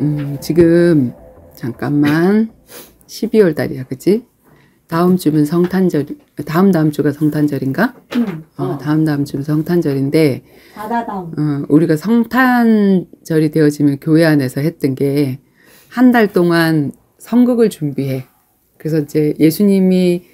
음, 지금 잠깐만 12월 달이야, 그치? 다음 주면 성탄절, 다음 다음 주가 성탄절인가? 응. 어, 다음 다음 주면 성탄절인데, 다다다음. 어, 우리가 성탄절이 되어지면 교회 안에서 했던 게 한 달 동안 성극을 준비해. 그래서 이제 예수님이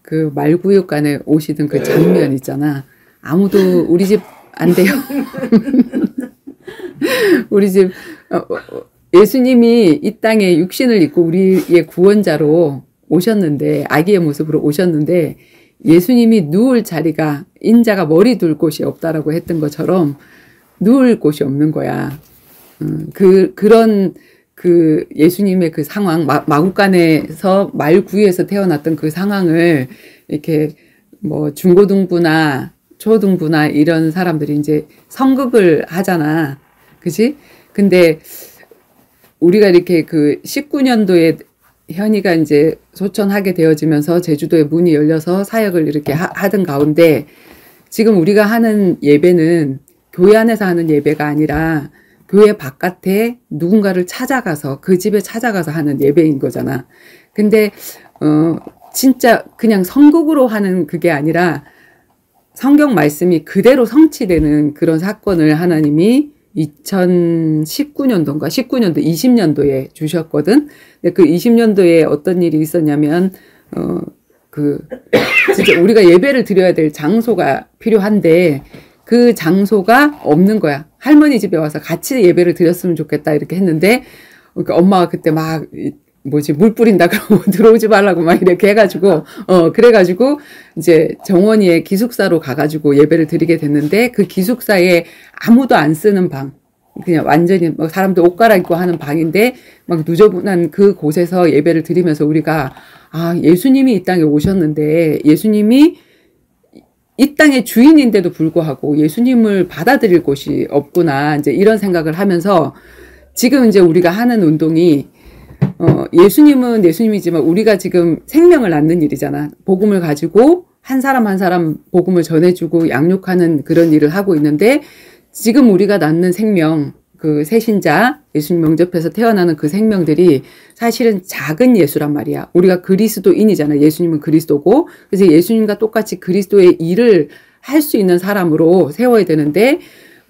그 말구육간에 오시던 그 장면 있잖아. 아무도 우리 집 안 돼요. 우리 집 어, 어, 예수님이 이 땅에 육신을 입고 우리의 구원자로 오셨는데 아기의 모습으로 오셨는데 예수님이 누울 자리가 인자가 머리 둘 곳이 없다라고 했던 것처럼 누울 곳이 없는 거야. 음, 그 그런 그 예수님의 그 상황 마, 마국간에서 말구에서 태어났던 그 상황을 이렇게 뭐 중고등부나 초등부나 이런 사람들이 이제 성극을 하잖아. 그지? 근데 우리가 이렇게 그 19년도에 현이가 이제 소천하게 되어지면서 제주도에 문이 열려서 사역을 이렇게 하, 하던 가운데 지금 우리가 하는 예배는 교회 안에서 하는 예배가 아니라 교회 바깥에 누군가를 찾아가서 그 집에 찾아가서 하는 예배인 거잖아. 근데 어 진짜 그냥 성국으로 하는 그게 아니라 성경 말씀이 그대로 성취되는 그런 사건을 하나님이 2019년도인가 19년도 20년도에 주셨거든. 근데 그 20년도에 어떤 일이 있었냐면 어 그 진짜 우리가 예배를 드려야 될 장소가 필요한데 그 장소가 없는 거야. 할머니 집에 와서 같이 예배를 드렸으면 좋겠다 이렇게 했는데 그러니까 엄마가 그때 막 뭐지 물 뿌린다 그러고 들어오지 말라고 막 이렇게 해가지고 어 그래가지고 이제 정원이의 기숙사로 가가지고 예배를 드리게 됐는데 그 기숙사에 아무도 안 쓰는 방 그냥 완전히 뭐 사람들 옷 갈아입고 하는 방인데 막 누저분한 그 곳에서 예배를 드리면서 우리가 아 예수님이 이 땅에 오셨는데 예수님이 이 땅의 주인인데도 불구하고 예수님을 받아들일 곳이 없구나 이제 이런 생각을 하면서 지금 이제 우리가 하는 운동이 어, 예수님은 예수님이지만 우리가 지금 생명을 낳는 일이잖아. 복음을 가지고 한 사람 한 사람 복음을 전해주고 양육하는 그런 일을 하고 있는데 지금 우리가 낳는 생명, 그 새신자, 예수님 영접해서 태어나는 그 생명들이 사실은 작은 예수란 말이야. 우리가 그리스도인이잖아. 예수님은 그리스도고. 그래서 예수님과 똑같이 그리스도의 일을 할 수 있는 사람으로 세워야 되는데,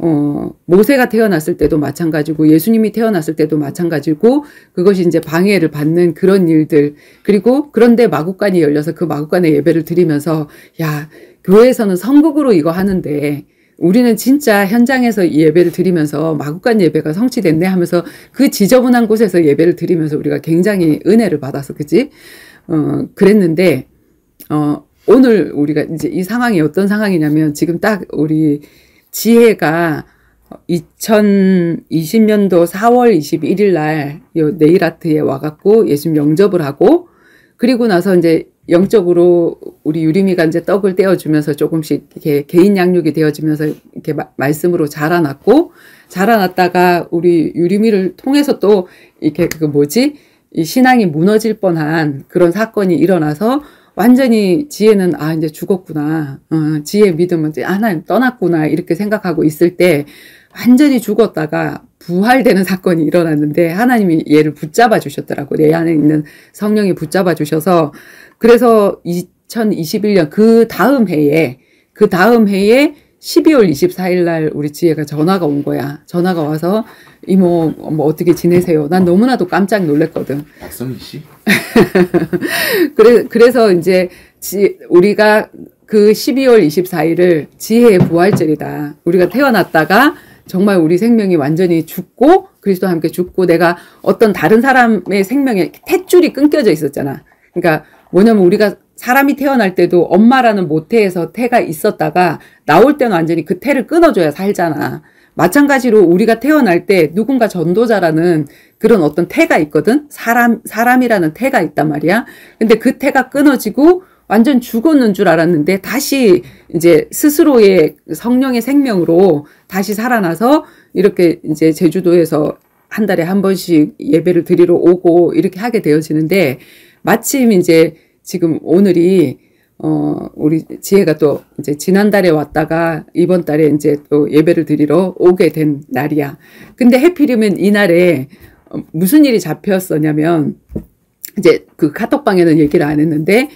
어, 모세가 태어났을 때도 마찬가지고 예수님이 태어났을 때도 마찬가지고 그것이 이제 방해를 받는 그런 일들. 그리고 그런데 마국간이 열려서 그 마국간에 예배를 드리면서 야, 교회에서는 성국으로 이거 하는데 우리는 진짜 현장에서 이 예배를 드리면서 마국간 예배가 성취됐네 하면서 그 지저분한 곳에서 예배를 드리면서 우리가 굉장히 은혜를 받아서 그지? 어, 그랬는데 어, 오늘 우리가 이제 이 상황이 어떤 상황이냐면 지금 딱 우리 지혜가 2020년도 4월 21일 날 네일 아트에 와갖고 예수님 영접을 하고 그리고 나서 이제 영적으로 우리 유림이가 이제 떡을 떼어주면서 조금씩 이렇게 개인 양육이 되어지면서 이렇게 마, 말씀으로 자라났고 자라났다가 우리 유림이를 통해서 또 이렇게 그 뭐지? 이 신앙이 무너질 뻔한 그런 사건이 일어나서 완전히 지혜는 아 이제 죽었구나. 어, 지혜 믿음은 이제 하나님 떠났구나. 이렇게 생각하고 있을 때 완전히 죽었다가 부활되는 사건이 일어났는데 하나님이 얘를 붙잡아 주셨더라고. 내 안에 있는 성령이 붙잡아 주셔서. 그래서 2021년 그 다음 해에 그 다음 해에 12월 24일 날 우리 지혜가 전화가 온 거야. 전화가 와서 이모 뭐 어떻게 지내세요? 난 너무나도 깜짝 놀랐거든. 박성희 씨? 그래 그래서 이제 지, 우리가 그 12월 24일을 지혜의 부활절이다. 우리가 태어났다가 정말 우리 생명이 완전히 죽고 그리스도와 함께 죽고 내가 어떤 다른 사람의 생명에 탯줄이 끊겨져 있었잖아. 그러니까 뭐냐면 우리가 사람이 태어날 때도 엄마라는 모태에서 태가 있었다가 나올 때는 완전히 그 태를 끊어줘야 살잖아. 마찬가지로 우리가 태어날 때 누군가 전도자라는 그런 어떤 태가 있거든. 사람 사람이라는 태가 있단 말이야. 근데 그 태가 끊어지고 완전 죽었는 줄 알았는데 다시 이제 스스로의 성령의 생명으로 다시 살아나서 이렇게 이제 제주도에서 한 달에 한 번씩 예배를 드리러 오고 이렇게 하게 되어지는데 마침 이제 지금 오늘이 어, 우리 지혜가 또 이제 지난달에 왔다가 이번 달에 이제 또 예배를 드리러 오게 된 날이야. 근데 해필이면 이날에 어, 무슨 일이 잡혔었냐면 이제 그 카톡방에는 얘기를 안 했는데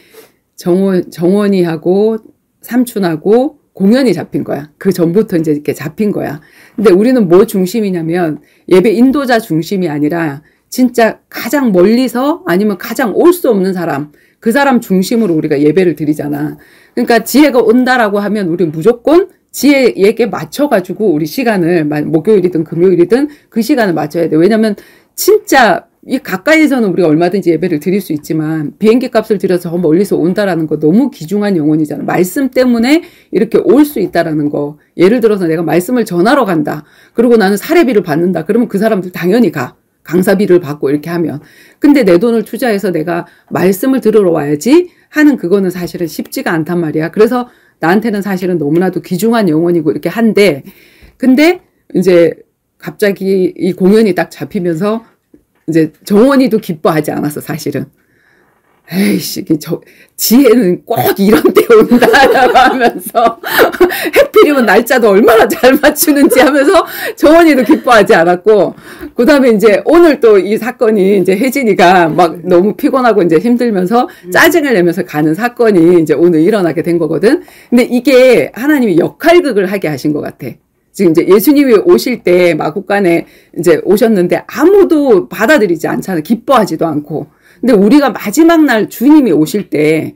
정원, 정원이하고 삼촌하고 공연이 잡힌 거야. 그 전부터 이제 이렇게 잡힌 거야. 근데 우리는 뭐 중심이냐면 예배 인도자 중심이 아니라 진짜 가장 멀리서 아니면 가장 올 수 없는 사람, 그 사람 중심으로 우리가 예배를 드리잖아. 그러니까 지혜가 온다라고 하면 우리 무조건 지혜에게 맞춰가지고 우리 시간을, 목요일이든 금요일이든 그 시간을 맞춰야 돼. 왜냐면 진짜 이 가까이에서는 우리가 얼마든지 예배를 드릴 수 있지만 비행기 값을 들여서 저 멀리서 온다라는 거 너무 귀중한 영혼이잖아. 말씀 때문에 이렇게 올 수 있다라는 거. 예를 들어서 내가 말씀을 전하러 간다. 그리고 나는 사례비를 받는다. 그러면 그 사람들 당연히 가. 강사비를 받고 이렇게 하면. 근데 내 돈을 투자해서 내가 말씀을 들으러 와야지 하는 그거는 사실은 쉽지가 않단 말이야. 그래서 나한테는 사실은 너무나도 귀중한 영혼이고 이렇게 한데, 근데 이제 갑자기 이 공연이 딱 잡히면서 이제 정원이도 기뻐하지 않았어, 사실은. 에이씨, 저, 지혜는 꼭 이런 때 온다라고 하면서, 해필이면 날짜도 얼마나 잘 맞추는지 하면서 정원이도 기뻐하지 않았고, 그 다음에 이제 오늘 또 이 사건이 이제 혜진이가 막 너무 피곤하고 이제 힘들면서 짜증을 내면서 가는 사건이 이제 오늘 일어나게 된 거거든. 근데 이게 하나님이 역할극을 하게 하신 것 같아. 지금 이제 예수님이 오실 때 마국간에 이제 오셨는데 아무도 받아들이지 않잖아. 기뻐하지도 않고. 근데 우리가 마지막 날 주님이 오실 때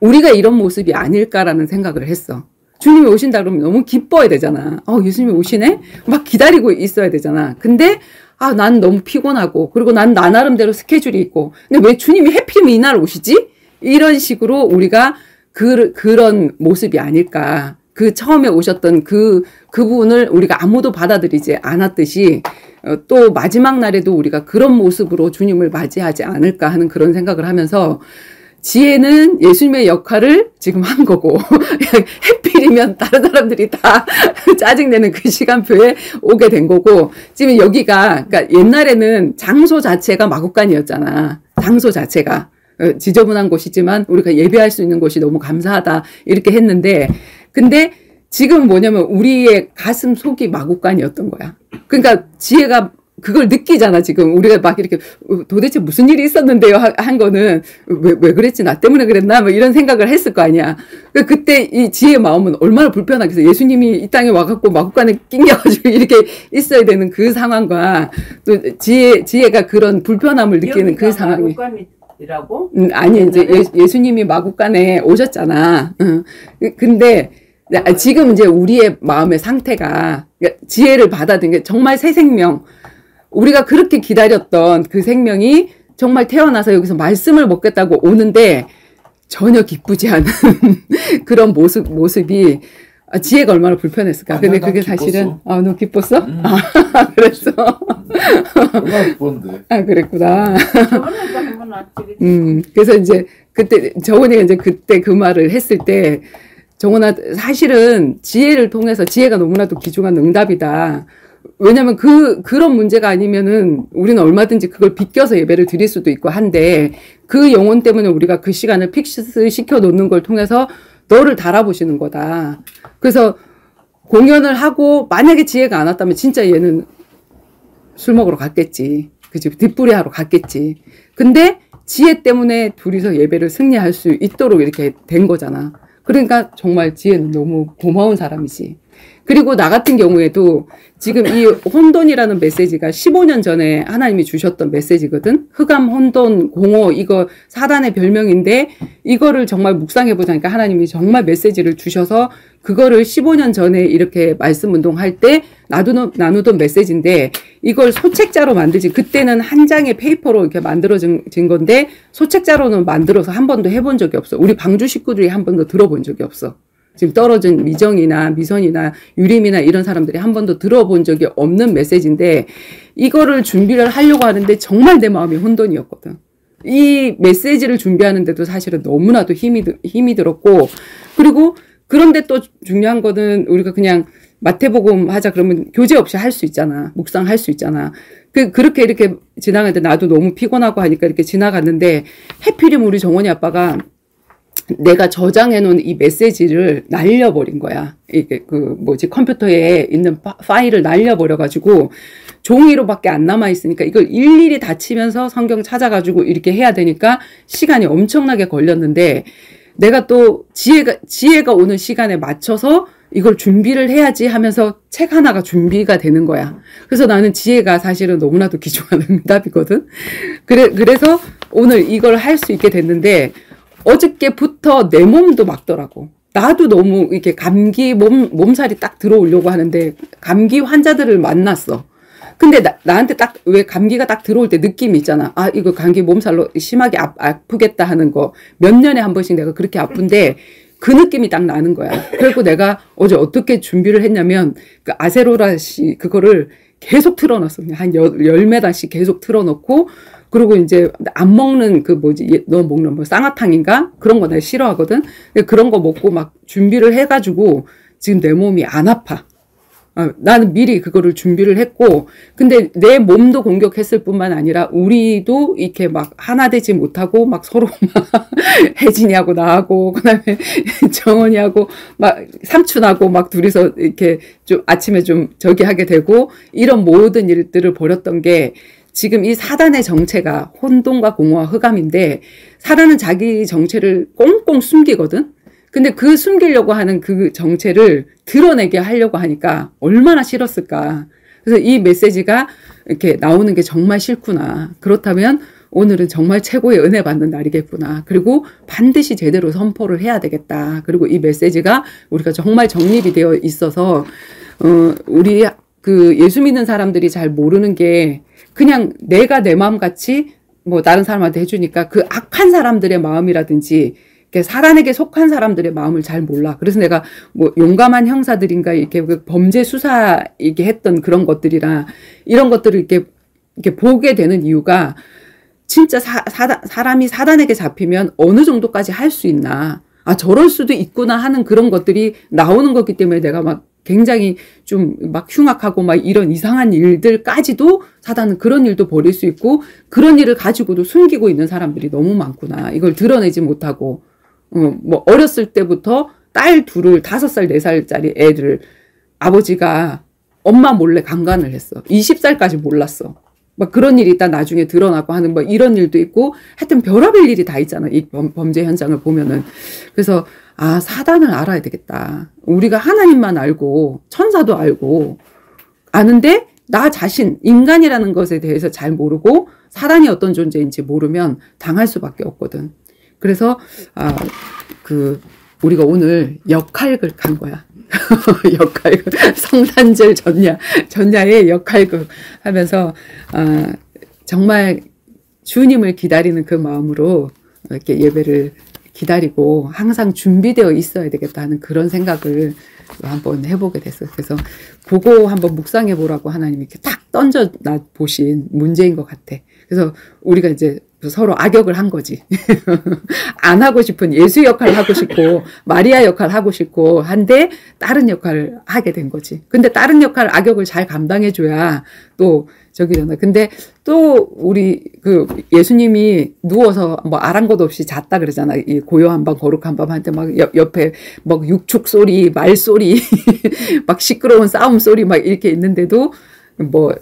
우리가 이런 모습이 아닐까라는 생각을 했어. 주님이 오신다 그러면 너무 기뻐야 되잖아. 어, 예수님이 오시네? 막 기다리고 있어야 되잖아. 근데, 아, 난 너무 피곤하고, 그리고 난 나 나름대로 스케줄이 있고, 근데 왜 주님이 해필이면 이날 오시지? 이런 식으로 우리가 그, 그런 모습이 아닐까. 그 처음에 오셨던 그, 그분을 우리가 아무도 받아들이지 않았듯이 어, 또 마지막 날에도 우리가 그런 모습으로 주님을 맞이하지 않을까 하는 그런 생각을 하면서 지혜는 예수님의 역할을 지금 한 거고 해필이면 다른 사람들이 다 짜증내는 그 시간표에 오게 된 거고 지금 여기가 그러니까 옛날에는 장소 자체가 마국간이었잖아. 장소 자체가. 어, 지저분한 곳이지만 우리가 예배할 수 있는 곳이 너무 감사하다. 이렇게 했는데 근데 지금 뭐냐면 우리의 가슴 속이 마구간이었던 거야. 그러니까 지혜가 그걸 느끼잖아, 지금. 우리가 막 이렇게, 어, 도대체 무슨 일이 있었는데요? 한 거는, 왜, 왜 그랬지? 나 때문에 그랬나? 뭐 이런 생각을 했을 거 아니야. 그 그때 이 지혜의 마음은 얼마나 불편하겠어. 예수님이 이 땅에 와갖고 마구간에 낑겨가지고 이렇게 있어야 되는 그 상황과 또 지혜, 지혜가 그런 불편함을 느끼는 그 상황이. 이라고? 음, 아니 이제 예, 수님이 마국간에 오셨잖아. 응. 근데 아, 지금 이제 우리의 마음의 상태가 그러니까 지혜를 받아든 게 정말 새 생명. 우리가 그렇게 기다렸던 그 생명이 정말 태어나서 여기서 말씀을 먹겠다고 오는데 전혀 기쁘지 않은 그런 모습 모습이 아, 지혜가 얼마나 불편했을까. 아, 근데 그게. 사실은, 아, 너 기뻤어? 음. 아, 그랬어. 얼마나 기뻤는데. 아, 그랬구나. 음, 그래서 이제 그때, 정원이가 이제 그때 그 말을 했을 때, 정원아, 사실은 지혜를 통해서 지혜가 너무나도 귀중한 응답이다. 왜냐면 그, 그런 문제가 아니면은 우리는 얼마든지 그걸 비껴서 예배를 드릴 수도 있고 한데 그 영혼 때문에 우리가 그 시간을 fix 시켜 놓는 걸 통해서 너를 달아보시는 거다. 그래서 공연을 하고 만약에 지혜가 안 왔다면 진짜 얘는 술 먹으러 갔겠지. 그지? 뒷부리 하러 갔겠지. 근데 지혜 때문에 둘이서 예배를 승리할 수 있도록 이렇게 된 거잖아. 그러니까 정말 지혜는 너무 고마운 사람이지. 그리고 나 같은 경우에도 지금 이 혼돈이라는 메시지가 15년 전에 하나님이 주셨던 메시지거든. 흑암, 혼돈, 공허 이거 사단의 별명인데 이거를 정말 묵상해 보자니까 하나님이 정말 메시지를 주셔서 그거를 15년 전에 이렇게 말씀 운동할 때 나누던, 나누던 메시지인데 이걸 소책자로 만들지 그때는 한 장의 페이퍼로 이렇게 만들어진 건데 소책자로는 만들어서 한 번도 해본 적이 없어. 우리 방주 식구들이 한 번도 들어본 적이 없어. 지금 떨어진 미정이나 미선이나 유림이나 이런 사람들이 한 번도 들어본 적이 없는 메시지인데 이거를 준비를 하려고 하는데 정말 내 마음이 혼돈이었거든. 이 메시지를 준비하는데도 사실은 너무나도 힘이, 힘이 들었고 그리고 그런데 또 중요한 거는 우리가 그냥 마태복음 하자 그러면 교재 없이 할 수 있잖아. 묵상할 수 있잖아. 그, 그렇게 이렇게 지나가는데 나도 너무 피곤하고 하니까 이렇게 지나갔는데 해필이면 우리 정원이 아빠가 내가 저장해 놓은 이 메시지를 날려버린 거야. 이게 그 뭐지 컴퓨터에 있는 파, 일을 날려버려 가지고 종이로밖에 안 남아 있으니까 이걸 일일이 닫히면서 성경 찾아가지고 이렇게 해야 되니까 시간이 엄청나게 걸렸는데 내가 또 지혜가 지혜가 오는 시간에 맞춰서 이걸 준비를 해야지 하면서 책 하나가 준비가 되는 거야. 그래서 나는 지혜가 사실은 너무나도 귀중한 응답이거든. 그래 그래서 오늘 이걸 할 수 있게 됐는데 어저께부터 내 몸도 막더라고. 나도 너무 이렇게 감기 몸 몸살이 딱 들어오려고 하는데 감기 환자들을 만났어. 근데 나, 나한테 딱 왜 감기가 딱 들어올 때 느낌이 있잖아. 아 이거 감기 몸살로 심하게 아, 아프겠다 하는 거 몇 년에 한 번씩 내가 그렇게 아픈데 그 느낌이 딱 나는 거야. 그리고 내가 어제 어떻게 준비를 했냐면 그 아세로라시 그거를 계속 틀어놨어. 한 열, 열 매단씩 계속 틀어놓고 그리고 이제 안 먹는 그 뭐지 너 먹는 뭐 쌍화탕인가 그런 거 내가 싫어하거든. 그런 거 먹고 막 준비를 해가지고 지금 내 몸이 안 아파. 어, 나는 미리 그거를 준비를 했고, 근데 내 몸도 공격했을 뿐만 아니라 우리도 이렇게 막 하나 되지 못하고 막 서로 막 혜진이하고 나하고, 그 다음에 정원이하고 막 삼촌하고 막 둘이서 이렇게 좀 아침에 좀 저기 하게 되고, 이런 모든 일들을 벌였던 게 지금 이 사단의 정체가 혼돈과 공허와 흑암인데, 사단은 자기 정체를 꽁꽁 숨기거든? 근데 그 숨기려고 하는 그 정체를 드러내게 하려고 하니까 얼마나 싫었을까. 그래서 이 메시지가 이렇게 나오는 게 정말 싫구나. 그렇다면 오늘은 정말 최고의 은혜 받는 날이겠구나. 그리고 반드시 제대로 선포를 해야 되겠다. 그리고 이 메시지가 우리가 정말 정립이 되어 있어서, 어, 우리 그 예수 믿는 사람들이 잘 모르는 게 그냥 내가 내 마음 같이 뭐 다른 사람한테 해주니까 그 악한 사람들의 마음이라든지 사단에게 속한 사람들의 마음을 잘 몰라. 그래서 내가 뭐 용감한 형사들인가 이렇게 그 범죄 수사 이게 했던 그런 것들이나 이런 것들을 이렇게 이렇게 보게 되는 이유가 진짜 사, 사, 사람이 사단에게 잡히면 어느 정도까지 할 수 있나. 아, 저럴 수도 있구나 하는 그런 것들이 나오는 거기 때문에 내가 막 굉장히 좀 막 흉악하고 막 이런 이상한 일들까지도 사단은 그런 일도 벌일 수 있고 그런 일을 가지고도 숨기고 있는 사람들이 너무 많구나. 이걸 드러내지 못하고 어, 뭐 어렸을 때부터 딸 둘을 다섯 살, 네 살짜리 애들을 아버지가 엄마 몰래 강간을 했어. 20살까지 몰랐어. 막 그런 일이 있다 나중에 드러나고 하는 뭐 이런 일도 있고 하여튼 별의별 일이 다 있잖아. 이 범, 죄 현장을 보면은. 그래서 아, 사단을 알아야 되겠다. 우리가 하나님만 알고 천사도 알고 아는데 나 자신 인간이라는 것에 대해서 잘 모르고 사단이 어떤 존재인지 모르면 당할 수밖에 없거든. 그래서 아 그 우리가 오늘 역할극 한 거야. 역할극 성탄절 전야 전야의 역할극 하면서 아 정말 주님을 기다리는 그 마음으로 이렇게 예배를 기다리고 항상 준비되어 있어야 되겠다 하는 그런 생각을 한번 해보게 됐어요. 그래서 그거 한번 묵상해 보라고 하나님이 이렇게 딱 던져 나 보신 문제인 것 같아. 그래서 우리가 이제 서로 악역을 한 거지. 안 하고 싶은 예수 역할을 하고 싶고, 마리아 역할을 하고 싶고, 한데, 다른 역할을 하게 된 거지. 근데 다른 역할, 악역을 잘 감당해줘야 또, 저기잖아. 근데 또, 우리, 그, 예수님이 누워서 뭐 아랑곳 없이 잤다 그러잖아. 이 고요한 밤, 거룩한 밤 한테 막 옆, 옆에 막 육축 소리, 말 소리, 막 시끄러운 싸움 소리 막 이렇게 있는데도, 뭐,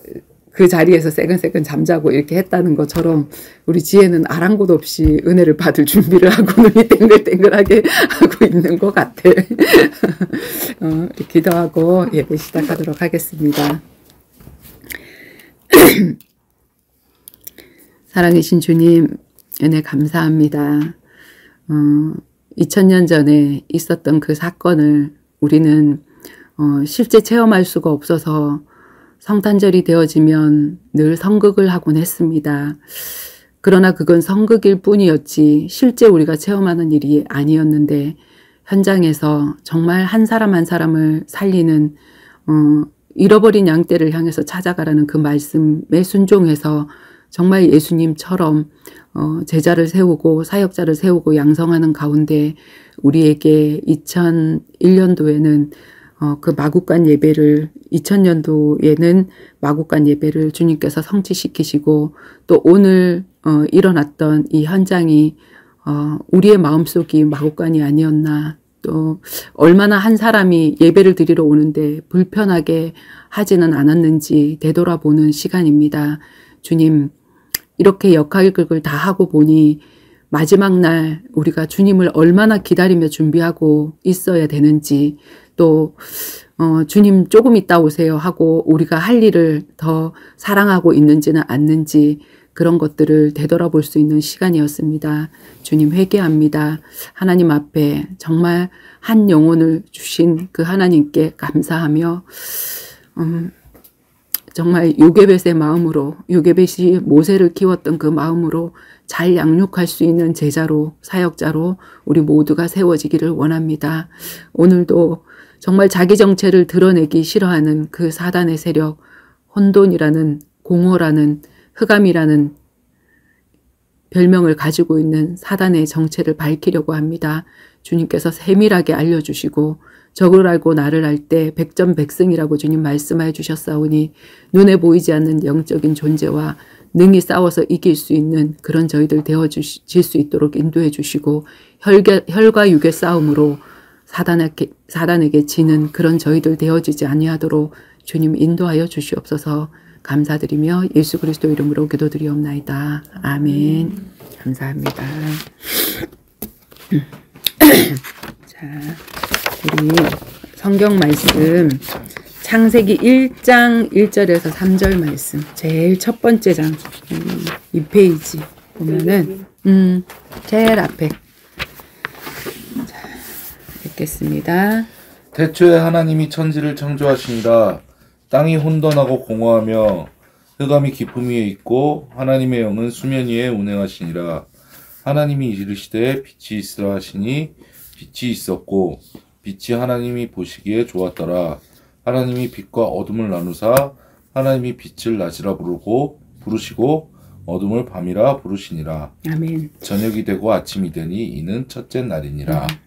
그 자리에서 새근새근 잠자고 이렇게 했다는 것처럼 우리 지혜는 아랑곳 없이 은혜를 받을 준비를 하고 눈이 땡글땡글하게 하고 있는 것 같아. 어, 기도하고 예배 시작하도록 하겠습니다. 사랑이신 주님, 은혜 감사합니다. 어, 2000년 전에 있었던 그 사건을 우리는 어, 실제 체험할 수가 없어서 성탄절이 되어지면 늘 성극을 하곤 했습니다. 그러나 그건 성극일 뿐이었지 실제 우리가 체험하는 일이 아니었는데 현장에서 정말 한 사람 한 사람을 살리는 어, 잃어버린 양떼를 향해서 찾아가라는 그 말씀에 순종해서 정말 예수님처럼 어, 제자를 세우고 사역자를 세우고 양성하는 가운데 우리에게 2001년도에는 어, 그 마국간 예배를 2000년도에는 마국간 예배를 주님께서 성취시키시고 또 오늘 어, 일어났던 이 현장이 어, 우리의 마음속이 마곡간이 아니었나 또 얼마나 한 사람이 예배를 드리러 오는데 불편하게 하지는 않았는지 되돌아보는 시간입니다. 주님 이렇게 역할극을 다 하고 보니 마지막 날 우리가 주님을 얼마나 기다리며 준비하고 있어야 되는지 또 어, 주님 조금 있다 오세요 하고 우리가 할 일을 더 사랑하고 있는지는 않는지 그런 것들을 되돌아볼 수 있는 시간이었습니다. 주님 회개합니다. 하나님 앞에 정말 한 영혼을 주신 그 하나님께 감사하며 음, 정말 요게벳의 마음으로 요게벳이 모세를 키웠던 그 마음으로 잘 양육할 수 있는 제자로 사역자로 우리 모두가 세워지기를 원합니다. 오늘도 정말 자기 정체를 드러내기 싫어하는 그 사단의 세력 혼돈이라는 공허라는 흑암이라는 별명을 가지고 있는 사단의 정체를 밝히려고 합니다. 주님께서 세밀하게 알려주시고 적을 알고 나를 알 때 백전백승이라고 주님 말씀해 주셨사오니 눈에 보이지 않는 영적인 존재와 능히 싸워서 이길 수 있는 그런 저희들 되어질 수 있도록 인도해 주시고 혈계, 혈과 육의 싸움으로 사단에게, 사단에게 지는 그런 저희들 되어지지 아니하도록 주님 인도하여 주시옵소서 감사드리며 예수 그리스도 이름으로 기도드리옵나이다. 아멘. 감사합니다. 자, 우리 성경 말씀 창세기 1장 1절에서 3절 말씀 제일 첫 번째 장 2페이지 음, 보면은 음 제일 앞에 자, 읽겠습니다. 태초에 하나님이 천지를 창조하시니라 땅이 혼돈하고 공허하며 흑암이 깊음 위에 있고 하나님의 영은 수면 위에 운행하시니라 하나님이 이르시되 빛이 있으라 하시니 빛이 있었고 빛이 하나님이 보시기에 좋았더라 하나님이 빛과 어둠을 나누사 하나님이 빛을 낮이라 부르고 부르시고 어둠을 밤이라 부르시니라 아멘. 저녁이 되고 아침이 되니 이는 첫째 날이니라 음.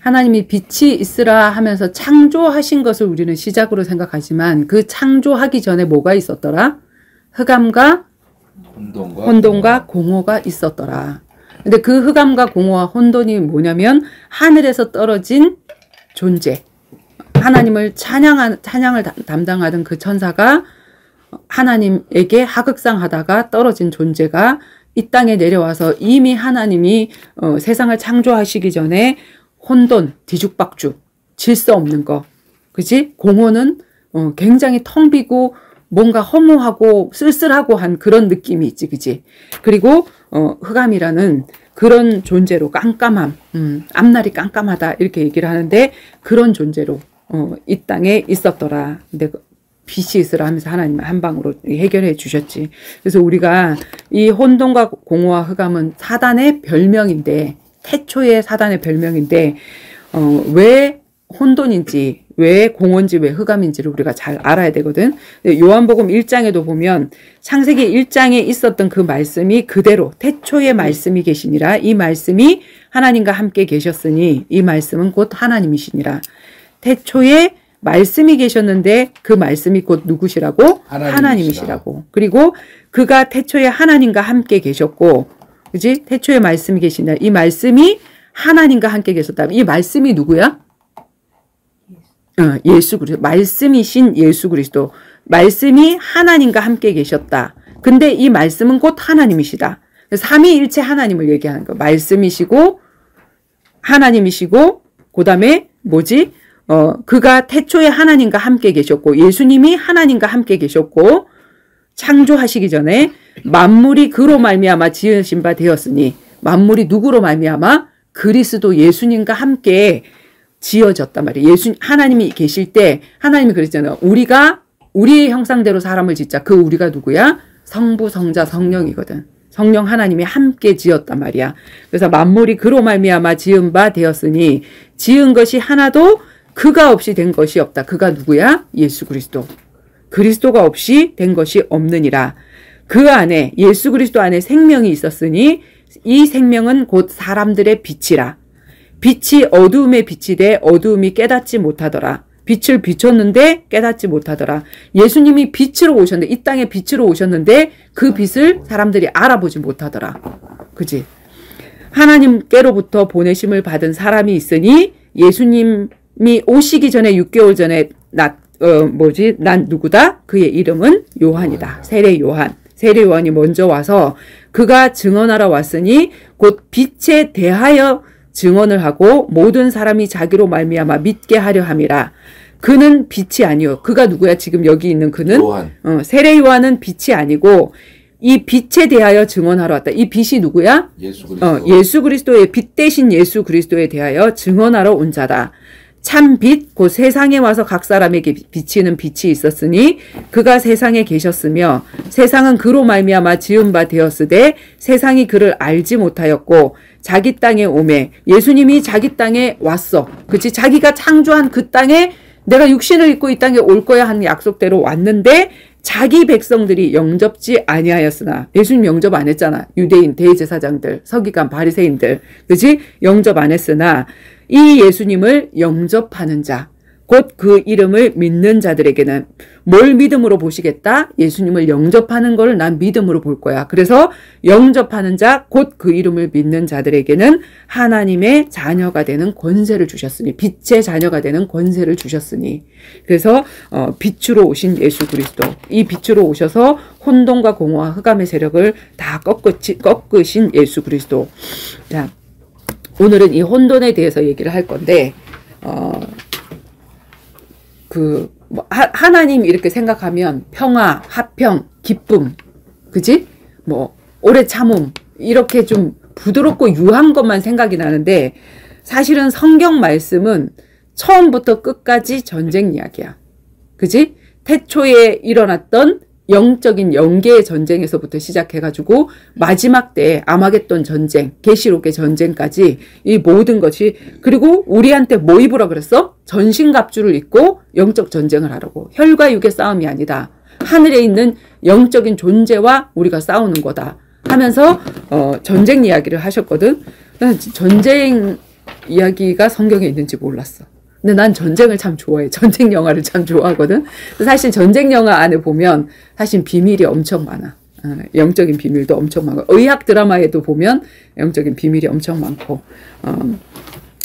하나님이 빛이 있으라 하면서 창조하신 것을 우리는 시작으로 생각하지만 그 창조하기 전에 뭐가 있었더라? 흑암과 혼돈과, 혼돈과 공허가 있었더라. 근데 그 흑암과 공허와 혼돈이 뭐냐면 하늘에서 떨어진 존재. 하나님을 찬양한, 찬양을 담당하던 그 천사가 하나님에게 하극상하다가 떨어진 존재가 이 땅에 내려와서 이미 하나님이 어, 세상을 창조하시기 전에 혼돈, 뒤죽박죽, 질서 없는 거. 그지? 공허는 어, 굉장히 텅 비고 뭔가 허무하고 쓸쓸하고 한 그런 느낌이 있지. 그지? 그리고 어, 흑암이라는 그런 존재로 깜깜함, 음, 앞날이 깜깜하다 이렇게 얘기를 하는데 그런 존재로 어, 이 땅에 있었더라. 근데 그 빛이 있으라 하면서 하나님 한 방으로 해결해 주셨지. 그래서 우리가 이 혼돈과 공허와 흑암은 사단의 별명인데 태초의 사단의 별명인데 어, 왜 혼돈인지 왜 공원지 왜 흑암인지를 우리가 잘 알아야 되거든. 요한복음 1장에도 보면 창세기 1장에 있었던 그 말씀이 그대로 태초의 말씀이 계시니라 이 말씀이 하나님과 함께 계셨으니 이 말씀은 곧 하나님이시니라. 태초에 말씀이 계셨는데 그 말씀이 곧 누구시라고? 하나님이시라. 하나님이시라고. 그리고 그가 태초에 하나님과 함께 계셨고 그지? 태초에 말씀이 계신다. 이 말씀이 하나님과 함께 계셨다. 이 말씀이 누구야? 어, 예수 그리스도. 말씀이신 예수 그리스도. 말씀이 하나님과 함께 계셨다. 근데 이 말씀은 곧 하나님이시다. 삼위일체 하나님을 얘기하는 거. 말씀이시고 하나님이시고 그다음에 뭐지? 어, 그가 태초에 하나님과 함께 계셨고 예수님이 하나님과 함께 계셨고 창조하시기 전에 만물이 그로 말미암아 지으신 바 되었으니 만물이 누구로 말미암아 그리스도 예수님과 함께 지어졌단 말이에요. 예수 하나님이 계실 때 하나님이 그랬잖아요. 우리가 우리의 형상대로 사람을 짓자. 그 우리가 누구야? 성부, 성자, 성령이거든. 성령 하나님이 함께 지었단 말이야. 그래서 만물이 그로 말미암아 지은 바 되었으니 지은 것이 하나도 그가 없이 된 것이 없다. 그가 누구야? 예수 그리스도. 그리스도가 없이 된 것이 없느니라. 그 안에 예수 그리스도 안에 생명이 있었으니 이 생명은 곧 사람들의 빛이라. 빛이 어두움에 빛이 돼 어두움이 깨닫지 못하더라. 빛을 비췄는데 깨닫지 못하더라. 예수님이 빛으로 오셨는데 이 땅에 빛으로 오셨는데 그 빛을 사람들이 알아보지 못하더라. 그지? 하나님께로부터 보내심을 받은 사람이 있으니 예수님이 오시기 전에 6개월 전에 나, 어, 뭐지? 난 누구다? 그의 이름은 요한이다. 세례 요한. 세례 요한이 먼저 와서 그가 증언하러 왔으니 곧 빛에 대하여 증언을 하고 모든 사람이 자기로 말미암아 믿게 하려 함이라. 그는 빛이 아니요. 그가 누구야? 지금 여기 있는 그는. 어, 세례 요한은 빛이 아니고 이 빛에 대하여 증언하러 왔다. 이 빛이 누구야? 예수 그리스도. 어, 예수 그리스도의 빛 대신 예수 그리스도에 대하여 증언하러 온 자다. 참 빛, 곧 세상에 와서 각 사람에게 비치는 빛이 있었으니 그가 세상에 계셨으며 세상은 그로 말미암아 지은 바 되었으되 세상이 그를 알지 못하였고 자기 땅에 오매 예수님이 자기 땅에 왔어. 그치? 자기가 창조한 그 땅에 내가 육신을 입고 이 땅에 올 거야 하는 약속대로 왔는데 자기 백성들이 영접지 아니하였으나 예수님 영접 안 했잖아. 유대인 대제사장들, 서기관, 바리새인들. 그지? 영접 안 했으나 이 예수님을 영접하는 자, 곧 그 이름을 믿는 자들에게는 뭘 믿음으로 보시겠다? 예수님을 영접하는 걸 난 믿음으로 볼 거야. 그래서 영접하는 자, 곧 그 이름을 믿는 자들에게는 하나님의 자녀가 되는 권세를 주셨으니, 빛의 자녀가 되는 권세를 주셨으니. 그래서 어, 빛으로 오신 예수 그리스도, 이 빛으로 오셔서 혼돈과 공허와 흑암의 세력을 다 꺾으신 예수 그리스도. 자, 오늘은 이 혼돈에 대해서 얘기를 할 건데, 어, 그, 뭐 하, 하나님 이렇게 생각하면 평화, 화평, 기쁨, 그지? 뭐, 오래 참음, 이렇게 좀 부드럽고 유한 것만 생각이 나는데, 사실은 성경 말씀은 처음부터 끝까지 전쟁 이야기야. 그지? 태초에 일어났던 영적인 영계의 전쟁에서부터 시작해가지고 마지막 때 아마겟돈 전쟁, 계시록의 전쟁까지 이 모든 것이 그리고 우리한테 뭐 입으라 그랬어? 전신갑주를 입고 영적 전쟁을 하라고. 혈과 육의 싸움이 아니다. 하늘에 있는 영적인 존재와 우리가 싸우는 거다. 하면서 어, 전쟁 이야기를 하셨거든. 전쟁 이야기가 성경에 있는지 몰랐어. 근데 난 전쟁을 참 좋아해. 전쟁 영화를 참 좋아하거든. 사실 전쟁 영화 안에 보면 사실 비밀이 엄청 많아. 어, 영적인 비밀도 엄청 많고 의학 드라마에도 보면 영적인 비밀이 엄청 많고. 어,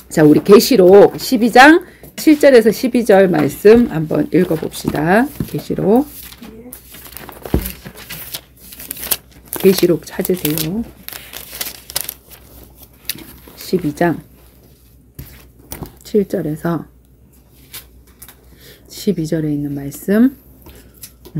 자, 우리 계시록 12장 7절에서 12절 말씀 한번 읽어봅시다. 계시록. 계시록 찾으세요. 12장 7절에서 12절에 있는 말씀.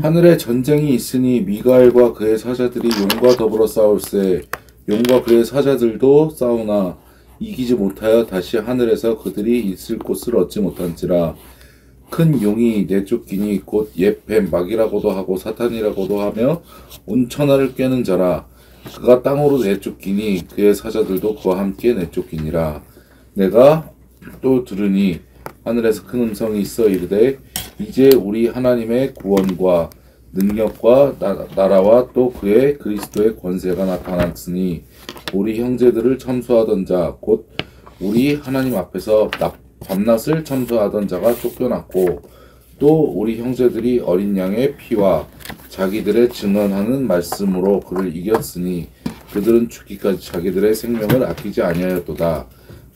하늘에 전쟁이 있으니 미가엘과 그의 사자들이 용과 더불어 싸울세. 용과 그의 사자들도 싸우나 이기지 못하여 다시 하늘에서 그들이 있을 곳을 얻지 못한지라. 큰 용이 내쫓기니 곧 옛뱀 막이라고도 하고 사탄이라고도 하며 온 천하를 꿰는 자라. 그가 땅으로 내쫓기니 그의 사자들도 그와 함께 내쫓기니라. 내가 또 들으니 하늘에서 큰 음성이 있어 이르되 이제 우리 하나님의 구원과 능력과 나, 라와또 그의 그리스도의 권세가 나타났으니 우리 형제들을 첨수하던 자 곧 우리 하나님 앞에서 밤낮을 첨수하던 자가 쫓겨났고 또 우리 형제들이 어린 양의 피와 자기들의 증언하는 말씀으로 그를 이겼으니 그들은 죽기까지 자기들의 생명을 아끼지 아니하였도다.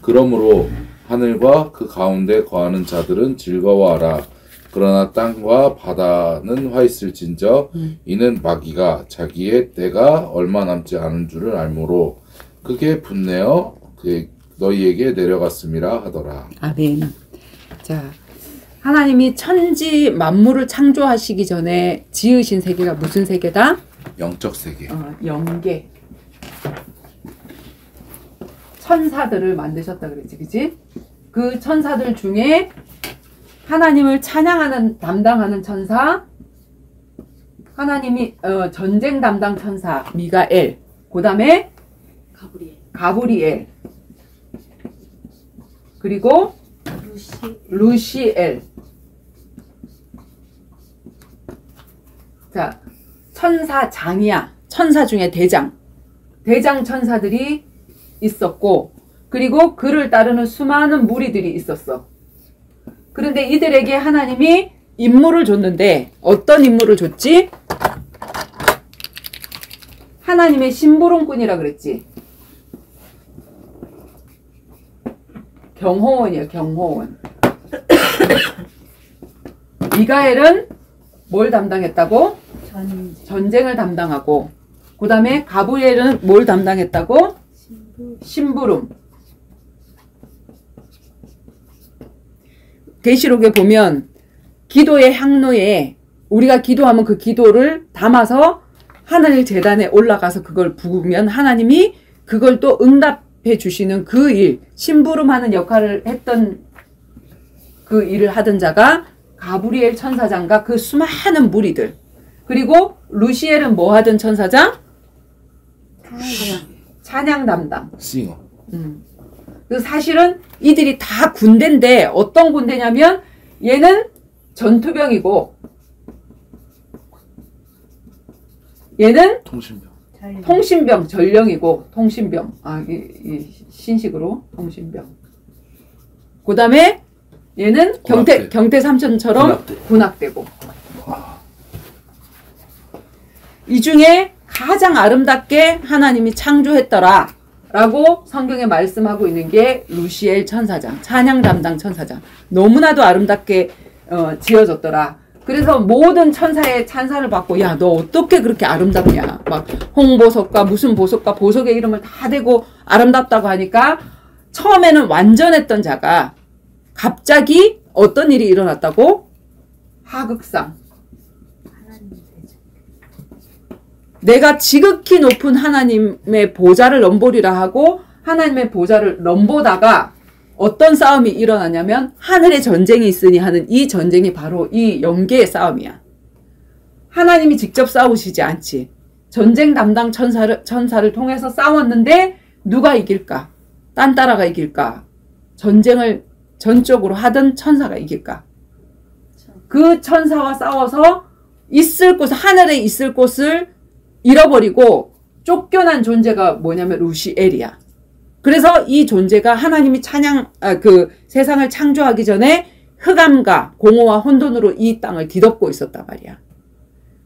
그러므로 하늘과 그 가운데 거하는 자들은 즐거워하라. 그러나 땅과 바다는 화 있을진저 음. 이는 마귀가 자기의 때가 얼마 남지 않은 줄을 알므로 그게 분내어 그 너희에게 내려갔음이라 하더라. 아멘. 자, 하나님이 천지 만물을 창조하시기 전에 지으신 세계가 무슨 세계다? 영적 세계. 어, 영계. 천사들을 만드셨다 그랬지, 그지? 그 천사들 중에 하나님을 찬양하는 담당하는 천사, 하나님이 어, 전쟁 담당 천사 미가엘, 그 다음에 가브리엘. 가브리엘, 그리고 루시. 루시엘. 자, 천사장이야. 천사 중에 대장. 대장 천사들이 있었고, 그리고 그를 따르는 수많은 무리들이 있었어. 그런데 이들에게 하나님이 임무를 줬는데 어떤 임무를 줬지? 하나님의 심부름꾼이라 그랬지. 경호원이에요. 경호원. 미가엘은 뭘 담당했다고? 전 전쟁을 담당하고 그 다음에 가브리엘은 뭘 담당했다고? 심부름. 계시록에 보면 기도의 향로에 우리가 기도하면 그 기도를 담아서 하나님 재단에 올라가서 그걸 부으면 하나님이 그걸 또 응답해 주시는 그 일, 심부름하는 역할을 했던 그 일을 하던 자가 가브리엘 천사장과 그 수많은 무리들. 그리고 루시엘은 뭐 하던 천사장? 찬양 찬양 담당. 싱어. 음. 그 사실은 이들이 다 군대인데 어떤 군대냐면 얘는 전투병이고 얘는 통신병. 잘 통신병 전령이고 통신병 아 이, 이 신식으로 통신병 그 다음에 얘는 경태 군악대. 경태 삼촌처럼 군악대. 군악대고 이 중에 가장 아름답게 하나님이 창조했더라 라고 성경에 말씀하고 있는 게 루시엘 천사장 찬양 담당 천사장. 너무나도 아름답게 어, 지어졌더라. 그래서 모든 천사의 찬사를 받고 야 너 어떻게 그렇게 아름답냐? 막 홍보석과 무슨 보석과 보석의 이름을 다 대고 아름답다고 하니까 처음에는 완전했던 자가 갑자기 어떤 일이 일어났다고? 하극상 하나님 되죠. 내가 지극히 높은 하나님의 보좌를 넘보리라 하고 하나님의 보좌를 넘보다가 어떤 싸움이 일어나냐면 하늘에 전쟁이 있으니 하는 이 전쟁이 바로 이 영계의 싸움이야. 하나님이 직접 싸우시지 않지. 전쟁 담당 천사를, 천사를 통해서 싸웠는데 누가 이길까? 딴따라가 이길까? 전쟁을 전적으로 하던 천사가 이길까? 그 천사와 싸워서 있을 곳, 하늘에 있을 곳을 잃어버리고 쫓겨난 존재가 뭐냐면 루시엘이야. 그래서 이 존재가 하나님이 찬양, 아, 그 세상을 창조하기 전에 흑암과 공허와 혼돈으로 이 땅을 뒤덮고 있었단 말이야.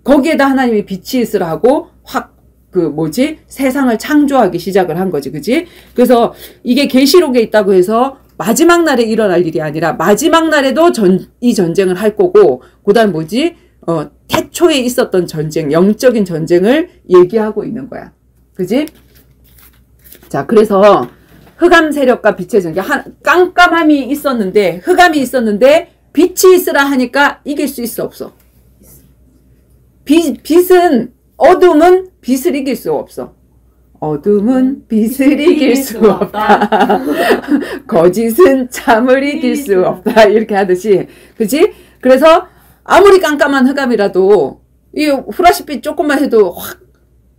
거기에다 하나님이 빛이 있으라 하고 확, 그 뭐지? 세상을 창조하기 시작을 한 거지. 그지? 그래서 이게 계시록에 있다고 해서 마지막 날에 일어날 일이 아니라 마지막 날에도 전, 이 전쟁을 할 거고, 그 다음 뭐지? 어, 태초에 있었던 전쟁, 영적인 전쟁을 얘기하고 있는 거야. 그지? 자, 그래서 흑암 세력과 빛의 전쟁, 한, 깜깜함이 있었는데, 흑암이 있었는데, 빛이 있으라 하니까 이길 수 있어, 없어? 빛, 빛은, 어둠은 빛을 이길 수 없어. 어둠은 빛을 이길 수 없다. 거짓은 참을 이길 수 없다. 이렇게 하듯이. 그치? 그래서 아무리 깜깜한 흑암이라도 이 후라시빛 조금만 해도 확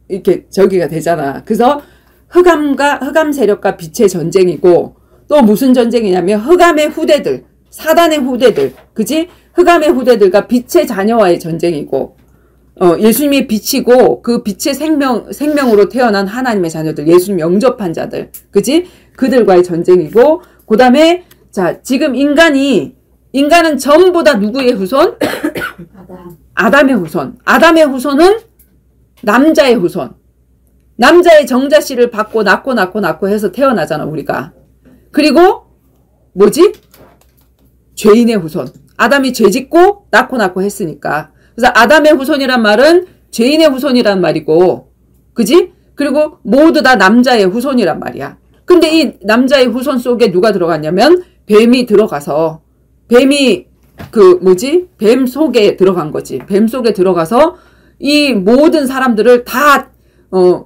이렇게 저기가 되잖아. 그래서 흑암과 흑암 세력과 빛의 전쟁이고 또 무슨 전쟁이냐면 흑암의 후대들, 사단의 후대들, 그지? 흑암의 후대들과 빛의 자녀와의 전쟁이고 어, 예수님의 빛이고 그 빛의 생명 생명으로 태어난 하나님의 자녀들, 예수님 영접한 자들, 그지? 그들과의 전쟁이고 그다음에 자 지금 인간이 인간은 전부 다 누구의 후손? 아담 아담의 후손. 아담의 후손은 남자의 후손. 남자의 정자씨를 받고 낳고 낳고 낳고 해서 태어나잖아, 우리가. 그리고 뭐지? 죄인의 후손. 아담이 죄 짓고 낳고 낳고 했으니까. 그래서 아담의 후손이란 말은 죄인의 후손이란 말이고, 그지? 그리고 모두 다 남자의 후손이란 말이야. 근데 이 남자의 후손 속에 누가 들어갔냐면 뱀이 들어가서 뱀이 그 뭐지? 뱀 속에 들어간 거지. 뱀 속에 들어가서 이 모든 사람들을 다 어,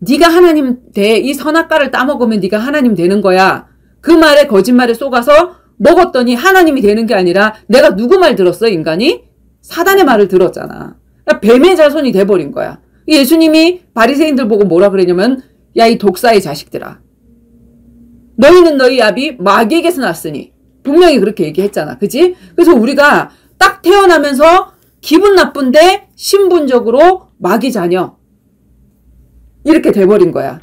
네가 하나님 돼. 이 선악과를 따먹으면 네가 하나님 되는 거야. 그 말에 거짓말에 속아서 먹었더니 하나님이 되는 게 아니라 내가 누구 말 들었어, 인간이? 사단의 말을 들었잖아. 그러니까 뱀의 자손이 돼버린 거야. 예수님이 바리새인들 보고 뭐라 그랬냐면 야 이 독사의 자식들아. 너희는 너희 아비 마귀에게서 났으니 분명히 그렇게 얘기했잖아. 그지? 그래서 우리가 딱 태어나면서 기분 나쁜데 신분적으로 마귀 자녀. 이렇게 돼버린 거야.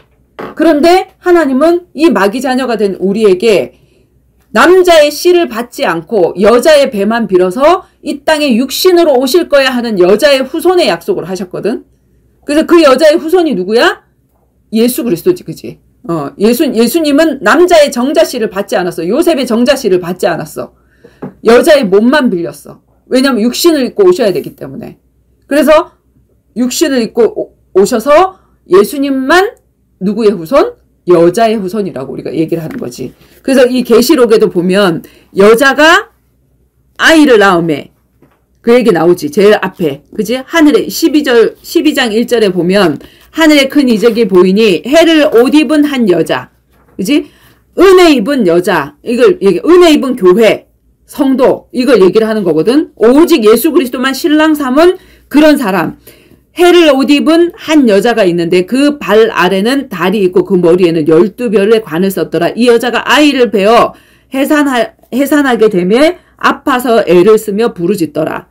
그런데 하나님은 이 마귀 자녀가 된 우리에게 남자의 씨를 받지 않고 여자의 배만 빌어서 이 땅에 육신으로 오실 거야 하는 여자의 후손의 약속을 하셨거든. 그래서 그 여자의 후손이 누구야? 예수 그리스도지, 그지? 어, 예수, 예수님은 남자의 정자씨를 받지 않았어. 요셉의 정자씨를 받지 않았어. 여자의 몸만 빌렸어. 왜냐면 육신을 입고 오셔야 되기 때문에. 그래서 육신을 입고 오, 오셔서 예수님만 누구의 후손? 여자의 후손이라고 우리가 얘기를 하는 거지. 그래서 이 계시록에도 보면 여자가 아이를 낳음에 그 얘기 나오지. 제일 앞에. 그지? 하늘에 12절 12장 1절에 보면 하늘에 큰 이적이 보이니 해를 옷 입은 한 여자. 그지? 은혜 입은 여자. 이걸 얘기 은혜 입은 교회. 성도. 이걸 얘기를 하는 거거든. 오직 예수 그리스도만 신랑 삼은 그런 사람. 해를 옷 입은 한 여자가 있는데 그 발 아래는 달이 있고 그 머리에는 열두 별의 관을 썼더라. 이 여자가 아이를 베어 해산하, 해산하게 되며 아파서 애를 쓰며 부르짖더라.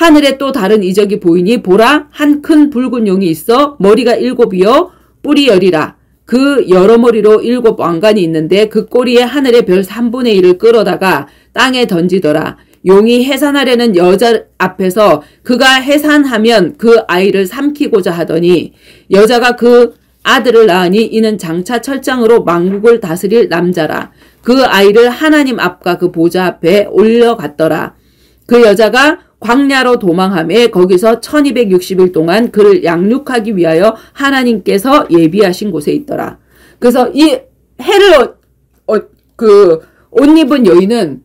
하늘에 또 다른 이적이 보이니 보라 한 큰 붉은 용이 있어 머리가 일곱이요 뿔이 열이라. 그 여러 머리로 일곱 왕관이 있는데 그 꼬리에 하늘의 별 3분의 1을 끌어다가 땅에 던지더라. 용이 해산하려는 여자 앞에서 그가 해산하면 그 아이를 삼키고자 하더니 여자가 그 아들을 낳으니 이는 장차 철장으로 망국을 다스릴 남자라. 그 아이를 하나님 앞과 그 보좌 앞에 올려갔더라. 그 여자가 광야로 도망함에 거기서 1260일 동안 그를 양육하기 위하여 하나님께서 예비하신 곳에 있더라. 그래서 이 해를 어, 어, 그옷 입은 여인은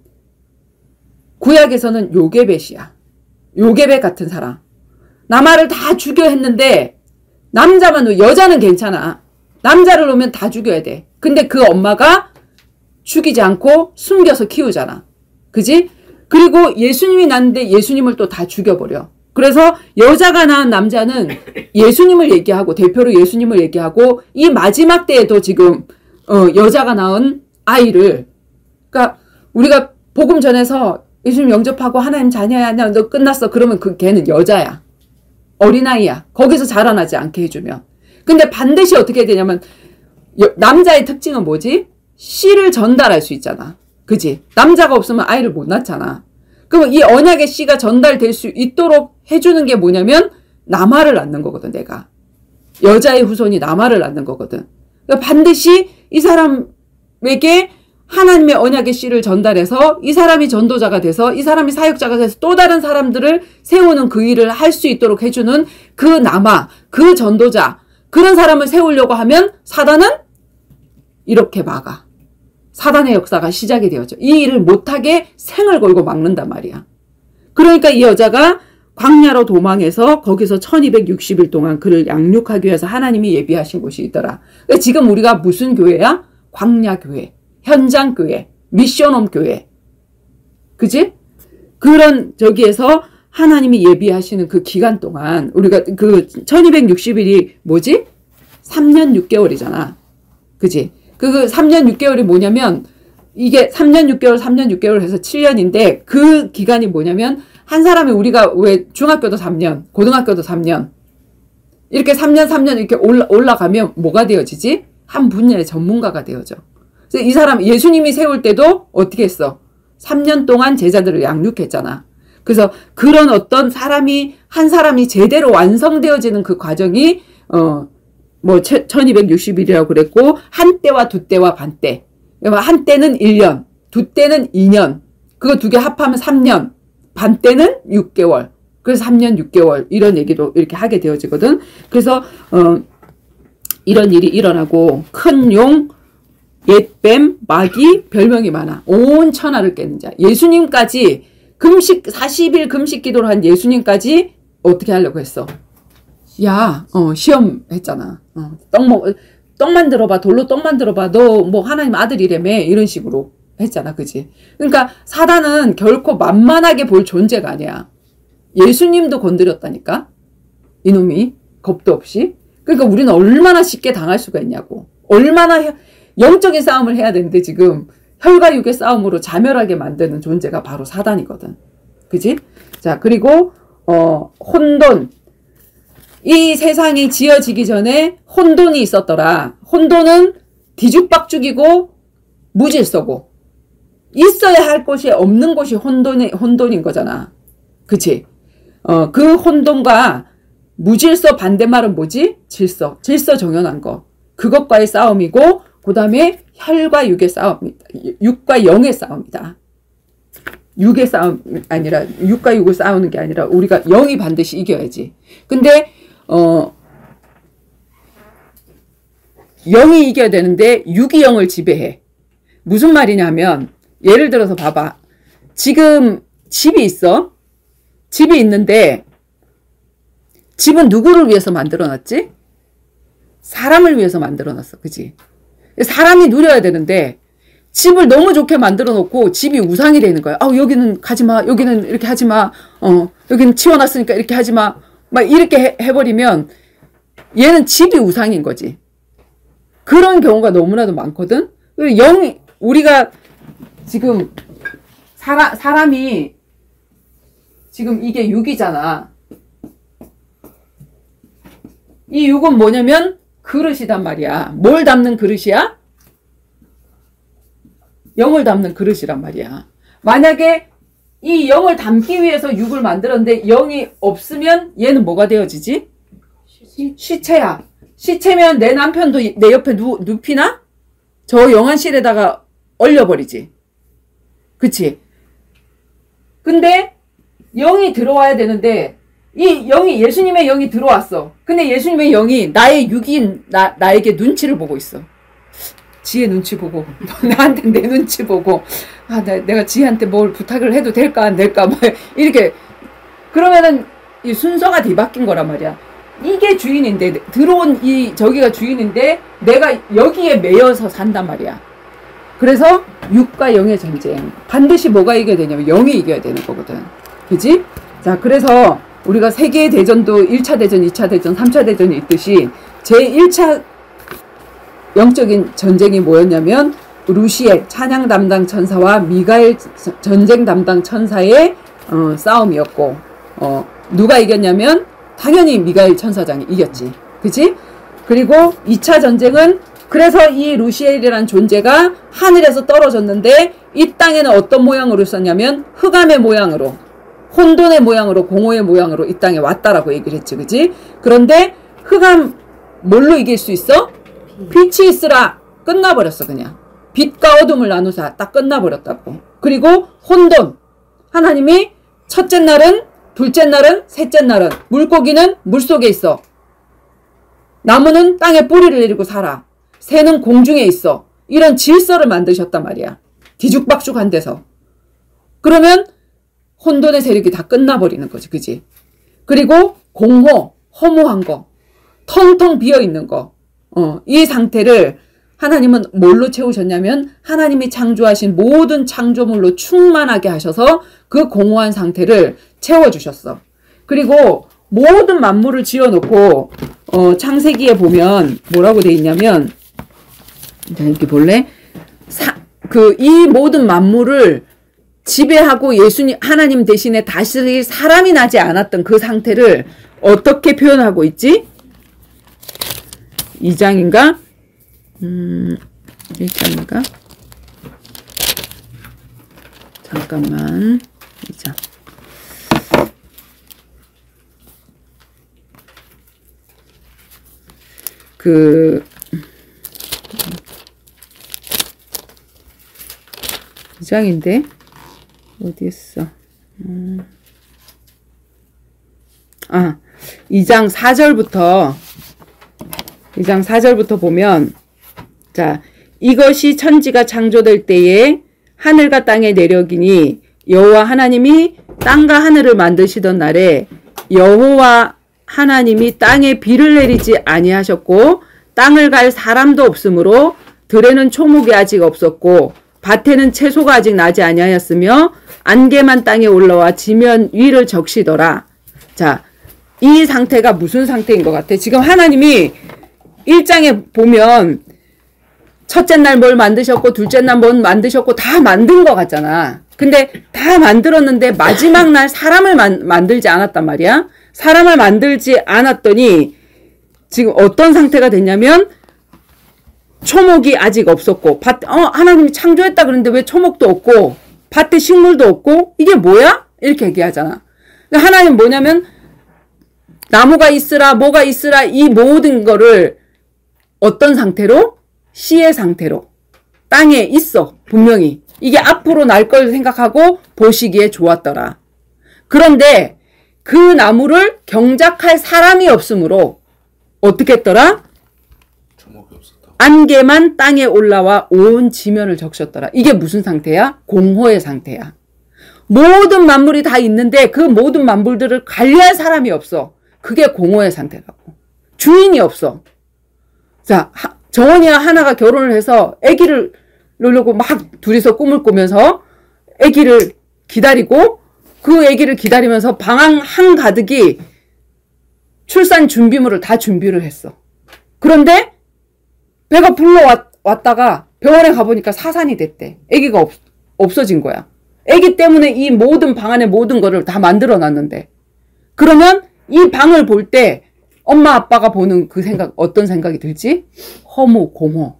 구약에서는 요게벳이야. 요게벳 같은 사람. 남아를 다 죽여 했는데 남자만 여자는 괜찮아. 남자를 놓으면 다 죽여야 돼. 근데 그 엄마가 죽이지 않고 숨겨서 키우잖아. 그지? 그리고 예수님이 낳는데 예수님을 또 다 죽여버려. 그래서 여자가 낳은 남자는 예수님을 얘기하고 대표로 예수님을 얘기하고 이 마지막 때에도 지금 어, 여자가 낳은 아이를 그러니까 우리가 복음 전에서 예수님 영접하고 하나님 자녀야 너 끝났어. 그러면 그 걔는 여자야. 어린아이야. 거기서 자라나지 않게 해주면. 근데 반드시 어떻게 되냐면 여, 남자의 특징은 뭐지? 씨를 전달할 수 있잖아 그지? 남자가 없으면 아이를 못 낳잖아. 그러면 이 언약의 씨가 전달될 수 있도록 해주는 게 뭐냐면 남아를 낳는 거거든, 내가. 여자의 후손이 남아를 낳는 거거든. 그러니까 반드시 이 사람에게 하나님의 언약의 씨를 전달해서 이 사람이 전도자가 돼서 이 사람이 사역자가 돼서 또 다른 사람들을 세우는 그 일을 할 수 있도록 해주는 그 남아, 그 전도자, 그런 사람을 세우려고 하면 사단은 이렇게 막아. 사단의 역사가 시작이 되었죠. 이 일을 못하게 생을 걸고 막는단 말이야. 그러니까 이 여자가 광야로 도망해서 거기서 1260일 동안 그를 양육하기 위해서 하나님이 예비하신 곳이 있더라. 그러니까 지금 우리가 무슨 교회야? 광야교회, 현장교회, 미션홈 교회. 그지? 그런 저기에서 하나님이 예비하시는 그 기간 동안 우리가 그 1260일이 뭐지? 3년 6개월이잖아. 그지? 그 3년 6개월이 뭐냐면 이게 3년 6개월, 3년 6개월 해서 7년인데 그 기간이 뭐냐면 한 사람이 우리가 왜 중학교도 3년, 고등학교도 3년 이렇게 3년, 3년 이렇게 올라, 올라가면 뭐가 되어지지? 한 분야의 전문가가 되어져. 그래서 이 사람 예수님이 세울 때도 어떻게 했어? 3년 동안 제자들을 양육했잖아. 그래서 그런 어떤 사람이 한 사람이 제대로 완성되어지는 그 과정이 어 뭐 1260일이라고 그랬고 한 때와 두 때와 반 때. 한 때는 1년, 두 때는 2년. 그거 두 개 합하면 3년. 반 때는 6개월. 그래서 3년 6개월 이런 얘기도 이렇게 하게 되어지거든. 그래서 어 이런 일이 일어나고 큰 용, 옛뱀, 마귀 별명이 많아. 온 천하를 깨는 자. 예수님까지 금식 40일 금식 기도를 한 예수님까지 어떻게 하려고 했어? 야, 어, 시험 했잖아. 어, 떡 먹, 떡 만들어봐. 돌로 떡 만들어봐. 너 뭐 하나님 아들이래매. 이런 식으로 했잖아. 그지? 그러니까 사단은 결코 만만하게 볼 존재가 아니야. 예수님도 건드렸다니까? 이놈이. 겁도 없이. 그러니까 우리는 얼마나 쉽게 당할 수가 있냐고. 얼마나 영적인 싸움을 해야 되는데 지금 혈과 육의 싸움으로 자멸하게 만드는 존재가 바로 사단이거든. 그지? 자, 그리고, 어, 혼돈. 이 세상이 지어지기 전에 혼돈이 있었더라. 혼돈은 뒤죽박죽이고 무질서고 있어야 할 곳이 없는 곳이 혼돈이 혼돈인 거잖아. 그치? 어, 그 혼돈과 무질서 반대말은 뭐지? 질서. 질서 정연한 거. 그것과의 싸움이고 그 다음에 혈과 육의 싸움입니다. 육과 영의 싸움이다. 육의 싸움 아니라 육과 육을 싸우는 게 아니라 우리가 영이 반드시 이겨야지. 근데 어 영이 이겨야 되는데 육이 영을 지배해. 무슨 말이냐면 예를 들어서 봐봐. 지금 집이 있어. 집이 있는데 집은 누구를 위해서 만들어 놨지? 사람을 위해서 만들어 놨어. 그지? 사람이 누려야 되는데 집을 너무 좋게 만들어 놓고 집이 우상이 되는 거야. 아, 여기는 가지 마. 여기는 이렇게 하지 마. 어, 여기는 치워놨으니까 이렇게 하지 마. 막 이렇게 해, 해버리면 얘는 집이 우상인 거지. 그런 경우가 너무나도 많거든. 영이 우리가 지금 사람 사람이 지금 이게 6이잖아. 이 6은 뭐냐면 그릇이단 말이야. 뭘 담는 그릇이야? 영을 담는 그릇이란 말이야. 만약에 이 영을 담기 위해서 6을 만들었는데 영이 없으면 얘는 뭐가 되어지지? 시체야. 시체면 내 남편도 내 옆에 누, 눕히나? 저 영안실에다가 얼려버리지. 그치? 근데 영이 들어와야 되는데 이 영이 예수님의 영이 들어왔어. 근데 예수님의 영이 나의 육인 나 나에게 눈치를 보고 있어. 지혜 눈치 보고 나한테 내 눈치 보고 아 나, 내가 지혜한테 뭘 부탁을 해도 될까 안 될까 막 이렇게 그러면은 이 순서가 뒤바뀐 거란 말이야. 이게 주인인데 들어온 이 저기가 주인인데 내가 여기에 매여서 산단 말이야. 그래서 육과 영의 전쟁 반드시 뭐가 이겨야 되냐면 영이 이겨야 되는 거거든. 그지? 자 그래서 우리가 세계 대전도 1차 대전, 2차 대전, 3차 대전이 있듯이 제 1차 영적인 전쟁이 뭐였냐면 루시엘 찬양 담당 천사와 미가엘 전쟁 담당 천사의 어, 싸움이었고 어, 누가 이겼냐면 당연히 미가엘 천사장이 이겼지. 그치? 그리고 2차 전쟁은 그래서 이 루시엘이란 존재가 하늘에서 떨어졌는데 이 땅에는 어떤 모양으로 있었냐면 흑암의 모양으로 혼돈의 모양으로 공허의 모양으로 이 땅에 왔다라고 얘기를 했지. 그지? 그런데 흑암 뭘로 이길 수 있어? 빛이 있으라 끝나버렸어 그냥. 빛과 어둠을 나누사 딱 끝나버렸다고. 그리고 혼돈. 하나님이 첫째 날은 둘째 날은 셋째 날은 물고기는 물속에 있어. 나무는 땅에 뿌리를 내리고 살아. 새는 공중에 있어. 이런 질서를 만드셨단 말이야. 뒤죽박죽한 데서. 그러면 혼돈의 세력이 다 끝나버리는 거지. 그지? 그리고 공허, 허무한 거, 텅텅 비어 있는 거. 어, 이 상태를 하나님은 뭘로 채우셨냐면 하나님이 창조하신 모든 창조물로 충만하게 하셔서 그 공허한 상태를 채워주셨어. 그리고 모든 만물을 지어놓고 어, 창세기에 보면 뭐라고 돼 있냐면 자 이렇게 볼래? 그 이 모든 만물을 지배하고 예수님 하나님 대신에 다스릴 사람이 나지 않았던 그 상태를 어떻게 표현하고 있지? 2장인가? 음, 1장인가? 잠깐만. 2장. 그, 2장인데? 어디 있어? 음. 아, 2장 4절부터 2장 4절부터 보면 자, 이것이 천지가 창조될 때에 하늘과 땅의 내력이니 여호와 하나님이 땅과 하늘을 만드시던 날에 여호와 하나님이 땅에 비를 내리지 아니하셨고 땅을 갈 사람도 없으므로 들에는 초목이 아직 없었고 밭에는 채소가 아직 나지 아니하였으며 안개만 땅에 올라와 지면 위를 적시더라. 자, 이 상태가 무슨 상태인 것 같아? 지금 하나님이 1장에 보면 첫째 날 뭘 만드셨고 둘째 날 뭘 만드셨고 다 만든 것 같잖아. 근데 다 만들었는데 마지막 날 사람을 만, 만들지 않았단 말이야. 사람을 만들지 않았더니 지금 어떤 상태가 됐냐면 초목이 아직 없었고 밭, 어, 하나님이 창조했다 그러는데 왜 초목도 없고 밭에 식물도 없고 이게 뭐야? 이렇게 얘기하잖아. 하나님 뭐냐면 나무가 있으라 뭐가 있으라 이 모든 거를 어떤 상태로? 씨의 상태로. 땅에 있어. 분명히. 이게 앞으로 날 걸 생각하고 보시기에 좋았더라. 그런데 그 나무를 경작할 사람이 없으므로 어떻게 했더라? 안개만 땅에 올라와 온 지면을 적셨더라. 이게 무슨 상태야? 공허의 상태야. 모든 만물이 다 있는데 그 모든 만물들을 관리할 사람이 없어. 그게 공허의 상태라고. 주인이 없어. 자, 하, 정원이와 하나가 결혼을 해서 아기를 놓으려고 막 둘이서 꿈을 꾸면서 아기를 기다리고 그 아기를 기다리면서 방황 한 가득이 출산 준비물을 다 준비를 했어. 그런데 배가 불러왔다가 병원에 가보니까 사산이 됐대. 아기가 없, 없어진 거야. 아기 때문에 이 모든 방 안에 모든 거를 다 만들어 놨는데. 그러면 이 방을 볼 때 엄마 아빠가 보는 그 생각, 어떤 생각이 들지? 허무, 공허.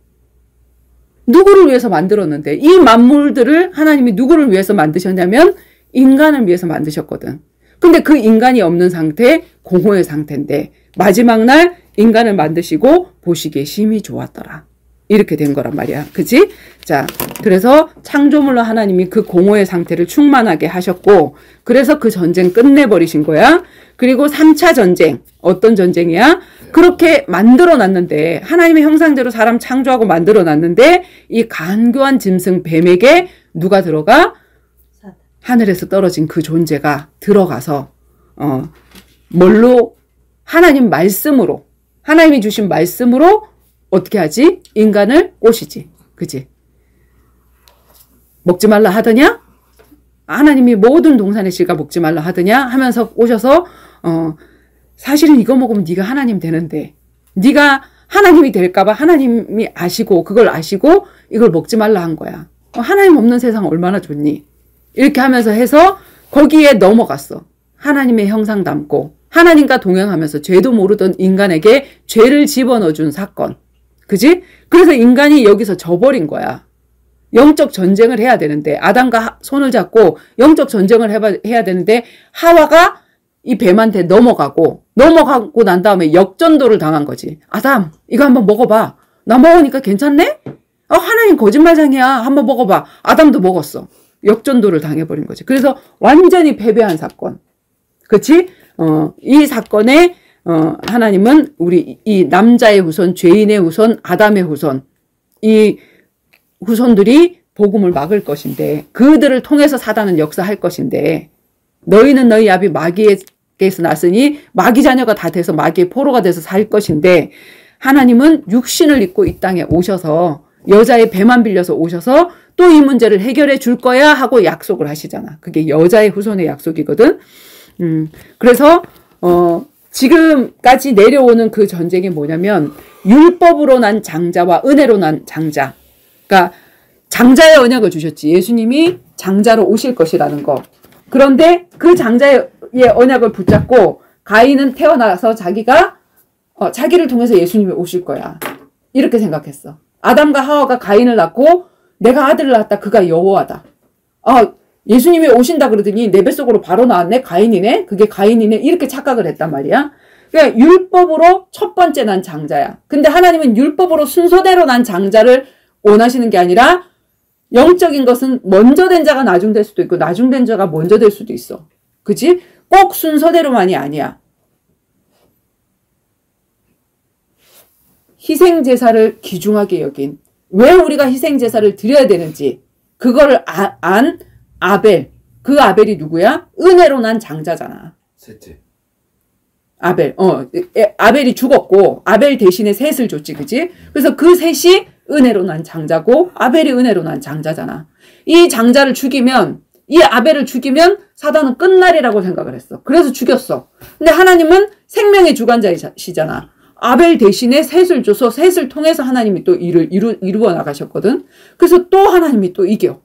누구를 위해서 만들었는데 이 만물들을 하나님이 누구를 위해서 만드셨냐면 인간을 위해서 만드셨거든. 근데 그 인간이 없는 상태, 공허의 상태인데 마지막 날 인간을 만드시고 보시기에 심히 좋았더라. 이렇게 된 거란 말이야. 그치? 자, 그래서 창조물로 하나님이 그 공허의 상태를 충만하게 하셨고, 그래서 그 전쟁 끝내버리신 거야. 그리고 3차 전쟁. 어떤 전쟁이야? 그렇게 만들어 놨는데, 하나님의 형상대로 사람 창조하고 만들어 놨는데, 이 간교한 짐승 뱀에게 누가 들어가? 하늘에서 떨어진 그 존재가 들어가서, 어, 뭘로? 하나님 말씀으로, 하나님이 주신 말씀으로 어떻게 하지? 인간을 꼬시지. 그지? 먹지 말라 하더냐? 하나님이 모든 동산의 씨가 먹지 말라 하더냐? 하면서 오셔서 어 사실은 이거 먹으면 네가 하나님 되는데 네가 하나님이 될까봐 하나님이 아시고 그걸 아시고 이걸 먹지 말라 한 거야. 어, 하나님 없는 세상 얼마나 좋니? 이렇게 하면서 해서 거기에 넘어갔어. 하나님의 형상 담고 하나님과 동행하면서 죄도 모르던 인간에게 죄를 집어넣어준 사건. 그지? 그래서 인간이 여기서 져버린 거야. 영적 전쟁을 해야 되는데 아담과 손을 잡고 영적 전쟁을 해봐, 해야 되는데 하와가 이 뱀한테 넘어가고 넘어가고 난 다음에 역전도를 당한 거지. 아담 이거 한번 먹어봐. 나 먹으니까 괜찮네? 어, 하나님 거짓말장이야. 한번 먹어봐. 아담도 먹었어. 역전도를 당해버린 거지. 그래서 완전히 패배한 사건. 그치? 어, 이 사건에 어, 하나님은 우리 이 남자의 후손, 죄인의 후손, 아담의 후손, 이 후손들이 복음을 막을 것인데 그들을 통해서 사단은 역사할 것인데 너희는 너희 아비 마귀에게서 났으니 마귀 자녀가 다 돼서 마귀의 포로가 돼서 살 것인데 하나님은 육신을 입고 이 땅에 오셔서 여자의 배만 빌려서 오셔서 또 이 문제를 해결해 줄 거야 하고 약속을 하시잖아. 그게 여자의 후손의 약속이거든. 음, 그래서 어 지금까지 내려오는 그 전쟁이 뭐냐면 율법으로 난 장자와 은혜로 난 장자. 그러니까 장자의 언약을 주셨지. 예수님이 장자로 오실 것이라는 거. 그런데 그 장자의 언약을 붙잡고 가인은 태어나서 자기가 어, 자기를 통해서 예수님이 오실 거야. 이렇게 생각했어. 아담과 하와가 가인을 낳고 내가 아들을 낳았다. 그가 여호와다. 아, 예수님이 오신다 그러더니 내 뱃속으로 바로 나왔네? 가인이네? 그게 가인이네? 이렇게 착각을 했단 말이야. 그러니까 율법으로 첫 번째 난 장자야. 근데 하나님은 율법으로 순서대로 난 장자를 원하시는 게 아니라 영적인 것은 먼저 된 자가 나중 될 수도 있고 나중 된 자가 먼저 될 수도 있어. 그지? 꼭 순서대로만이 아니야. 희생제사를 귀중하게 여긴 왜 우리가 희생제사를 드려야 되는지 그거를 아, 안 아벨. 그 아벨이 누구야? 은혜로 난 장자잖아. 셋째. 아벨. 어, 아벨이 죽었고 아벨 대신에 셋을 줬지, 그지? 그래서 그 셋이 은혜로 난 장자고 아벨이 은혜로 난 장자잖아. 이 장자를 죽이면 이 아벨을 죽이면 사단은 끝날이라고 생각을 했어. 그래서 죽였어. 근데 하나님은 생명의 주관자이시잖아. 아벨 대신에 셋을 줘서 셋을 통해서 하나님이 또 일을 이루, 이루어 나가셨거든. 그래서 또 하나님이 또 이겨.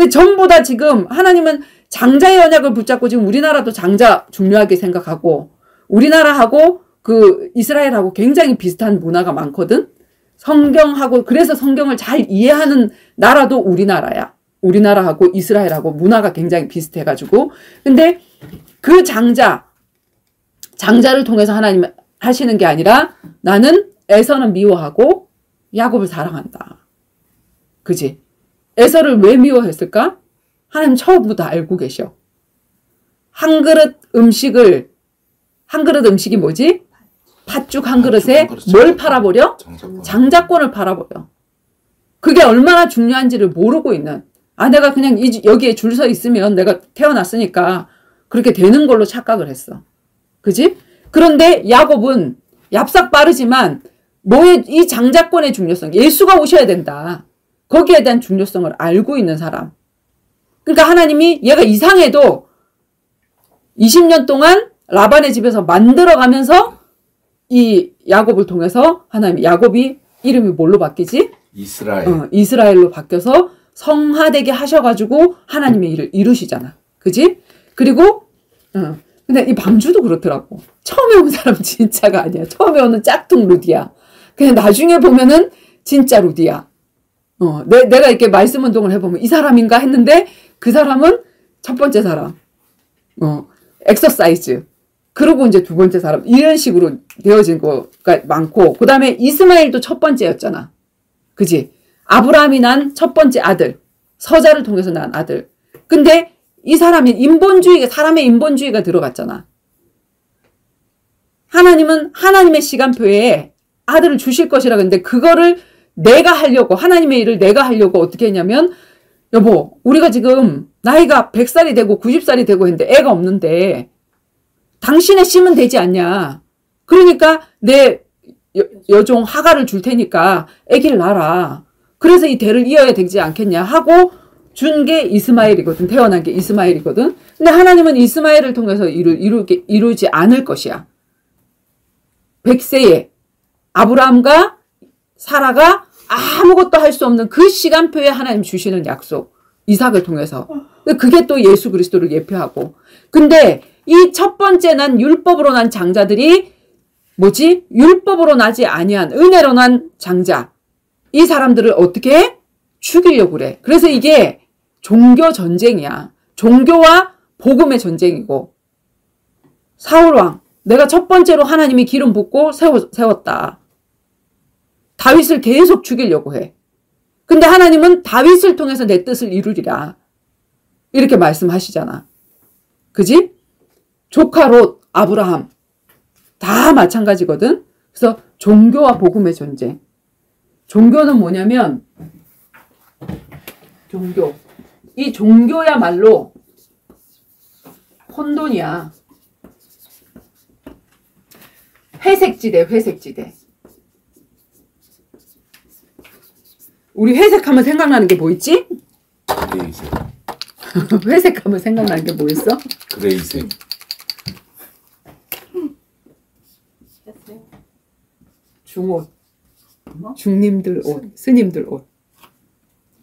근데 전부 다 지금 하나님은 장자의 언약을 붙잡고 지금 우리나라도 장자 중요하게 생각하고 우리나라하고 그 이스라엘하고 굉장히 비슷한 문화가 많거든. 성경하고 그래서 성경을 잘 이해하는 나라도 우리나라야. 우리나라하고 이스라엘하고 문화가 굉장히 비슷해 가지고 근데 그 장자 장자를 통해서 하나님 하시는 게 아니라 나는 에서는 미워하고 야곱을 사랑한다. 그지? 에서를 왜 미워했을까? 하나님 처음부터 알고 계셔. 한 그릇 음식을 한 그릇 음식이 뭐지? 팥죽 한 그릇에 뭘. 팔아버려? 장작권. 장자권을 팔아버려. 그게 얼마나 중요한지를 모르고 있는. 아, 내가 그냥 이, 여기에 줄 서 있으면 내가 태어났으니까 그렇게 되는 걸로 착각을 했어. 그지? 그런데 야곱은 얍삭 빠르지만 뭐의 이 장자권의 중요성, 예수가 오셔야 된다. 거기에 대한 중요성을 알고 있는 사람. 그러니까 하나님이 얘가 이상해도 20년 동안 라반의 집에서 만들어가면서 이 야곱을 통해서 하나님 야곱이 이름이 뭘로 바뀌지? 이스라엘. 어, 이스라엘로 바뀌어서 성화되게 하셔가지고 하나님의 일을 이루시잖아. 그지? 그리고, 어, 근데 이 방주도 그렇더라고. 처음에 온 사람 진짜가 아니야. 처음에 오는 짝퉁 루디야. 그냥 나중에 보면은 진짜 루디야. 어, 내, 내가 이렇게 말씀 운동을 해보면 이 사람인가 했는데 그 사람은 첫 번째 사람. 어, 엑서사이즈. 그리고 이제 두 번째 사람. 이런 식으로 되어진 거가 많고, 그 다음에 이스마일도 첫 번째였잖아. 그지? 아브라함이 난 첫 번째 아들. 서자를 통해서 난 아들. 근데 이 사람이 인본주의가, 사람의 인본주의가 들어갔잖아. 하나님은 하나님의 시간표에 아들을 주실 것이라 근데 그거를 내가 하려고, 하나님의 일을 내가 하려고 어떻게 했냐면, 여보, 우리가 지금 나이가 100살이 되고 90살이 되고 했는데 애가 없는데, 당신의 씨면 되지 않냐. 그러니까 내 여, 여종 하가를 줄 테니까 아기를 낳아라. 그래서 이 대를 이어야 되지 않겠냐 하고 준 게 이스마엘이거든. 태어난 게 이스마엘이거든. 근데 하나님은 이스마엘을 통해서 이루, 이루게, 이루지 않을 것이야. 백세에 아브라함과 사라가 아무것도 할 수 없는 그 시간표에 하나님 주시는 약속. 이삭을 통해서. 그게 또 예수 그리스도를 예표하고. 근데 이 첫 번째 난 율법으로 난 장자들이 뭐지? 율법으로 나지 아니한 은혜로 난 장자. 이 사람들을 어떻게 해? 죽이려고 그래. 그래서 이게 종교 전쟁이야. 종교와 복음의 전쟁이고. 사울왕. 내가 첫 번째로 하나님이 기름 붓고 세웠다. 다윗을 계속 죽이려고 해. 근데 하나님은 다윗을 통해서 내 뜻을 이루리라. 이렇게 말씀하시잖아. 그지? 조카 롯, 아브라함. 다 마찬가지거든. 그래서 종교와 복음의 전쟁. 종교는 뭐냐면 종교. 이 종교야말로 혼돈이야. 회색지대, 회색지대. 우리 회색하면 생각나는 게 뭐 있지? 그레이색. 회색하면 생각나는 게 뭐 있어? 그레이색. 중옷. 뭐? 중님들 옷, 스님들 옷.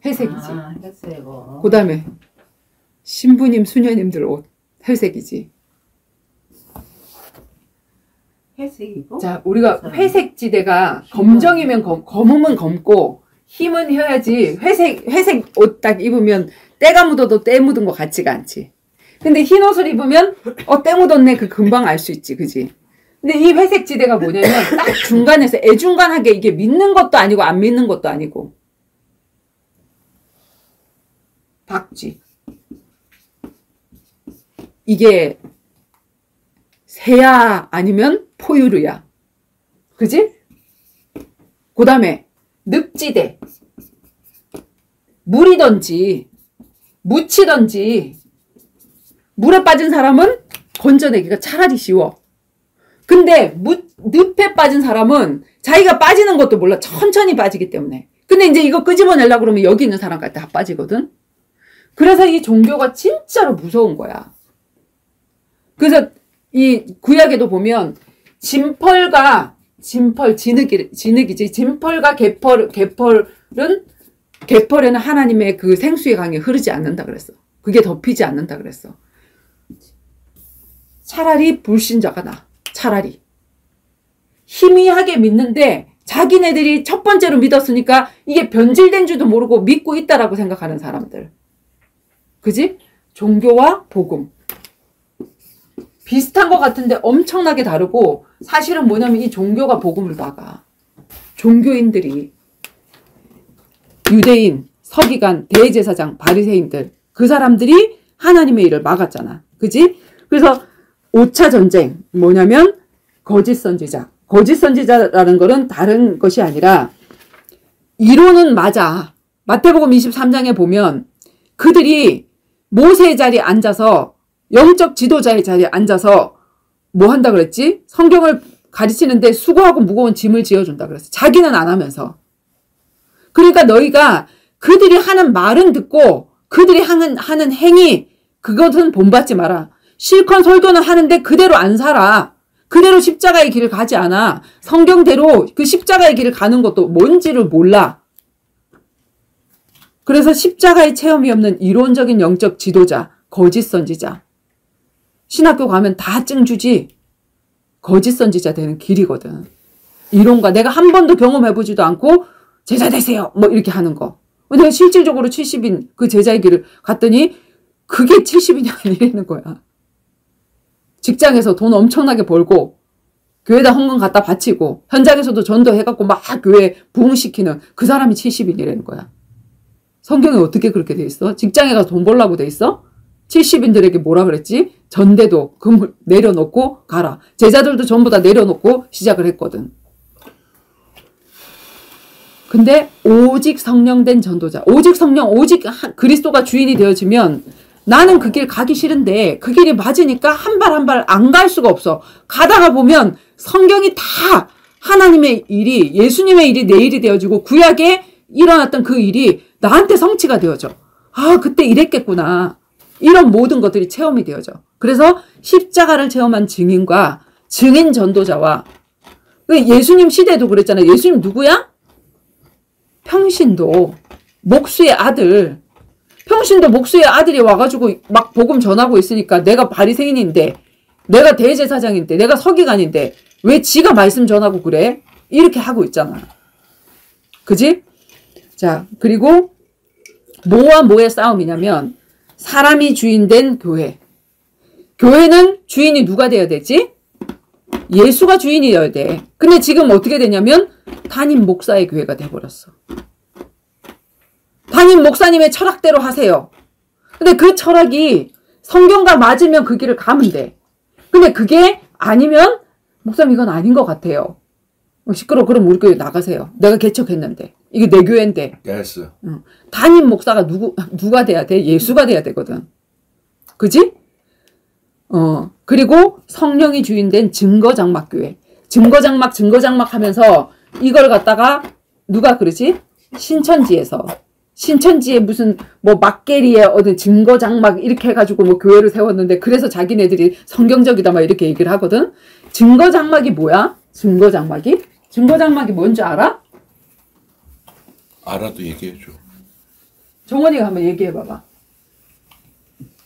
회색이지. 아, 했어요. 그 다음에 신부님, 수녀님들 옷. 회색이지. 회색이고. 자, 우리가 회색 지대가 검정이면 검, 검으면 검고 힘은 혀야지 회색 회색 옷 딱 입으면 때가 묻어도 때 묻은 것 같지가 않지. 근데 흰 옷을 입으면 어 때 묻었네 그 금방 알 수 있지, 그지? 근데 이 회색 지대가 뭐냐면 딱 중간에서 애중간하게 이게 믿는 것도 아니고 안 믿는 것도 아니고 박쥐 이게 새야 아니면 포유류야. 그지? 그 다음에 늪지대. 물이든지 묻히든지 물에 빠진 사람은 건져내기가 차라리 쉬워. 근데 무, 늪에 빠진 사람은 자기가 빠지는 것도 몰라. 천천히 빠지기 때문에. 근데 이제 이거 끄집어내려고 그러면 여기 있는 사람까지 다 빠지거든. 그래서 이 종교가 진짜로 무서운 거야. 그래서 이 구약에도 보면 진펄과 진펄 진흙이 진흙이지 진펄과 개펄 개펄은 개펄에는 하나님의 그 생수의 강이 흐르지 않는다 그랬어. 그게 덮이지 않는다 그랬어. 차라리 불신자가 나. 차라리 희미하게 믿는데 자기네들이 첫 번째로 믿었으니까 이게 변질된 줄도 모르고 믿고 있다라고 생각하는 사람들. 그지? 종교와 복음. 비슷한 것 같은데 엄청나게 다르고 사실은 뭐냐면 이 종교가 복음을 막아. 종교인들이 유대인, 서기관, 대제사장, 바리새인들 그 사람들이 하나님의 일을 막았잖아. 그지? 그래서 5차 전쟁 뭐냐면 거짓 선지자. 거짓 선지자라는 것은 다른 것이 아니라 이론은 맞아. 마태복음 23장에 보면 그들이 모세의 자리에 앉아서 영적 지도자의 자리에 앉아서 뭐 한다 그랬지? 성경을 가르치는데 수고하고 무거운 짐을 지어준다 그랬어. 자기는 안 하면서. 그러니까 너희가 그들이 하는 말은 듣고 그들이 하는, 하는 행위, 그것은 본받지 마라. 실컷 설교는 하는데 그대로 안 살아. 그대로 십자가의 길을 가지 않아. 성경대로 그 십자가의 길을 가는 것도 뭔지를 몰라. 그래서 십자가의 체험이 없는 이론적인 영적 지도자, 거짓 선지자. 신학교 가면 다 증주지. 거짓 선지자 되는 길이거든. 이론과 내가 한 번도 경험해보지도 않고 제자 되세요. 뭐 이렇게 하는 거. 내가 실질적으로 70인 그 제자의 길을 갔더니 그게 70인이 아니라는 거야. 직장에서 돈 엄청나게 벌고 교회에다 헌금 갖다 바치고 현장에서도 전도해갖고 막 교회 부흥시키는 그 사람이 70인이라는 거야. 성경에 어떻게 그렇게 돼 있어? 직장에 가서 돈 벌라고 돼 있어? 70인들에게 뭐라 그랬지? 전대도 금 내려놓고 가라. 제자들도 전부 다 내려놓고 시작을 했거든. 근데 오직 성령된 전도자, 오직 성령, 오직 그리스도가 주인이 되어지면 나는 그 길 가기 싫은데 그 길이 맞으니까 한 발 한 발 안 갈 수가 없어. 가다가 보면 성경이 다 하나님의 일이 예수님의 일이 내 일이 되어지고 구약에 일어났던 그 일이 나한테 성취가 되어져. 아, 그때 이랬겠구나. 이런 모든 것들이 체험이 되어져. 그래서 십자가를 체험한 증인과 증인 전도자와 그 예수님 시대도 그랬잖아요. 예수님 누구야? 평신도 목수의 아들. 평신도 목수의 아들이 와가지고 막 복음 전하고 있으니까 내가 바리새인인데 내가 대제사장인데 내가 서기관인데 왜 지가 말씀 전하고 그래? 이렇게 하고 있잖아. 그지? 자, 그리고 뭐와 뭐의 싸움이냐면 사람이 주인된 교회. 교회는 주인이 누가 되어야 되지? 예수가 주인이어야 돼. 근데 지금 어떻게 되냐면 담임 목사의 교회가 돼버렸어. 담임 목사님의 철학대로 하세요. 근데 그 철학이 성경과 맞으면 그 길을 가면 돼. 근데 그게 아니면 목사님 이건 아닌 것 같아요. 시끄러 그럼 우리 교회 나가세요. 내가 개척했는데 이게 내 교회인데. 됐어. 응. 담임 목사가 누구 누가 돼야 돼? 예수가 돼야 되거든. 그지? 어 그리고 성령이 주인된 증거장막 교회. 증거장막 증거장막 하면서 이걸 갖다가 누가 그러지? 신천지에서 신천지에 무슨 뭐 막게리에 어디 증거 장막 이렇게 해가지고 뭐 교회를 세웠는데 그래서 자기네들이 성경적이다 막 이렇게 얘기를 하거든. 증거 장막이 뭐야? 증거 장막이? 증거 장막이 뭔지 알아? 알아도 얘기해줘. 정원이가 한번 얘기해봐봐.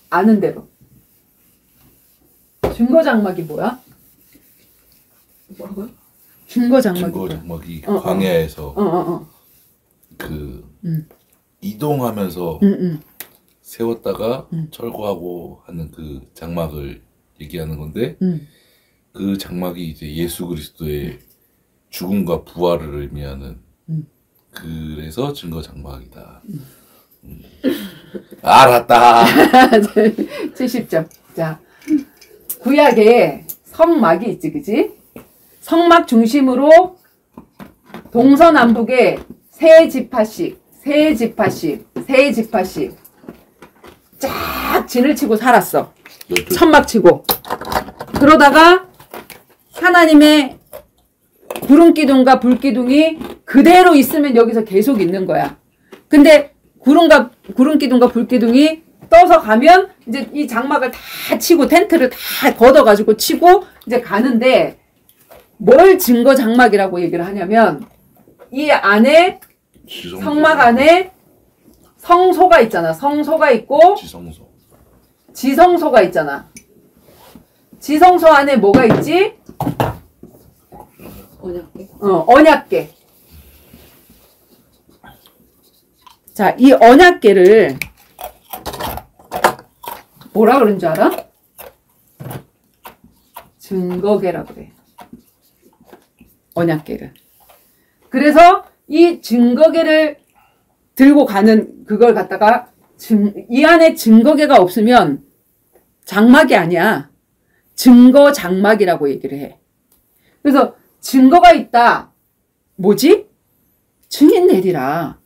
아는 대로. 증거장막이 뭐야? 뭐라고요? 증거장막이 증거 뭐야? 장막이 어, 어. 광야에서 어, 어, 어. 그 음. 이동하면서 응, 응. 세웠다가 음. 철거하고 하는 그 장막을 얘기하는 건데 응. 그 장막이 이제 예수 그리스도의 죽음과 부활을 의미하는 음. 그래서 증거 장막이다. 음. 알았다. 70점. 자, 구약에 성막이 있지, 그지? 성막 중심으로 동서남북에 세 지파씩, 세 지파씩, 세 지파씩 쫙 진을 치고 살았어. 천막 치고. 그러다가 하나님의 구름 기둥과 불 기둥이 그대로 있으면 여기서 계속 있는 거야. 근데 구름과 구름 기둥과 불 기둥이 떠서 가면 이제 이 장막을 다 치고 텐트를 다 걷어 가지고 치고 이제 가는데 뭘 증거 장막이라고 얘기를 하냐면 이 안에 지성소. 성막 안에 성소가 있잖아. 성소가 있고 지성소. 지성소가 있잖아. 지성소 안에 뭐가 있지? 언약계? 어, 언약계. 자, 이 언약계를 뭐라 그런 줄 알아? 증거계라 그래. 언약계를. 그래서 이 증거계를 들고 가는 그걸 갖다가 증, 이 안에 증거계가 없으면 장막이 아니야. 증거 장막이라고 얘기를 해. 그래서 증거가 있다. 뭐지? 증인 내리라.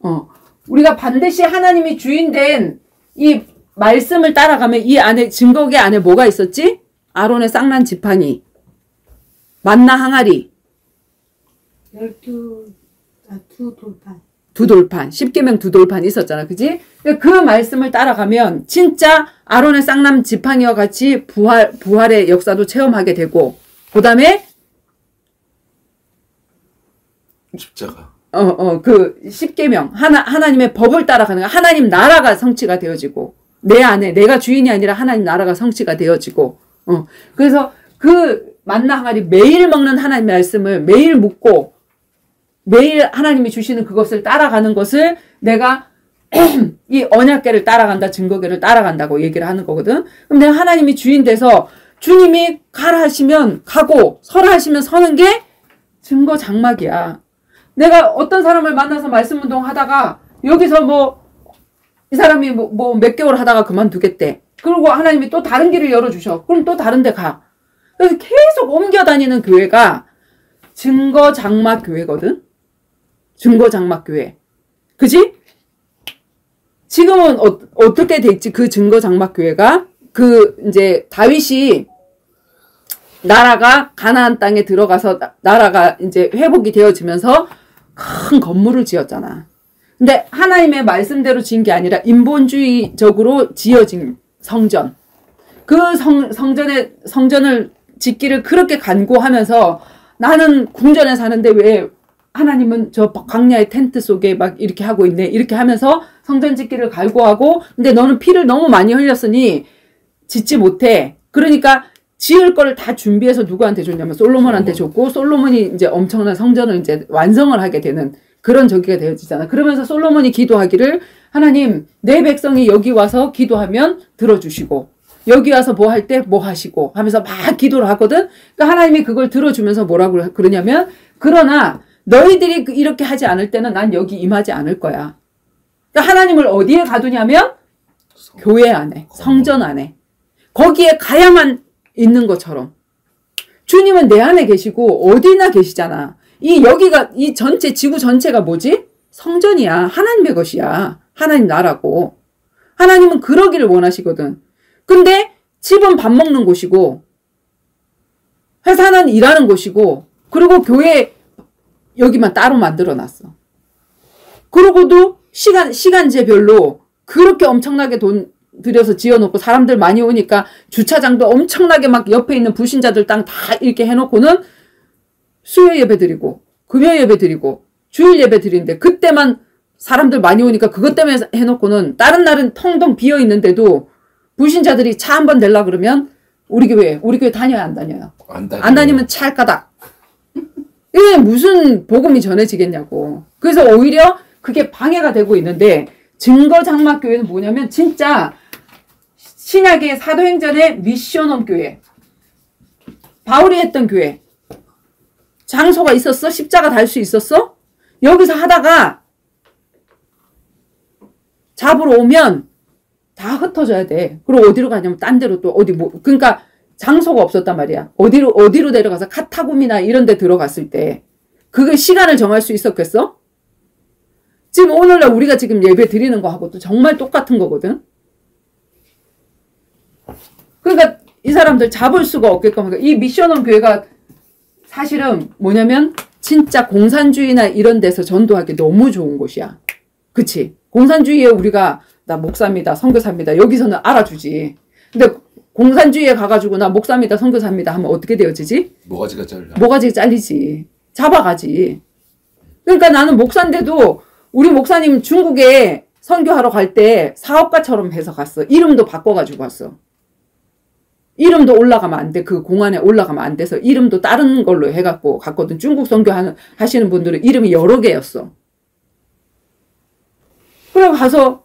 어. 우리가 반드시 하나님이 주인 된 이 말씀을 따라가면 이 안에 증거계 안에 뭐가 있었지? 아론의 쌍난 지팡이, 만나 항아리, 열두, 아, 두 돌판. 두 돌판, 십계명 두 돌판 있었잖아, 그지? 그 말씀을 따라가면 진짜 아론의 쌍남 지팡이와 같이 부활 부활의 역사도 체험하게 되고, 그 다음에 십자가. 어, 어, 그, 십계명, 하나, 하나님의 법을 따라가는, 하나님 나라가 성취가 되어지고, 내 안에, 내가 주인이 아니라 하나님 나라가 성취가 되어지고, 어, 그래서 그 만나 항아리 매일 먹는 하나님 말씀을 매일 묵고, 매일 하나님이 주시는 그것을 따라가는 것을 내가 이 언약계를 따라간다, 증거계를 따라간다고 얘기를 하는 거거든. 그럼 내가 하나님이 주인 돼서 주님이 가라 하시면 가고, 서라 하시면 서는 게 증거 장막이야. 내가 어떤 사람을 만나서 말씀 운동 하다가 여기서 뭐 이 사람이 뭐몇 개월 하다가 그만두겠대. 그리고 하나님이 또 다른 길을 열어주셔. 그럼 또 다른 데 가. 그래서 계속 옮겨 다니는 교회가 증거 장막 교회거든. 증거 장막 교회. 그지? 지금은 어, 어떻게 됐지? 그 증거 장막 교회가 그 이제 다윗이 나라가 가나안 땅에 들어가서 나, 나라가 이제 회복이 되어지면서 큰 건물을 지었잖아. 근데 하나님의 말씀대로 지은 게 아니라 인본주의적으로 지어진 성전. 그 성, 성전에, 성전을 짓기를 그렇게 간구하면서 나는 궁전에 사는데 왜 하나님은 저 광야의 텐트 속에 막 이렇게 하고 있네. 이렇게 하면서 성전 짓기를 갈구하고 근데 너는 피를 너무 많이 흘렸으니 짓지 못해. 그러니까 지을 거를 다 준비해서 누구한테 줬냐면 솔로몬한테 줬고 솔로몬이 이제 엄청난 성전을 이제 완성을 하게 되는 그런 저기가 되어지잖아. 그러면서 솔로몬이 기도하기를 하나님 내 백성이 여기 와서 기도하면 들어주시고 여기 와서 뭐 할 때 뭐 하시고 하면서 막 기도를 하거든. 그러니까 하나님이 그걸 들어주면서 뭐라고 그러냐면 그러나 너희들이 그 이렇게 하지 않을 때는 난 여기 임하지 않을 거야. 그러니까 하나님을 어디에 가두냐면 교회 안에 성전 안에 거기에 가야만 있는 것처럼 주님은 내 안에 계시고 어디나 계시잖아. 이 여기가 이 전체 지구 전체가 뭐지? 성전이야. 하나님의 것이야. 하나님 나라고. 하나님은 그러기를 원하시거든. 근데 집은 밥 먹는 곳이고 회사는 일하는 곳이고 그리고 교회 여기만 따로 만들어 놨어. 그러고도 시간 시간제별로 그렇게 엄청나게 돈 들여서 지어놓고 사람들 많이 오니까 주차장도 엄청나게 막 옆에 있는 불신자들 땅 다 이렇게 해놓고는 수요 예배 드리고 금요 예배 드리고 주일 예배 드리는데 그때만 사람들 많이 오니까 그것 때문에 해놓고는 다른 날은 텅텅 비어 있는데도 불신자들이 차 한번 내려 그러면 우리 교회 우리 교회 다녀야 안 다녀요. 안 다녀요. 안 다니면 찰 까닥. 이게 무슨 복음이 전해지겠냐고. 그래서 오히려 그게 방해가 되고 있는데 증거 장막 교회는 뭐냐면 진짜 신약의 사도행전의 미션홈 교회. 바울이 했던 교회. 장소가 있었어? 십자가 달 수 있었어? 여기서 하다가 잡으러 오면 다 흩어져야 돼. 그리고 어디로 가냐면 딴 데로 또 어디 뭐 그러니까 장소가 없었단 말이야. 어디로 어디로 내려가서 카타굼이나 이런 데 들어갔을 때 그게 시간을 정할 수 있었겠어? 지금 오늘날 우리가 지금 예배 드리는 거하고도 정말 똑같은 거거든. 그러니까 이 사람들 잡을 수가 없게끔 이 미션홈 교회가 사실은 뭐냐면 진짜 공산주의나 이런 데서 전도하기 너무 좋은 곳이야. 그치? 공산주의에 우리가 나 목사입니다, 선교사입니다. 여기서는 알아주지. 근데 공산주의에 가가지고 나 목사입니다, 선교사입니다 하면 어떻게 되어지지? 모가지가 잘려. 모가지 잘리지. 잡아가지. 그러니까 나는 목사인데도 우리 목사님 중국에 선교하러 갈 때 사업가처럼 해서 갔어. 이름도 바꿔가지고 갔어. 이름도 올라가면 안 돼. 그 공안에 올라가면 안 돼서 이름도 다른 걸로 해갖고 갔거든. 중국 선교 하시는 분들은 이름이 여러 개였어. 그래 가서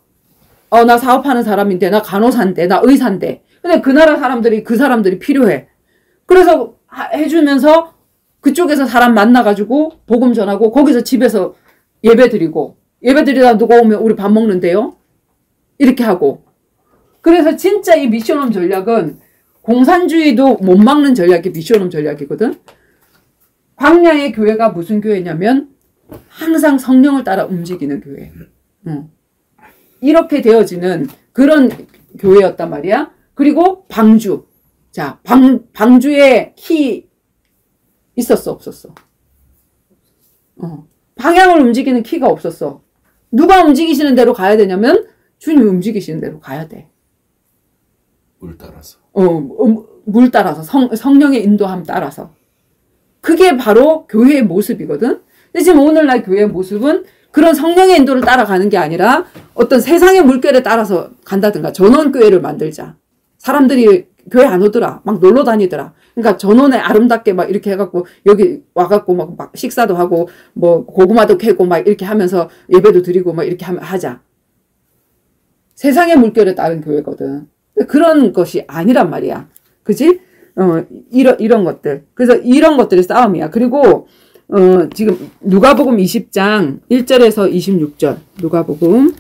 어 나 사업하는 사람인데 나 간호사인데 나 의사인데 근데 그 나라 사람들이 그 사람들이 필요해. 그래서 하- 해주면서 그쪽에서 사람 만나가지고 복음 전하고 거기서 집에서 예배 드리고 예배 드리다 누가 오면 우리 밥 먹는데요. 이렇게 하고 그래서 진짜 이 미션홈 전략은 공산주의도 못 막는 전략이 미션홈 전략이거든. 광야의 교회가 무슨 교회냐면 항상 성령을 따라 움직이는 교회. 응. 이렇게 되어지는 그런 교회였단 말이야. 그리고 방주. 자, 방, 방주에 키 있었어, 없었어? 어. 방향을 움직이는 키가 없었어. 누가 움직이시는 대로 가야 되냐면 주님이 움직이시는 대로 가야 돼. 물 따라서. 어, 어, 물 따라서 성, 성령의 인도함 따라서. 그게 바로 교회의 모습이거든. 근데 지금 오늘날 교회의 모습은 그런 성령의 인도를 따라가는 게 아니라 어떤 세상의 물결에 따라서 간다든가 전원 교회를 만들자. 사람들이 교회 안 오더라. 막 놀러 다니더라. 그러니까 전원에 아름답게 막 이렇게 해갖고 여기 와갖고 막, 막 식사도 하고 뭐 고구마도 캐고 막 이렇게 하면서 예배도 드리고 막 이렇게 하자. 세상의 물결에 따른 교회거든. 그런 것이 아니란 말이야. 그지? 어, 이런, 이런 것들. 그래서 이런 것들이 싸움이야. 그리고, 어, 지금, 누가복음 20장 1절에서 26절. 누가복음.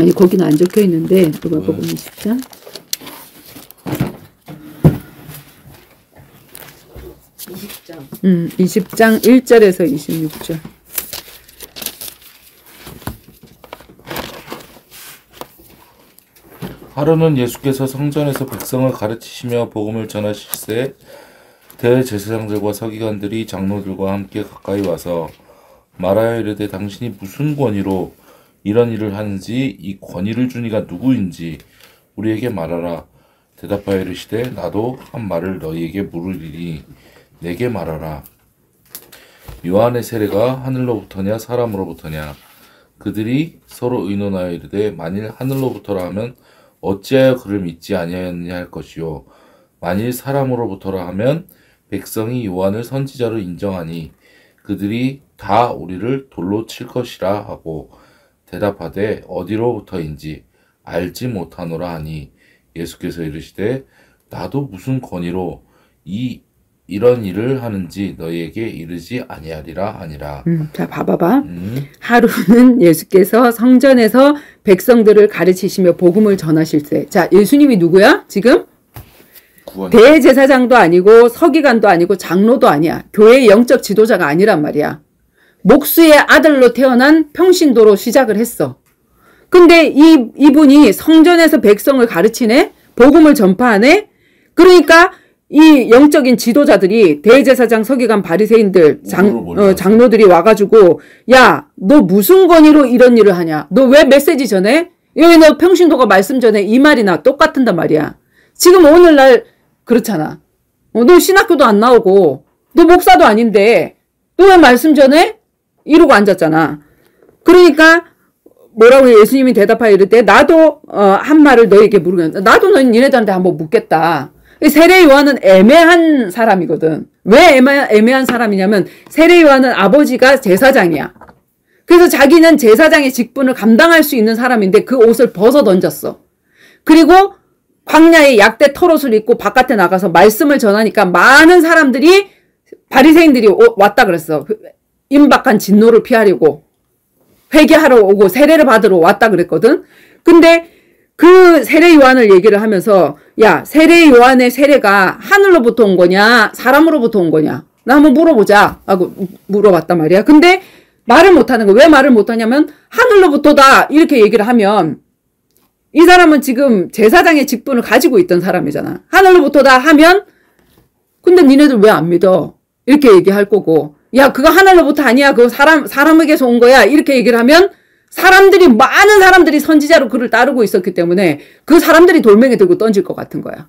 아니, 거기는 안 적혀 있는데, 누가복음 20장. 음, 20장 1절에서 26절. 하루는 예수께서 성전에서 백성을 가르치시며 복음을 전하실새 대제사장들과 서기관들이 장로들과 함께 가까이 와서 말하여 이르되 당신이 무슨 권위로 이런 일을 하는지 이 권위를 준 이가 누구인지 우리에게 말하라 대답하여 이르시되 나도 한 말을 너희에게 물으리니 내게 말하라. 요한의 세례가 하늘로부터냐 사람으로부터냐. 그들이 서로 의논하여 이르되 만일 하늘로부터라 하면 어찌하여 그를 믿지 아니하였느냐 할 것이요. 만일 사람으로부터라 하면 백성이 요한을 선지자로 인정하니 그들이 다 우리를 돌로 칠 것이라 하고 대답하되 어디로부터인지 알지 못하노라 하니 예수께서 이르시되 나도 무슨 권위로 이 이런 일을 하는지 너희에게 이르지 아니하리라 하니라. 음, 자, 봐봐봐. 음, 하루는 예수께서 성전에서 백성들을 가르치시며 복음을 전하실 때. 자, 예수님이 누구야? 지금? 구원. 대제사장도 아니고 서기관도 아니고 장로도 아니야. 교회의 영적 지도자가 아니란 말이야. 목수의 아들로 태어난 평신도로 시작을 했어. 근데 이, 이분이 성전에서 백성을 가르치네? 복음을 전파하네? 그러니까 이 영적인 지도자들이 대제사장, 서기관, 바리새인들, 장. 어, 장로들이 와가지고 야, 너 무슨 권위로 이런 일을 하냐? 너 왜 메시지 전해? 여기 너 평신도가 말씀 전에 이 말이나 똑같은단 말이야. 지금 오늘날 그렇잖아. 어, 너 신학교도 안 나오고 너 목사도 아닌데 너 왜 말씀 전해? 이러고 앉았잖아. 그러니까 뭐라고 예수님이 대답하여 이르되 나도 어, 한 말을 너에게 물으겠다. 나도 너 니네들한테 한번 묻겠다. 이 세례 요한은 애매한 사람이거든. 왜 애매, 애매한 사람이냐면 세례 요한은 아버지가 제사장이야. 그래서 자기는 제사장의 직분을 감당할 수 있는 사람인데 그 옷을 벗어 던졌어. 그리고 광야에 약대 털옷을 입고 바깥에 나가서 말씀을 전하니까 많은 사람들이 바리새인들이 오- 왔다 그랬어. 임박한 진노를 피하려고 회개하러 오고 세례를 받으러 왔다 그랬거든. 근데 그 세례 요한을 얘기를 하면서 야 세례 요한의 세례가 하늘로부터 온 거냐 사람으로부터 온 거냐 나 한번 물어보자 하고 물어봤단 말이야. 근데 말을 못하는 거 왜 말을 못하냐면 하늘로부터다 이렇게 얘기를 하면 이 사람은 지금 제사장의 직분을 가지고 있던 사람이잖아. 하늘로부터다 하면 근데 니네들 왜 안 믿어? 이렇게 얘기할 거고 야 그거 하늘로부터 아니야 그거 사람 사람에게서 온 거야 이렇게 얘기를 하면 사람들이 많은 사람들이 선지자로 그를 따르고 있었기 때문에 그 사람들이 돌멩이 들고 던질 것 같은 거야.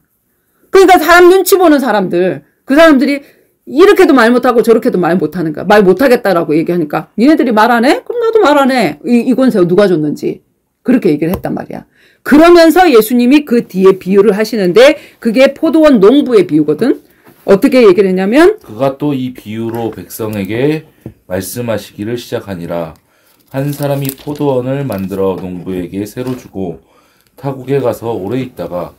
그러니까 사람 눈치 보는 사람들 그 사람들이 이렇게도 말 못하고 저렇게도 말 못하는 거야. 말 못하겠다라고 얘기하니까 니네들이 말 안 해? 그럼 나도 말 안 해. 이, 이 권세 누가 줬는지 그렇게 얘기를 했단 말이야. 그러면서 예수님이 그 뒤에 비유를 하시는데 그게 포도원 농부의 비유거든. 어떻게 얘기를 했냐면 그가 또 이 비유로 백성에게 말씀하시기를 시작하니라. 한 사람이 포도원을 만들어 농부에게 새로 주고 타국에 가서 오래 있다가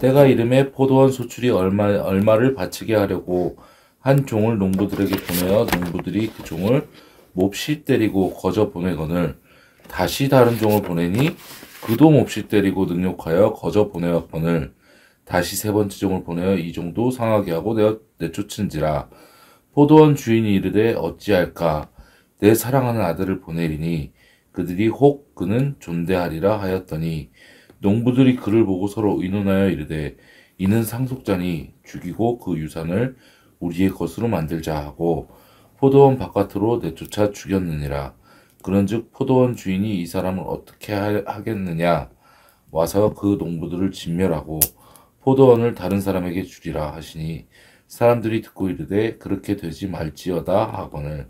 때가 이름에 포도원 소출이 얼마, 얼마를 바치게 하려고 한 종을 농부들에게 보내어 농부들이 그 종을 몹시 때리고 거저 보내거늘 다시 다른 종을 보내니 그도 몹시 때리고 능욕하여 거저 보내었거늘 다시 세 번째 종을 보내어 이 종도 상하게 하고 내어 내쫓은지라 포도원 주인이 이르되 어찌할까? 내 사랑하는 아들을 보내리니 그들이 혹 그는 존대하리라 하였더니 농부들이 그를 보고 서로 의논하여 이르되 이는 상속자니 죽이고 그 유산을 우리의 것으로 만들자 하고 포도원 바깥으로 내쫓아 죽였느니라. 그런즉 포도원 주인이 이 사람을 어떻게 하, 겠느냐? 와서 그 농부들을 진멸하고 포도원을 다른 사람에게 주리라 하시니 사람들이 듣고 이르되 그렇게 되지 말지어다 하거늘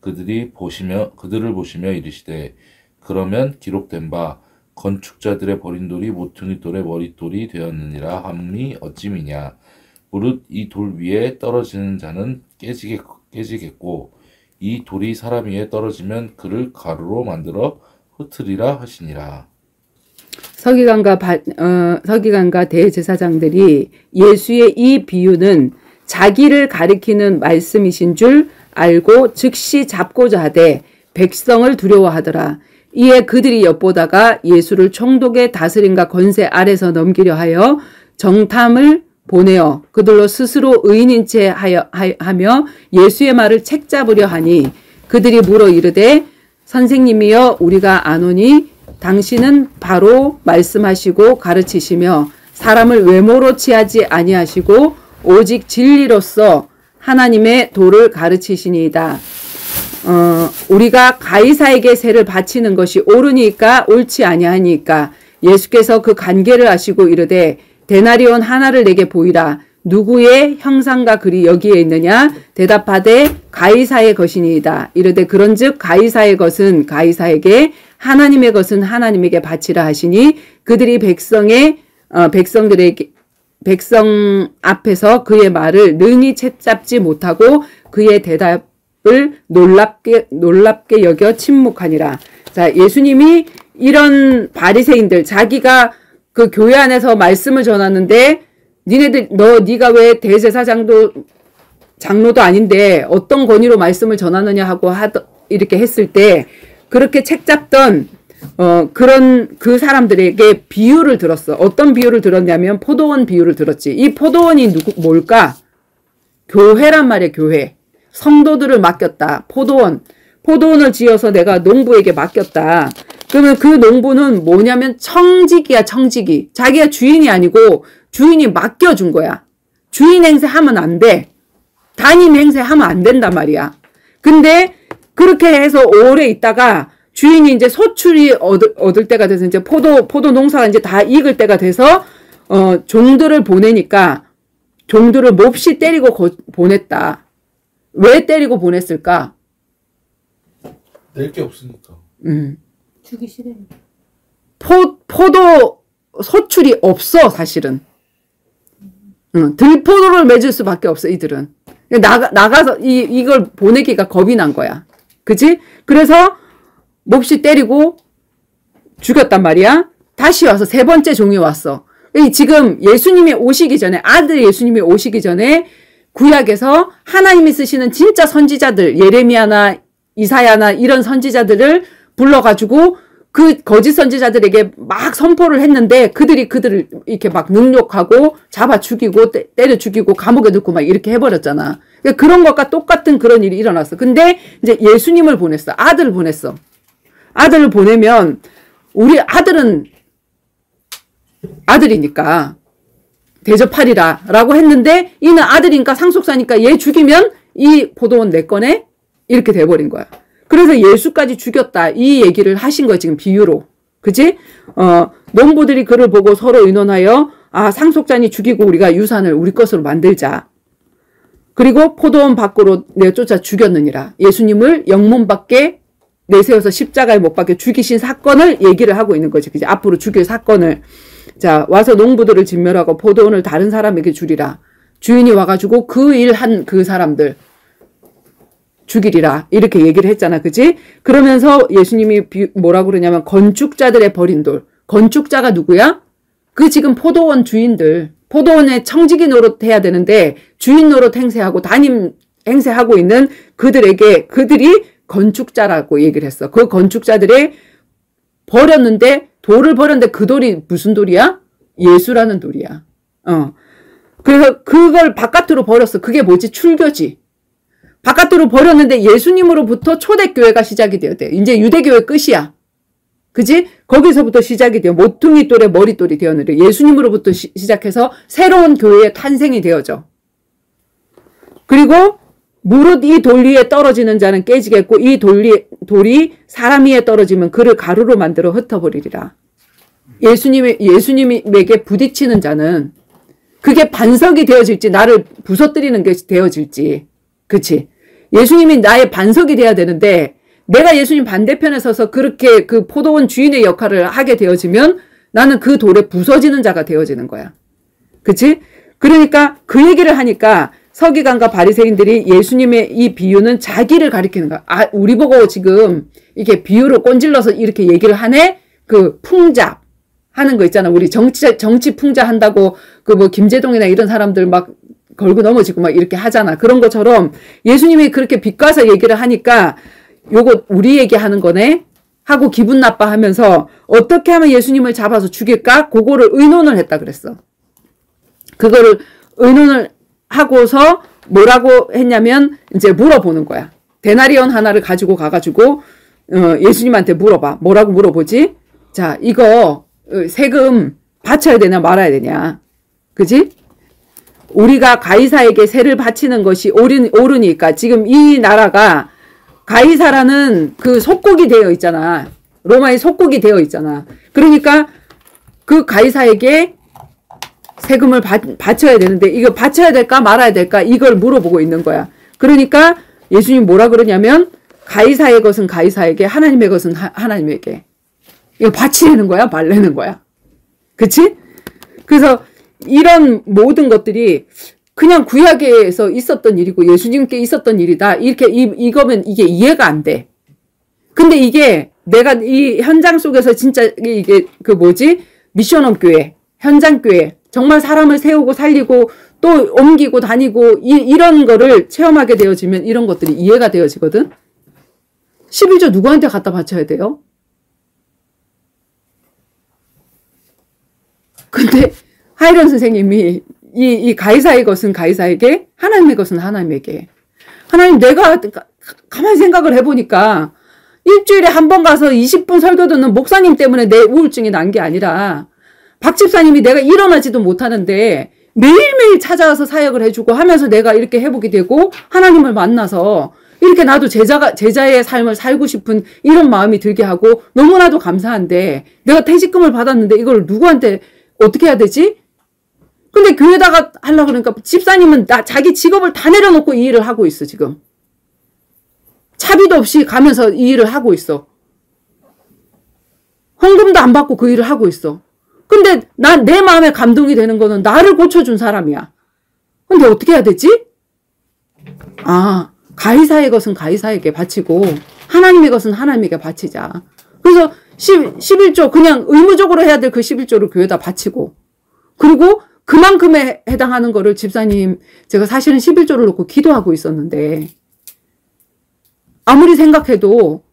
그들이 보시며 그들을 보시며 이르시되 그러면 기록된 바 건축자들의 버린 돌이 모퉁이 돌의 머릿돌이 되었느니라 함이 어찌미냐 무릇 이 돌 위에 떨어지는 자는 깨지게, 깨지겠고 이 돌이 사람 위에 떨어지면 그를 가루로 만들어 흩으리라 하시니라. 서기관과 바, 어, 서기관과 대제사장들이 예수의 이 비유는 자기를 가리키는 말씀이신 줄 알고 즉시 잡고자 하되 백성을 두려워하더라. 이에 그들이 엿보다가 예수를 총독의 다스림과 권세 아래서 넘기려 하여 정탐을 보내어 그들로 스스로 의인인 채 하여, 하며 예수의 말을 책잡으려 하니 그들이 물어 이르되 선생님이여 우리가 아노니 당신은 바로 말씀하시고 가르치시며 사람을 외모로 취하지 아니하시고 오직 진리로서 하나님의 도를 가르치시니이다. 어, 우리가 가이사에게 세를 바치는 것이 옳으니까 옳지 아니하니까 예수께서 그 관계를 아시고 이르되 데나리온 하나를 내게 보이라. 누구의 형상과 글이 여기에 있느냐? 대답하되 가이사의 것이니이다. 이르되 그런즉 가이사의 것은 가이사에게 하나님의 것은 하나님에게 바치라 하시니 그들이 백성의 어, 백성들에게 백성 앞에서 그의 말을 능히 채잡지 못하고 그의 대답을 놀랍게 놀랍게 여겨 침묵하니라. 자, 예수님이 이런 바리새인들 자기가 그 교회 안에서 말씀을 전하는데 니네들 너 네가 왜 대제사장도 장로도 아닌데 어떤 권위로 말씀을 전하느냐 하고 하더 이렇게 했을 때 그렇게 책 잡던 어, 그런 그 사람들에게 비유를 들었어. 어떤 비유를 들었냐면 포도원 비유를 들었지. 이 포도원이 누구, 뭘까? 교회란 말이야, 교회. 성도들을 맡겼다. 포도원. 포도원을 지어서 내가 농부에게 맡겼다. 그러면 그 농부는 뭐냐면 청지기야, 청지기. 자기가 주인이 아니고 주인이 맡겨준 거야. 주인 행세 하면 안 돼. 담임 행세 하면 안 된단 말이야. 근데 그렇게 해서 오래 있다가 주인이 이제 소출이 얻을, 얻을 때가 돼서 이제 포도, 포도 농사가 이제 다 익을 때가 돼서, 어, 종들을 보내니까 종들을 몹시 때리고 고, 보냈다. 왜 때리고 보냈을까? 낼 게 없으니까. 음. 주기 싫어. 포, 포도 소출이 없어, 사실은. 응, 들포도를 맺을 수밖에 없어, 이들은. 나가, 나가서 이, 이걸 보내기가 겁이 난 거야. 그지? 그래서 몹시 때리고 죽였단 말이야. 다시 와서 세 번째 종이 왔어. 지금 예수님이 오시기 전에 아들 예수님이 오시기 전에 구약에서 하나님이 쓰시는 진짜 선지자들 예레미야나 이사야나 이런 선지자들을 불러가지고 그 거짓 선지자들에게 막 선포를 했는데 그들이 그들을 이렇게 막 능욕하고 잡아 죽이고 때, 려 죽이고 감옥에 넣고 막 이렇게 해버렸잖아. 그러니까 그런 것과 똑같은 그런 일이 일어났어. 근데 이제 예수님을 보냈어. 아들을 보냈어. 아들을 보내면 우리 아들은 아들이니까 대접하리라 라고 했는데 이는 아들이니까 상속사니까 얘 죽이면 이 포도원 내 거네? 이렇게 돼버린 거야. 그래서 예수까지 죽였다 이 얘기를 하신 거야 지금 비유로. 그지? 어, 농부들이 그를 보고 서로 의논하여 아 상속자니 죽이고 우리가 유산을 우리 것으로 만들자. 그리고 포도원 밖으로 내쫓아 죽였느니라. 예수님을 영문 밖에 내세워서 십자가에 못 박혀 죽이신 사건을 얘기를 하고 있는 거지. 그지? 앞으로 죽일 사건을. 자, 와서 농부들을 진멸하고 포도원을 다른 사람에게 주리라. 주인이 와가지고 그 일 한 그 사람들 죽이리라. 이렇게 얘기를 했잖아. 그지? 그러면서 예수님이 뭐라 그러냐면 건축자들의 버린 돌. 건축자가 누구야? 그 지금 포도원 주인들, 포도원에 청지기 노릇 해야 되는데 주인 노릇 행세하고 담임 행세하고 있는 그들에게 그들이 건축자라고 얘기를 했어. 그 건축자들의 버렸는데 돌을 버렸는데 그 돌이 무슨 돌이야? 예수라는 돌이야. 어. 그래서 그걸 바깥으로 버렸어. 그게 뭐지? 출교지. 바깥으로 버렸는데 예수님으로부터 초대교회가 시작이 돼. 이제 유대교회 끝이야. 그지? 거기서부터 시작이 돼요. 모퉁이 돌에 머리돌이 되었는데 예수님으로부터 시, 작해서 새로운 교회의 탄생이 되어져. 그리고 무릇 이돌 위에 떨어지는 자는 깨지겠고 이 돌리, 돌이 사람 위에 떨어지면 그를 가루로 만들어 흩어버리리라. 예수님의 예수님에게 부딪히는 자는 그게 반석이 되어질지 나를 부서뜨리는 게 되어질지 그치 예수님이 나의 반석이 돼야 되는데 내가 예수님 반대편에 서서 그렇게 그 포도원 주인의 역할을 하게 되어지면 나는 그 돌에 부서지는 자가 되어지는 거야 그치 그러니까 그 얘기를 하니까 서기관과 바리새인들이 예수님의 이 비유는 자기를 가리키는 거야. 아, 우리 보고 지금 이렇게 비유로 꼰질러서 이렇게 얘기를 하네? 그 풍자 하는 거 있잖아. 우리 정치, 정치 풍자 한다고 그 뭐 김재동이나 이런 사람들 막 걸고 넘어지고 막 이렇게 하잖아. 그런 것처럼 예수님이 그렇게 비과서 얘기를 하니까 요거 우리 얘기하는 거네? 하고 기분 나빠하면서 어떻게 하면 예수님을 잡아서 죽일까? 그거를 의논을 했다 그랬어. 그거를 의논을 하고서 뭐라고 했냐면 이제 물어보는 거야. 데나리온 하나를 가지고 가가지고 어, 예수님한테 물어봐. 뭐라고 물어보지? 자, 이거 어, 세금 바쳐야 되냐 말아야 되냐. 그지? 우리가 가이사에게 세를 바치는 것이 옳으니까 지금 이 나라가 가이사라는 그 속국이 되어 있잖아. 로마의 속국이 되어 있잖아. 그러니까 그 가이사에게 세금을 바, 바쳐야 되는데 이거 바쳐야 될까 말아야 될까 이걸 물어보고 있는 거야. 그러니까 예수님 뭐라 그러냐면 가이사의 것은 가이사에게 하나님의 것은 하, 하나님에게 이거 바치려는 거야 말려는 거야. 그치? 그래서 이런 모든 것들이 그냥 구약에서 있었던 일이고 예수님께 있었던 일이다. 이렇게 이, 이거면 이게 이해가 안 돼. 근데 이게 내가 이 현장 속에서 진짜 이게 그 뭐지? 미션홈 교회, 현장 교회, 정말 사람을 세우고 살리고 또 옮기고 다니고 이, 이런 거를 체험하게 되어지면 이런 것들이 이해가 되어지거든. 11조 누구한테 갖다 바쳐야 돼요? 근데 하이런 선생님이 이, 이 가이사의 것은 가이사에게 하나님의 것은 하나님에게 하나님 내가 가만히 생각을 해보니까 일주일에 한 번 가서 20분 설교 듣는 목사님 때문에 내 우울증이 난 게 아니라 박 집사님이 내가 일어나지도 못하는데 매일매일 찾아와서 사역을 해주고 하면서 내가 이렇게 회복이 되고 하나님을 만나서 이렇게 나도 제자가, 제자의 삶을 살고 싶은 이런 마음이 들게 하고 너무나도 감사한데 내가 퇴직금을 받았는데 이걸 누구한테 어떻게 해야 되지? 근데 교회다가 하려고 그러니까 집사님은 나 자기 직업을 다 내려놓고 이 일을 하고 있어, 지금. 차비도 없이 가면서 이 일을 하고 있어. 헌금도 안 받고 그 일을 하고 있어. 근데 난 내 마음에 감동이 되는 거는 나를 고쳐준 사람이야. 근데 어떻게 해야 되지? 아, 가이사의 것은 가이사에게 바치고 하나님의 것은 하나님에게 바치자. 그래서 10, 11조 그냥 의무적으로 해야 될 그 11조를 교회에다 바치고 그리고 그만큼에 해당하는 거를 집사님 제가 사실은 11조를 놓고 기도하고 있었는데 아무리 생각해도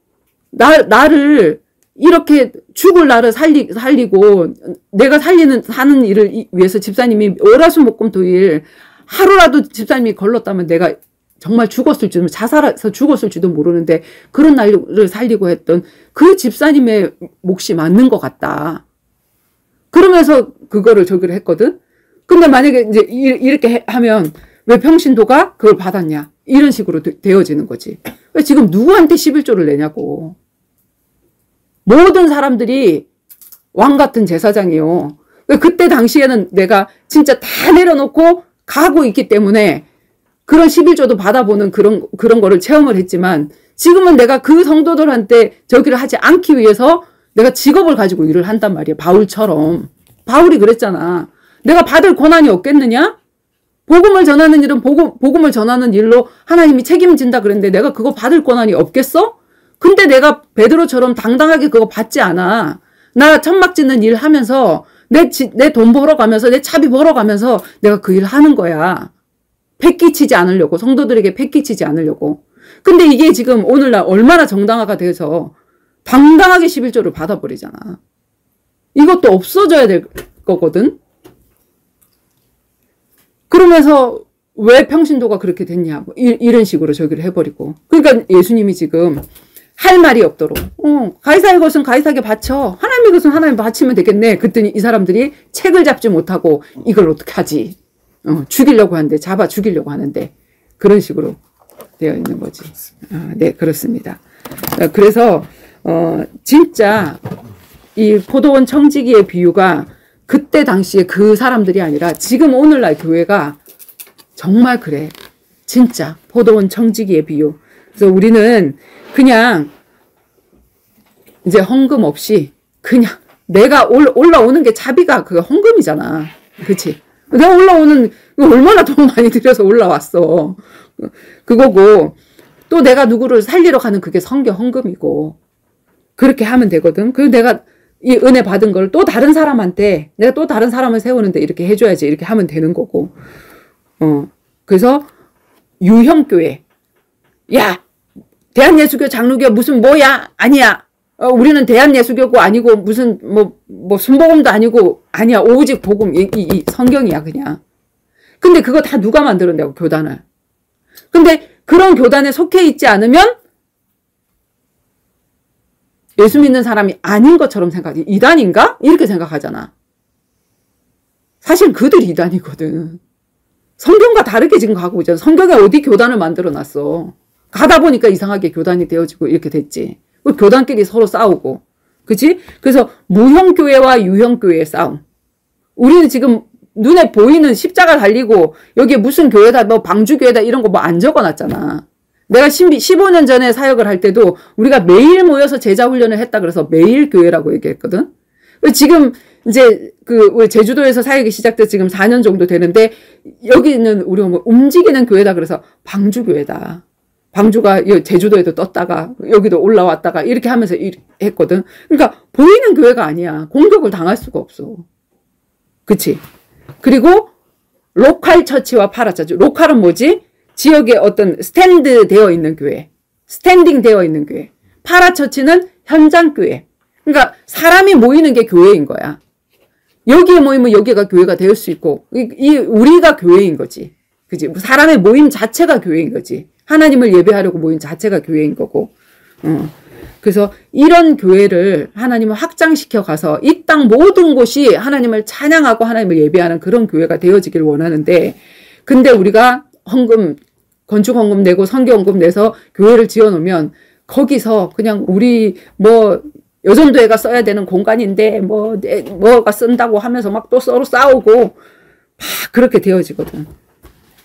나, 나를 이렇게 죽을 나를 살리, 살리고 내가 살리는 사는 일을 위해서 집사님이 월화수목금토일 하루라도 집사님이 걸렀다면 내가 정말 죽었을지도 자살해서 죽었을지도 모르는데 그런 날을 살리고 했던 그 집사님의 몫이 맞는 것 같다. 그러면서 그거를 저기를 했거든. 근데 만약에 이제 이렇게 하면 왜 평신도가 그걸 받았냐 이런 식으로 되 어지는 거지. 왜 지금 누구한테 11조를 내냐고. 모든 사람들이 왕 같은 제사장이요. 그때 당시에는 내가 진짜 다 내려놓고 가고 있기 때문에 그런 11조도 받아보는 그런, 그런 거를 체험을 했지만 지금은 내가 그 성도들한테 저기를 하지 않기 위해서 내가 직업을 가지고 일을 한단 말이야. 바울처럼. 바울이 그랬잖아. 내가 받을 권한이 없겠느냐? 복음을 전하는 일은 복음, 복음을 전하는 일로 하나님이 책임진다 그랬는데 내가 그거 받을 권한이 없겠어? 근데 내가 베드로처럼 당당하게 그거 받지 않아. 나 천막 짓는 일 하면서 내, 내 돈 벌어가면서, 내 차비 벌어가면서 내가 그 일 하는 거야. 패끼치지 않으려고, 성도들에게 패끼치지 않으려고. 근데 이게 지금 오늘날 얼마나 정당화가 돼서 당당하게 11조를 받아버리잖아. 이것도 없어져야 될 거거든? 그러면서 왜 평신도가 그렇게 됐냐. 뭐 이, 이런 식으로 저기를 해버리고. 그러니까 예수님이 지금 할 말이 없도록. 어, 가이사의 것은 가이사에게 바쳐. 하나님의 것은 하나님 바치면 되겠네. 그랬더니 이 사람들이 책을 잡지 못하고 이걸 어떻게 하지? 어, 죽이려고 하는데, 잡아 죽이려고 하는데. 그런 식으로 되어 있는 거지. 아, 네, 그렇습니다. 어, 그래서, 어, 진짜 이 포도원 청지기의 비유가 그때 당시에 그 사람들이 아니라 지금 오늘날 교회가 정말 그래. 진짜 포도원 청지기의 비유. 그래서 우리는 그냥 이제 헌금 없이 그냥 내가 올라오는 게 자비가 그 헌금이잖아. 그치? 내가 올라오는 얼마나 돈 많이 들여서 올라왔어. 그거고 또 내가 누구를 살리러 가는 그게 성경 헌금이고 그렇게 하면 되거든. 그리고 내가 이 은혜 받은 걸 또 다른 사람한테 내가 또 다른 사람을 세우는데 이렇게 해줘야지 이렇게 하면 되는 거고. 어 그래서 유형교회 야 대한예수교 장로교 무슨 뭐야? 아니야. 어, 우리는 대한예수교고 아니고 무슨 뭐, 뭐 순복음도 아니고 아니야. 오직 복음. 이, 이, 이 성경이야 그냥. 근데 그거 다 누가 만들었냐고 교단을. 근데 그런 교단에 속해 있지 않으면 예수 믿는 사람이 아닌 것처럼 생각하지. 이단인가? 이렇게 생각하잖아. 사실 그들이 이단이거든. 성경과 다르게 지금 가고 있잖아. 성경에 어디 교단을 만들어 놨어. 가다 보니까 이상하게 교단이 되어지고 이렇게 됐지. 교단끼리 서로 싸우고. 그치? 그래서 무형교회와 유형교회의 싸움. 우리는 지금 눈에 보이는 십자가 달리고 여기에 무슨 교회다, 뭐 방주교회다 이런 거 뭐 안 적어놨잖아. 내가 15년 전에 사역을 할 때도 우리가 매일 모여서 제자 훈련을 했다 그래서 매일 교회라고 얘기했거든. 지금 이제 그 제주도에서 사역이 시작돼 지금 4년 정도 되는데 여기는 우리가 뭐 움직이는 교회다 그래서 방주 교회다. 방주가 제주도에도 떴다가 여기도 올라왔다가 이렇게 하면서 했거든. 그러니까 보이는 교회가 아니야. 공격을 당할 수가 없어. 그치? 그리고 local church와 para church. local은 뭐지? 지역에 어떤 스탠드 되어 있는 교회. standing 되어 있는 교회. 파라처치는 현장 교회. 그러니까 사람이 모이는 게 교회인 거야. 여기에 모이면 여기가 교회가 될 수 있고 이, 이 우리가 교회인 거지. 그지? 사람의 모임 자체가 교회인 거지. 하나님을 예배하려고 모인 자체가 교회인 거고. 어. 그래서 이런 교회를 하나님을 확장시켜 가서 이 땅 모든 곳이 하나님을 찬양하고 하나님을 예배하는 그런 교회가 되어지길 원하는데, 근데 우리가 헌금, 건축 헌금 내고 성경 헌금 내서 교회를 지어 놓으면 거기서 그냥 우리 뭐 여전도회가 써야 되는 공간인데 뭐 뭐가 쓴다고 하면서 막 또 서로 싸우고 막 그렇게 되어지거든.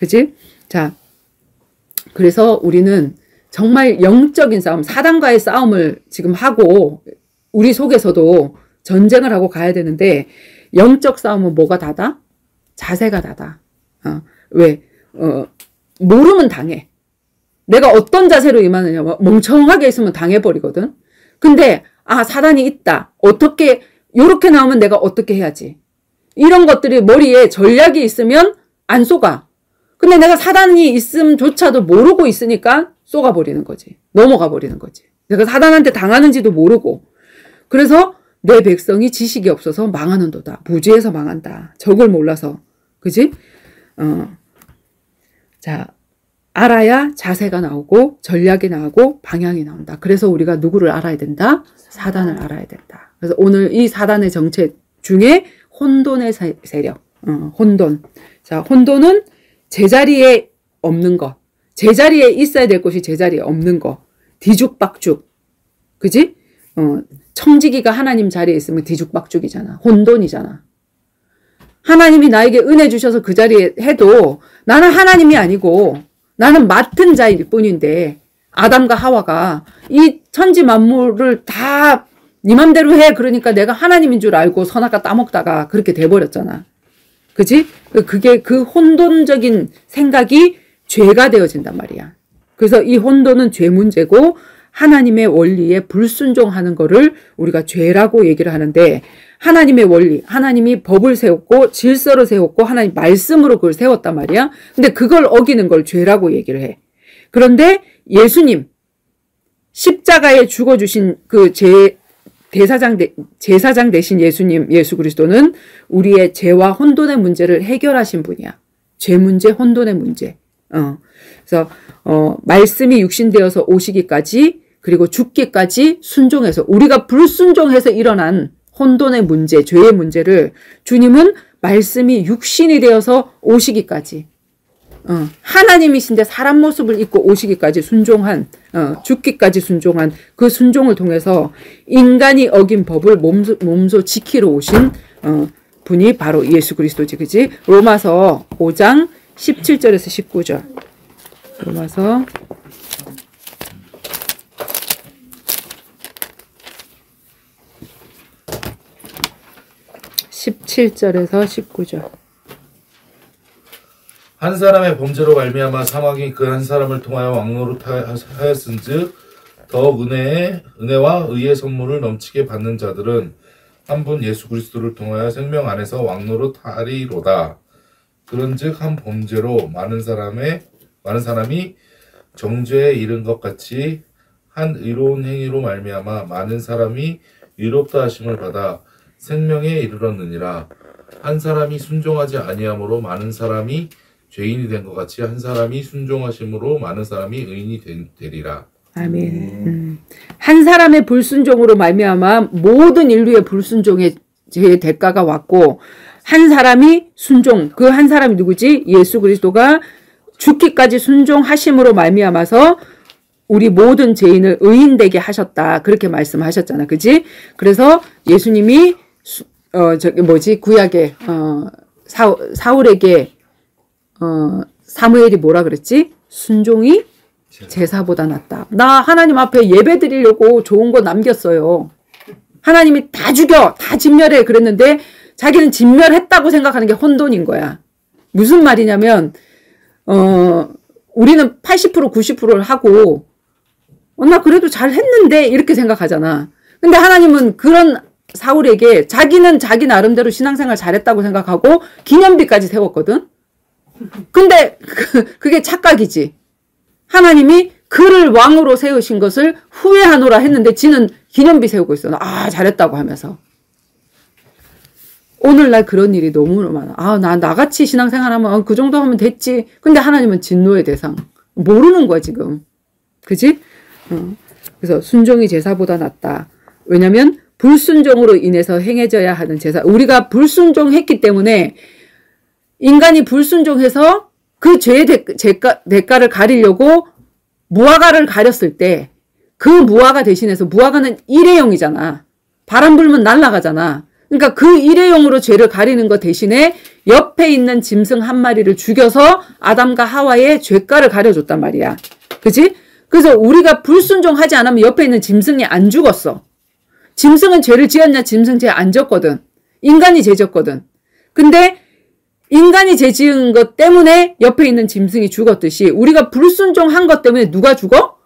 그지? 자, 그래서 우리는 정말 영적인 싸움, 사단과의 싸움을 지금 하고 우리 속에서도 전쟁을 하고 가야 되는데 영적 싸움은 뭐가 다다? 자세가 다다. 어, 왜? 어, 모르면 당해. 내가 어떤 자세로 임하느냐, 뭐 멍청하게 있으면 당해버리거든. 근데, 아, 사단이 있다. 어떻게, 요렇게 나오면 내가 어떻게 해야지. 이런 것들이 머리에 전략이 있으면 안 쏘가. 근데 내가 사단이 있음조차도 모르고 있으니까 쏘가버리는 거지. 넘어가 버리는 거지. 내가 사단한테 당하는지도 모르고. 그래서 내 백성이 지식이 없어서 망하는도다. 무지해서 망한다. 적을 몰라서. 그지? 어. 자, 알아야 자세가 나오고 전략이 나오고 방향이 나온다. 그래서 우리가 누구를 알아야 된다? 사단을 알아야 된다. 그래서 오늘 이 사단의 정책 중에 혼돈의 세력, 어, 혼돈. 자, 혼돈은 제자리에 없는 거. 제자리에 있어야 될 곳이 제자리에 없는 거. 뒤죽박죽. 그지? 어, 청지기가 하나님 자리에 있으면 뒤죽박죽이잖아. 혼돈이잖아. 하나님이 나에게 은혜 주셔서 그 자리에 해도 나는 하나님이 아니고 나는 맡은 자일 뿐인데 아담과 하와가 이 천지 만물을 다 네 맘대로 해. 그러니까 내가 하나님인 줄 알고 선악과 따먹다가 그렇게 돼버렸잖아. 그지? 그게 그 혼돈적인 생각이 죄가 되어진단 말이야. 그래서 이 혼돈은 죄 문제고 하나님의 원리에 불순종하는 거를 우리가 죄라고 얘기를 하는데 하나님의 원리, 하나님이 법을 세웠고 질서를 세웠고 하나님 말씀으로 그걸 세웠단 말이야. 근데 그걸 어기는 걸 죄라고 얘기를 해. 그런데 예수님 십자가에 죽어 주신 그 제 대사장 대, 제사장 대신 예수님 예수 그리스도는 우리의 죄와 혼돈의 문제를 해결하신 분이야. 죄 문제, 혼돈의 문제. 어. 그래서 어 말씀이 육신되어서 오시기까지 그리고 죽기까지 순종해서 우리가 불순종해서 일어난 혼돈의 문제, 죄의 문제를 주님은 말씀이 육신이 되어서 오시기까지 어, 하나님이신데 사람 모습을 입고 오시기까지 순종한 어, 죽기까지 순종한 그 순종을 통해서 인간이 어긴 법을 몸소, 몸소 지키러 오신 어, 분이 바로 예수 그리스도지 그지? 로마서 5장 17절에서 19절. 로마서 17절에서 19절. 한 사람의 범죄로 말미암아 사망이 그 한 사람을 통하여 왕노릇하였은즉 더 은혜의 은혜와 의의 선물을 넘치게 받는 자들은 한 분 예수 그리스도를 통하여 생명 안에서 왕노릇하리로다. 그런즉 한 범죄로 많은 사람의 많은 사람이 정죄에 이른 것 같이 한 의로운 행위로 말미암아 많은 사람이 의롭다 하심을 받아 생명에 이르렀느니라 한 사람이 순종하지 아니함으로 많은 사람이 죄인이 된 것 같이 한 사람이 순종하심으로 많은 사람이 의인이 되리라. 아멘. 음. 한 사람의 불순종으로 말미암아 모든 인류의 불순종의 제 대가가 왔고 한 사람이 순종 그 한 사람이 누구지? 예수 그리스도가 죽기까지 순종하심으로 말미암아서 우리 모든 죄인을 의인되게 하셨다. 그렇게 말씀하셨잖아. 그지? 그래서 예수님이 어 저기 뭐지 구약에 어 사, 사울에게 어 사무엘이 뭐라 그랬지? 순종이 제사보다 낫다. 나 하나님 앞에 예배 드리려고 좋은 거 남겼어요. 하나님이 다 죽여, 다 진멸해 그랬는데 자기는 진멸했다고 생각하는 게 혼돈인 거야. 무슨 말이냐면 어 우리는 80% 90%를 하고 어, 나 그래도 잘 했는데 이렇게 생각하잖아. 근데 하나님은 그런 사울에게 자기는 자기 나름대로 신앙생활 잘했다고 생각하고 기념비까지 세웠거든. 근데 그, 그게 착각이지. 하나님이 그를 왕으로 세우신 것을 후회하노라 했는데 지는 기념비 세우고 있어. 아 잘했다고 하면서. 오늘날 그런 일이 너무 많아. 아, 나 나같이 신앙생활 하면 그 정도 하면 됐지. 근데 하나님은 진노의 대상. 모르는 거야, 지금. 그지? 어. 그래서 순종이 제사보다 낫다. 왜냐면 불순종으로 인해서 행해져야 하는 제사. 우리가 불순종했기 때문에 인간이 불순종해서 그 죄의 대가, 대가를 가리려고 무화과를 가렸을 때 그 무화과 대신해서 무화과는 일회용이잖아. 바람 불면 날아가잖아. 그러니까 그 일회용으로 죄를 가리는 것 대신에 옆에 있는 짐승 한 마리를 죽여서 아담과 하와의 죄가를 가려줬단 말이야. 그지? 그래서 우리가 불순종하지 않으면 옆에 있는 짐승이 안 죽었어. 짐승은 죄를 지었냐? 짐승 죄 안 졌거든. 인간이 죄 졌거든. 근데 인간이 죄 지은 것 때문에 옆에 있는 짐승이 죽었듯이 우리가 불순종한 것 때문에 누가 죽어?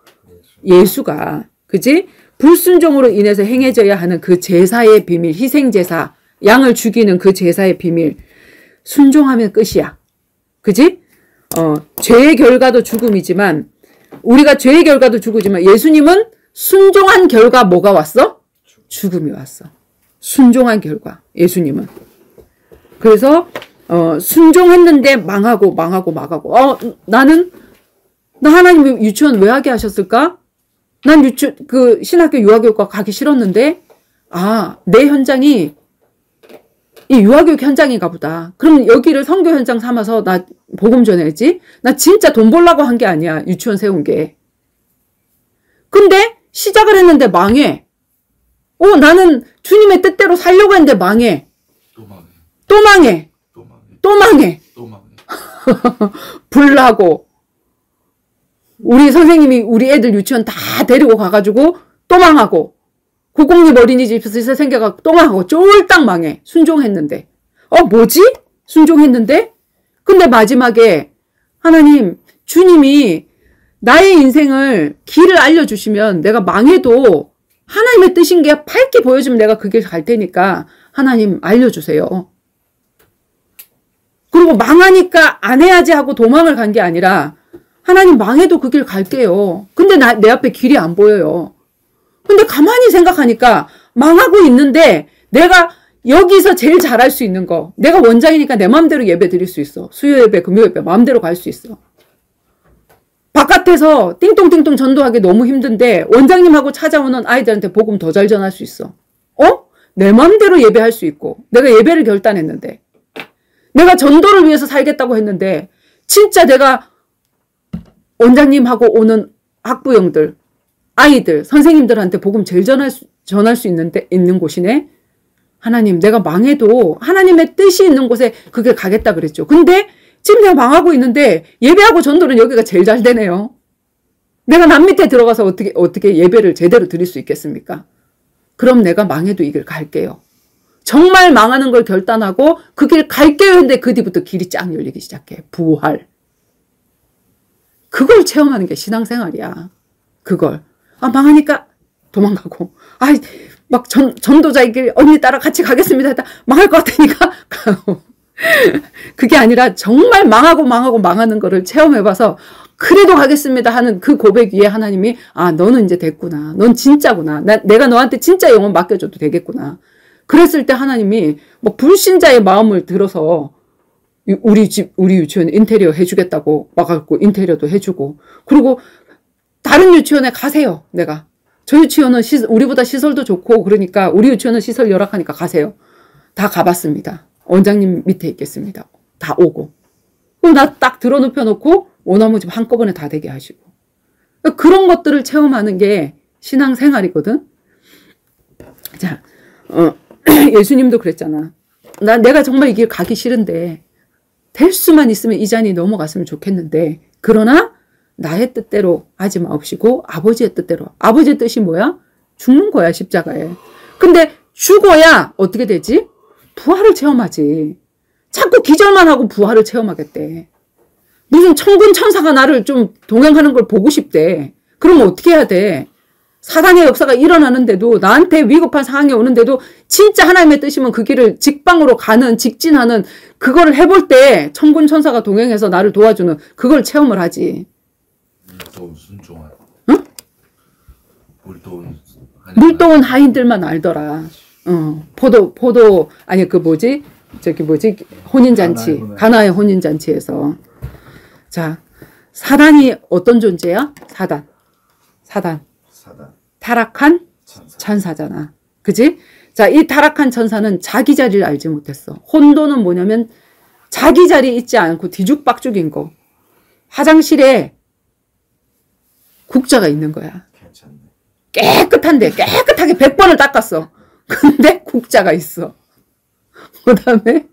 예수가. 그지? 불순종으로 인해서 행해져야 하는 그 제사의 비밀, 희생제사, 양을 죽이는 그 제사의 비밀. 순종하면 끝이야. 그지? 어, 죄의 결과도 죽음이지만 우리가 죄의 결과도 죽으지만 예수님은 순종한 결과 뭐가 왔어? 죽음이 왔어. 순종한 결과 예수님은. 그래서 어, 순종했는데 망하고 망하고 망하고. 어, 나는 나 하나님 유치원 왜 하게 하셨을까? 난 유치 그 신학교 유아교육과 가기 싫었는데 아, 내 현장이 이 유아교육 현장인가 보다. 그럼 여기를 선교 현장 삼아서 나 복음 전해야지. 나 진짜 돈 벌라고 한 게 아니야. 유치원 세운 게. 근데 시작을 했는데 망해. 어, 나는 주님의 뜻대로 살려고 했는데 망해. 또 망해. 또 망해. 또 망해. 또 망해. 또 망해. 불나고. 우리 선생님이 우리 애들 유치원 다 데리고 가가지고 또 망하고. 고공립 어린이집에서 생겨가 또 망하고 쫄딱 망해. 순종했는데. 어, 뭐지? 순종했는데? 근데 마지막에 하나님, 주님이 나의 인생을 길을 알려주시면 내가 망해도 하나님의 뜻인 게 밝게 보여주면 내가 그 길 갈 테니까 하나님 알려주세요. 그리고 망하니까 안 해야지 하고 도망을 간 게 아니라 하나님 망해도 그 길 갈게요. 근데 나, 내 앞에 길이 안 보여요. 근데 가만히 생각하니까 망하고 있는데 내가 여기서 제일 잘할 수 있는 거. 내가 원장이니까 내 마음대로 예배 드릴 수 있어. 수요 예배, 금요 예배 마음대로 갈 수 있어. 바깥에서 띵동띵동 전도하기 너무 힘든데 원장님하고 찾아오는 아이들한테 복음 더 잘 전할 수 있어. 어? 내 마음대로 예배할 수 있고 내가 예배를 결단했는데 내가 전도를 위해서 살겠다고 했는데 진짜 내가 원장님하고 오는 학부형들, 아이들, 선생님들한테 복음 제일 전할 수, 전할 수 있는데 있는 곳이네. 하나님, 내가 망해도 하나님의 뜻이 있는 곳에 그게 가겠다 그랬죠. 근데 지금 내가 망하고 있는데 예배하고 전도는 여기가 제일 잘 되네요. 내가 남 밑에 들어가서 어떻게 어떻게 예배를 제대로 드릴 수 있겠습니까? 그럼 내가 망해도 이 길 갈게요. 정말 망하는 걸 결단하고 그 길 갈게요 했는데 그 뒤부터 길이 쫙 열리기 시작해. 부활. 그걸 체험하는 게 신앙생활이야. 그걸. 아, 망하니까 도망가고. 아, 막 전, 전도자에게 언니 따라 같이 가겠습니다. 했다. 망할 것 같으니까 가고. 그게 아니라 정말 망하고 망하고 망하는 거를 체험해봐서 그래도 가겠습니다 하는 그 고백 위에 하나님이 아 너는 이제 됐구나. 넌 진짜구나. 나, 내가 너한테 진짜 영혼 맡겨줘도 되겠구나. 그랬을 때 하나님이 뭐 불신자의 마음을 들어서 우리 집 우리 유치원 인테리어 해주겠다고 와갖고 인테리어도 해주고 그리고 다른 유치원에 가세요. 내가 저 유치원은 시, 우리보다 시설도 좋고 그러니까 우리 유치원은 시설 열악하니까 가세요. 다 가봤습니다. 원장님 밑에 있겠습니다. 다 오고. 그럼 나 딱 들어눕혀 놓고 오나무 집 한꺼번에 다 되게 하시고. 그런 것들을 체험하는 게 신앙생활이거든. 자, 어, 예수님도 그랬잖아. 나 내가 정말 이 길 가기 싫은데 될 수만 있으면 이 잔이 넘어갔으면 좋겠는데 그러나 나의 뜻대로 하지 마옵시고 아버지의 뜻대로. 아버지의 뜻이 뭐야? 죽는 거야 십자가에. 근데 죽어야 어떻게 되지? 부활을 체험하지. 자꾸 기절만 하고 부활을 체험하겠대. 무슨 천군 천사가 나를 좀 동행하는 걸 보고 싶대. 그러면 어떻게 해야 돼? 사단의 역사가 일어나는데도 나한테 위급한 상황이 오는데도 진짜 하나님의 뜻이면 그 길을 직방으로 가는 직진하는 그거를 해볼 때 천군 천사가 동행해서 나를 도와주는 그걸 체험을 하지. 물도운 순종한. 응? 물도운. 물도운 하인들만 알더라. 어, 포도 포도 아니 그 뭐지 저기 뭐지 혼인 잔치 가나의 혼인 잔치에서 자 사단이 어떤 존재야? 사단 사단 사단 타락한 천사. 천사 잖아. 그지? 자, 이 타락한 천사는 자기 자리를 알지 못했어. 혼돈은 뭐냐면 자기 자리에 있지 않고 뒤죽박죽인 거. 화장실에 국자가 있는 거야. 괜찮네. 깨끗한데 깨끗하게 100번을 닦았어. 근데 국자가 있어. 그 다음에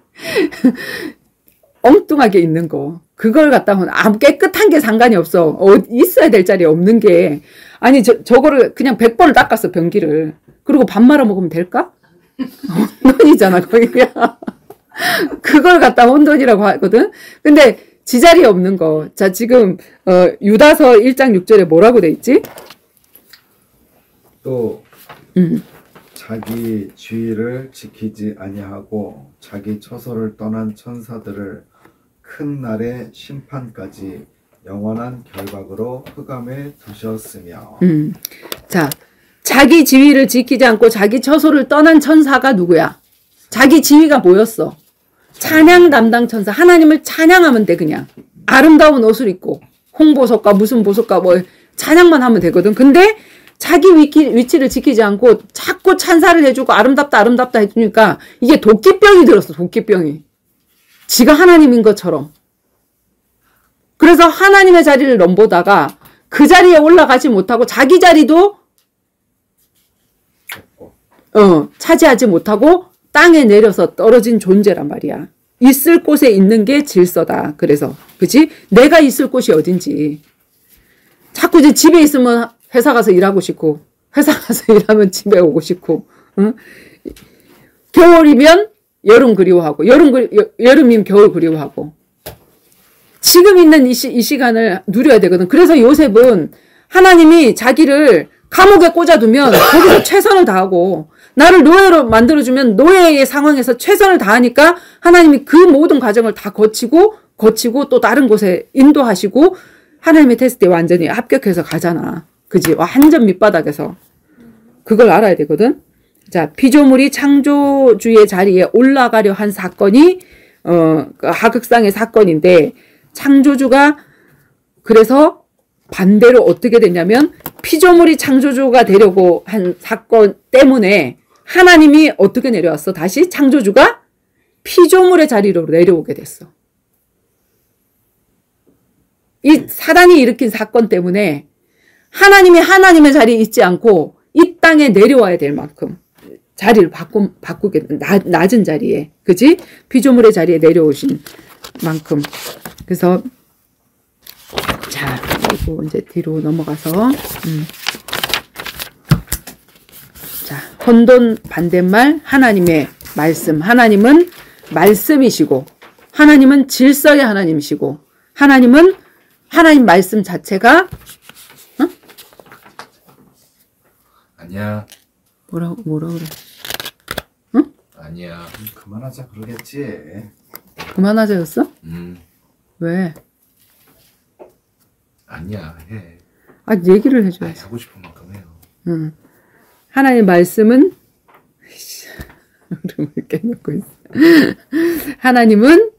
엉뚱하게 있는 거. 그걸 갖다 보면 아무 깨끗한 게 상관이 없어. 어, 있어야 될 자리에 없는 게. 아니, 저, 저거를 그냥 100번을 닦았어, 변기를. 그리고 밥 말아 먹으면 될까? 혼돈이잖아, 거기가. 그걸 갖다 혼돈이라고 하거든? 근데 지자리에 없는 거. 자, 지금, 어, 유다서 1장 6절에 뭐라고 돼 있지? 또 음. 자기 주의를 지키지 아니하고 자기 처소를 떠난 천사들을 큰 날의 심판까지 영원한 결박으로 흑암에 두셨으며 음. 자, 자기 지위를 지키지 않고 자기 처소를 떠난 천사가 누구야? 자기 지위가 뭐였어? 찬양 담당 천사. 하나님을 찬양하면 돼, 그냥. 아름다운 옷을 입고, 홍보석과 무슨 보석과 뭐, 찬양만 하면 되거든. 근데 자기 위치, 위치를 지키지 않고 자꾸 찬사를 해주고 아름답다, 아름답다 해주니까 이게 도끼병이 들었어, 도끼병이. 지가 하나님인 것처럼. 그래서 하나님의 자리를 넘보다가 그 자리에 올라가지 못하고 자기 자리도 어, 차지하지 못하고 땅에 내려서 떨어진 존재란 말이야. 있을 곳에 있는 게 질서다. 그래서 그지? 내가 있을 곳이 어딘지. 자꾸 이제 집에 있으면 회사 가서 일하고 싶고 회사 가서 일하면 집에 오고 싶고 응? 겨울이면 여름 그리워하고 여름 그리, 여, 여름이면 겨울 그리워하고 지금 있는 이, 시, 이 시간을 누려야 되거든. 그래서 요셉은 하나님이 자기를 감옥에 꽂아두면 거기서 최선을 다하고 나를 노예로 만들어주면 노예의 상황에서 최선을 다하니까 하나님이 그 모든 과정을 다 거치고 거치고 또 다른 곳에 인도하시고 하나님의 테스트에 완전히 합격해서 가잖아. 그지? 완전 밑바닥에서. 그걸 알아야 되거든. 자, 피조물이 창조주의 자리에 올라가려 한 사건이 어, 그 하극상의 사건인데 창조주가 그래서 반대로 어떻게 됐냐면 피조물이 창조주가 되려고 한 사건 때문에 하나님이 어떻게 내려왔어? 다시 창조주가 피조물의 자리로 내려오게 됐어. 이 사단이 일으킨 사건 때문에 하나님이 하나님의 자리에 있지 않고 이 땅에 내려와야 될 만큼 자리를 바꾸, 바꾸게, 낮, 낮은 자리에, 그지? 피조물의 자리에 내려오신 만큼. 그래서, 자, 그리고 이제 뒤로 넘어가서, 음. 자, 혼돈 반대말, 하나님의 말씀. 하나님은 말씀이시고, 하나님은 질서의 하나님이시고, 하나님은 하나님 말씀 자체가 아니야. 뭐라고 뭐라 그래? 아니야. 그만하자 그러겠지. 그만하자였어? 음. 왜? 아니야. 해. 아 얘기를 해줘야지. 하고 싶은 만큼 해요. 응. 하나님 말씀은 흐름을 깨놓고 있어. 하나님은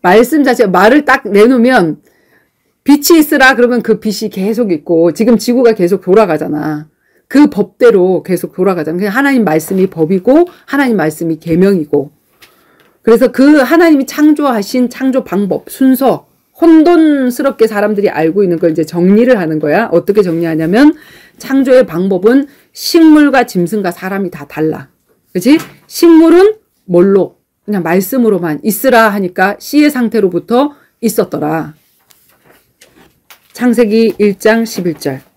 말씀 자체 말을 딱 내놓으면 빛이 있으라 그러면 그 빛이 계속 있고 지금 지구가 계속 돌아가잖아. 그 법대로 계속. 그냥 하나님 말씀이 법이고 하나님 말씀이 계명이고 그래서 그 하나님이 창조하신 창조 방법 순서 혼돈스럽게 사람들이 알고 있는 걸 이제 정리를 하는 거야. 어떻게 정리하냐면 창조의 방법은 식물과 짐승과 사람이 다 달라. 그지? 식물은 뭘로? 그냥 말씀으로만 있으라 하니까 씨의 상태로부터 있었더라. 창세기 1장 11절.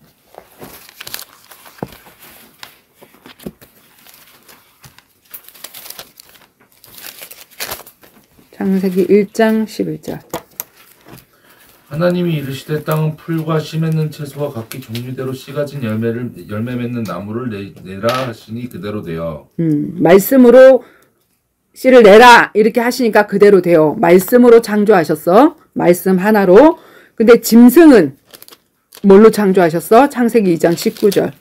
창세기 1장 11절. 하나님이 이르시되 땅은 풀과 씨 맺는 채소와 각기 종류대로 씨 가진 열매를 열매 맺는 나무를 내, 내라 하시니 그대로 되어 음, 말씀으로 씨를 내라 이렇게 하시니까 그대로 돼요. 말씀으로 창조하셨어. 말씀 하나로. 근데 짐승은 뭘로 창조하셨어? 창세기 2장 19절.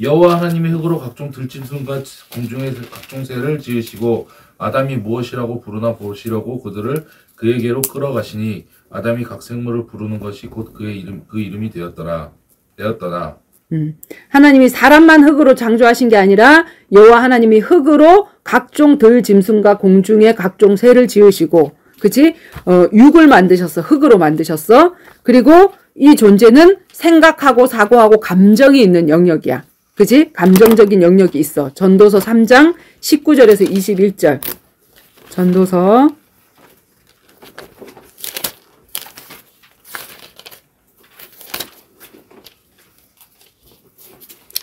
여호와 하나님이 흙으로 각종 들짐승과 공중의 각종 새를 지으시고 아담이 무엇이라고 부르나 보시려고 그들을 그에게로 끌어가시니 아담이 각 생물을 부르는 것이 곧 그의 이름 그 이름이 되었더라 되었더라 하나님이 사람만 흙으로 창조하신 게 아니라 여호와 하나님이 흙으로 각종 들 짐승과 공중의 각종 새를 지으시고 그치? 어, 육을 만드셨어. 흙으로 만드셨어. 그리고 이 존재는 생각하고 사고하고 감정이 있는 영역이야. 그지? 감정적인 영역이 있어. 전도서 3장 19절에서 21절. 전도서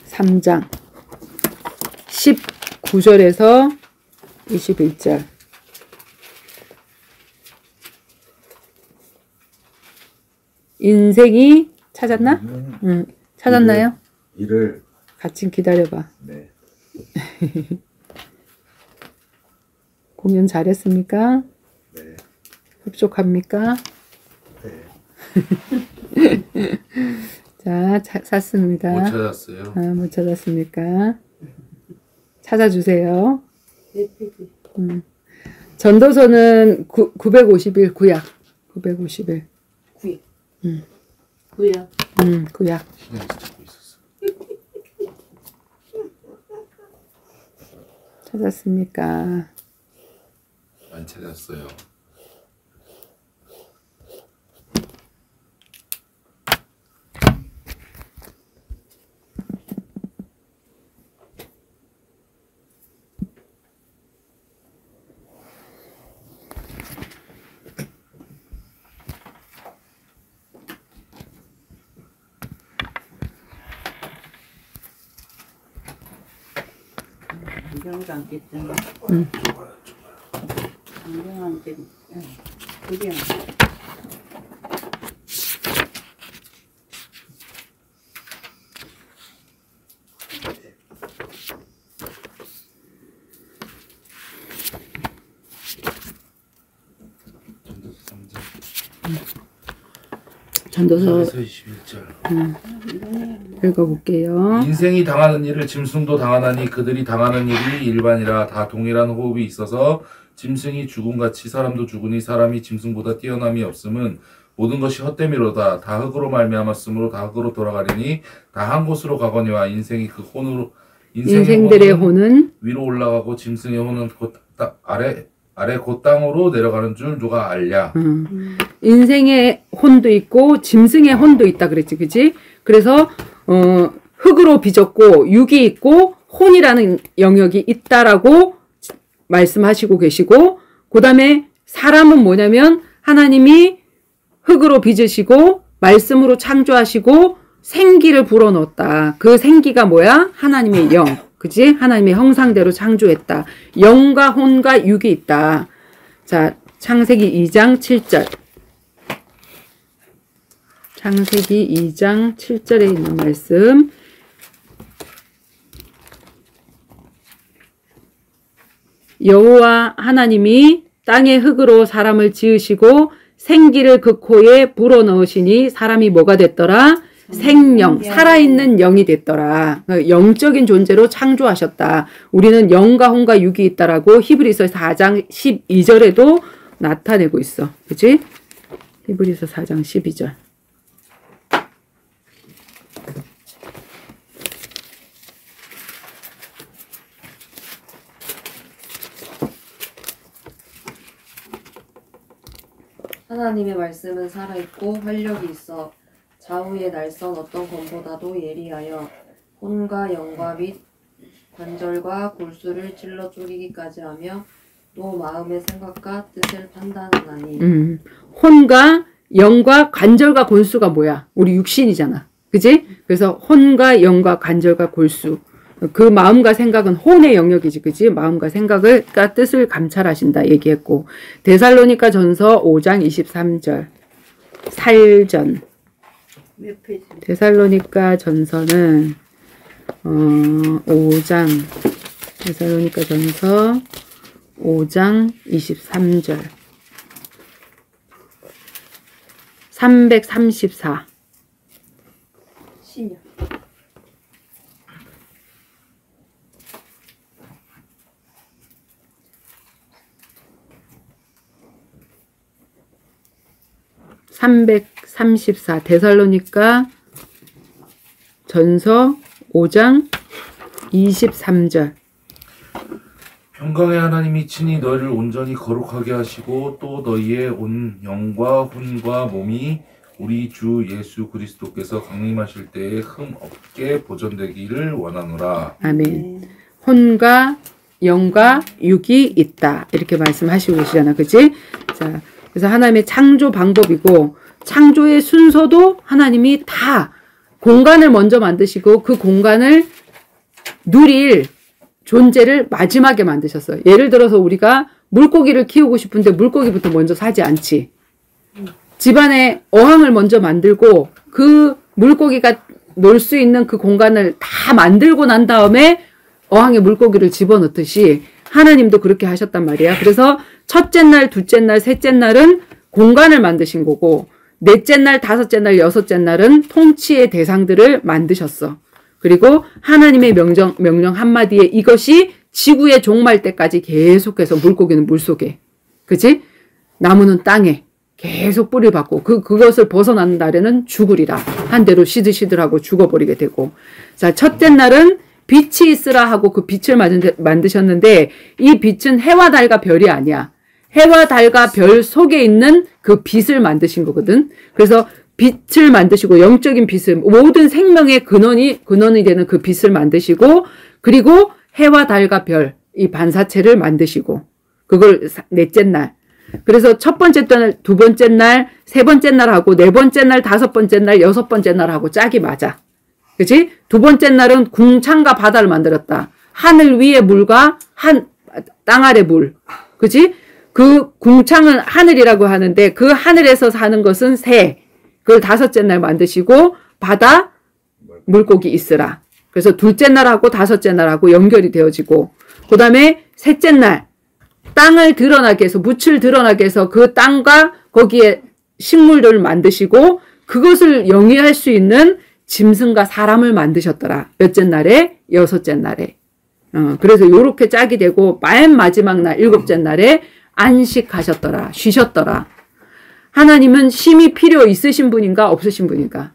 3장 19절에서 21절. 인생이 찾았나? 응. 찾았나요? 이를 같이 기다려봐. 네. 공연 잘했습니까? 네. 흡족합니까? 네. 자, 차- 샀습니다. 못 찾았어요. 아, 못 찾았습니까? 찾아주세요. 네 페이지. 전도서는 구, 951 구약. 951. 구이. 구야. 음, 구약. 신경을 찾았습니까? 안 찾았어요. 안경도 안 깼더니 응. 안경 안 깼더니 예, 그게 안 전도서 21절. 응. 읽어볼게요. 인생이 당하는 일을 짐승도 당하나니 그들이 당하는 일이 일반이라 다 동일한 호흡이 있어서 짐승이 죽음같이 사람도 죽으니 사람이 짐승보다 뛰어남이 없음은 모든 것이 헛됨이로다 다 흙으로 말미암았으므로 다 흙으로 돌아가리니 다 한 곳으로 가거니와 인생이 그 혼으로 인생의 인생들의 혼은 혼은 위로 올라가고 짐승의 혼은 곧 따- 아래 아래 곧 땅으로 내려가는 줄 누가 알랴 음. 인생의 혼도 있고 짐승의 혼도 있다 그랬지, 그지? 그래서 어, 흙으로 빚었고 육이 있고 혼이라는 영역이 있다라고 말씀하시고 계시고 그 다음에 사람은 뭐냐면 하나님이 흙으로 빚으시고 말씀으로 창조하시고 생기를 불어넣었다. 그 생기가 뭐야? 하나님의 영. 그지? 하나님의 형상대로 창조했다. 영과 혼과 육이 있다. 자, 창세기 2장 7절. 창세기 2장 7절에 있는 말씀. 여호와 하나님이 땅의 흙으로 사람을 지으시고 생기를 그 코에 불어넣으시니 사람이 뭐가 됐더라? 생령, 살아있는 영이 됐더라. 그러니까 영적인 존재로 창조하셨다. 우리는 영과 혼과 육이 있다라고 히브리서 4장 12절에도 나타내고 있어. 그치? 히브리서 4장 12절. 하나님의 말씀은 살아있고 활력이 있어 좌우의 날선 어떤 검보다도 예리하여 혼과 영과 및 관절과 골수를 찔러 쪼개기까지 하며 또 마음의 생각과 뜻을 판단하나니 음, 혼과 영과 관절과 골수가 뭐야? 우리 육신이잖아. 그지? 그래서 혼과 영과 관절과 골수. 그 마음과 생각은 혼의 영역이지, 그지? 마음과 생각을, 까 뜻을 감찰하신다 얘기했고. 데살로니가 전서 5장 23절. 살전. 데살로니가 전서는, 어, 5장. 데살로니가 전서 5장 23절. 334. 334 대살로니까 전서 5장 23절 평강의 하나님이 친히 너희를 온전히 거룩하게 하시고 또 너희의 온 영과 혼과 몸이 우리 주 예수 그리스도께서 강림하실 때에 흠 없게 보존되기를 원하노라. 아멘. 혼과 영과 육이 있다. 이렇게 말씀하시고 계시잖아. 그지? 자, 그래서 하나님의 창조 방법이고, 창조의 순서도 하나님이 다 공간을 먼저 만드시고, 그 공간을 누릴 존재를 마지막에 만드셨어요. 예를 들어서 우리가 물고기를 키우고 싶은데 물고기부터 먼저 사지 않지. 집안에 어항을 먼저 만들고 그 물고기가 놀 수 있는 그 공간을 다 만들고 난 다음에 어항에 물고기를 집어넣듯이 하나님도 그렇게 하셨단 말이야. 그래서 첫째 날, 둘째 날, 셋째 날은 공간을 만드신 거고 넷째 날, 다섯째 날, 여섯째 날은 통치의 대상들을 만드셨어. 그리고 하나님의 명령, 명령 한마디에 이것이 지구의 종말 때까지 계속해서 물고기는 물 속에. 그치? 나무는 땅에 계속 뿌리 받고 그, 그것을 벗어나는 날에는 죽으리라. 한 대로 시들시들하고 죽어버리게 되고. 자, 첫째 날은 빛이 있으라 하고 그 빛을 만드- 만드셨는데 이 빛은 해와 달과 별이 아니야. 해와 달과 별 속에 있는 그 빛을 만드신 거거든. 그래서 빛을 만드시고 영적인 빛을 모든 생명의 근원이 근원이 되는 그 빛을 만드시고 그리고 해와 달과 별 이 반사체를 만드시고 그걸 사- 넷째 날 그래서 첫 번째 날, 두 번째 날, 세 번째 날 하고 네 번째 날, 다섯 번째 날, 여섯 번째 날 하고 짝이 맞아. 그치? 두 번째 날은 궁창과 바다를 만들었다. 하늘 위의 물과 한, 땅 아래 물. 그치? 그 궁창은 하늘이라고 하는데 그 하늘에서 사는 것은 새. 그걸 다섯째 날 만드시고 바다 물고기 있으라. 그래서 둘째 날하고 다섯째 날하고 연결이 되어지고 그 다음에 셋째 날 땅을 드러나게 해서 묻을 드러나게 해서 그 땅과 거기에 식물들을 만드시고 그것을 영위할 수 있는 짐승과 사람을 만드셨더라. 몇째 날에? 여섯째 날에. 어, 그래서 요렇게 짝이 되고 맨 마지막 날 일곱째 날에 안식하셨더라. 쉬셨더라. 하나님은 쉼이 필요 있으신 분인가 없으신 분인가?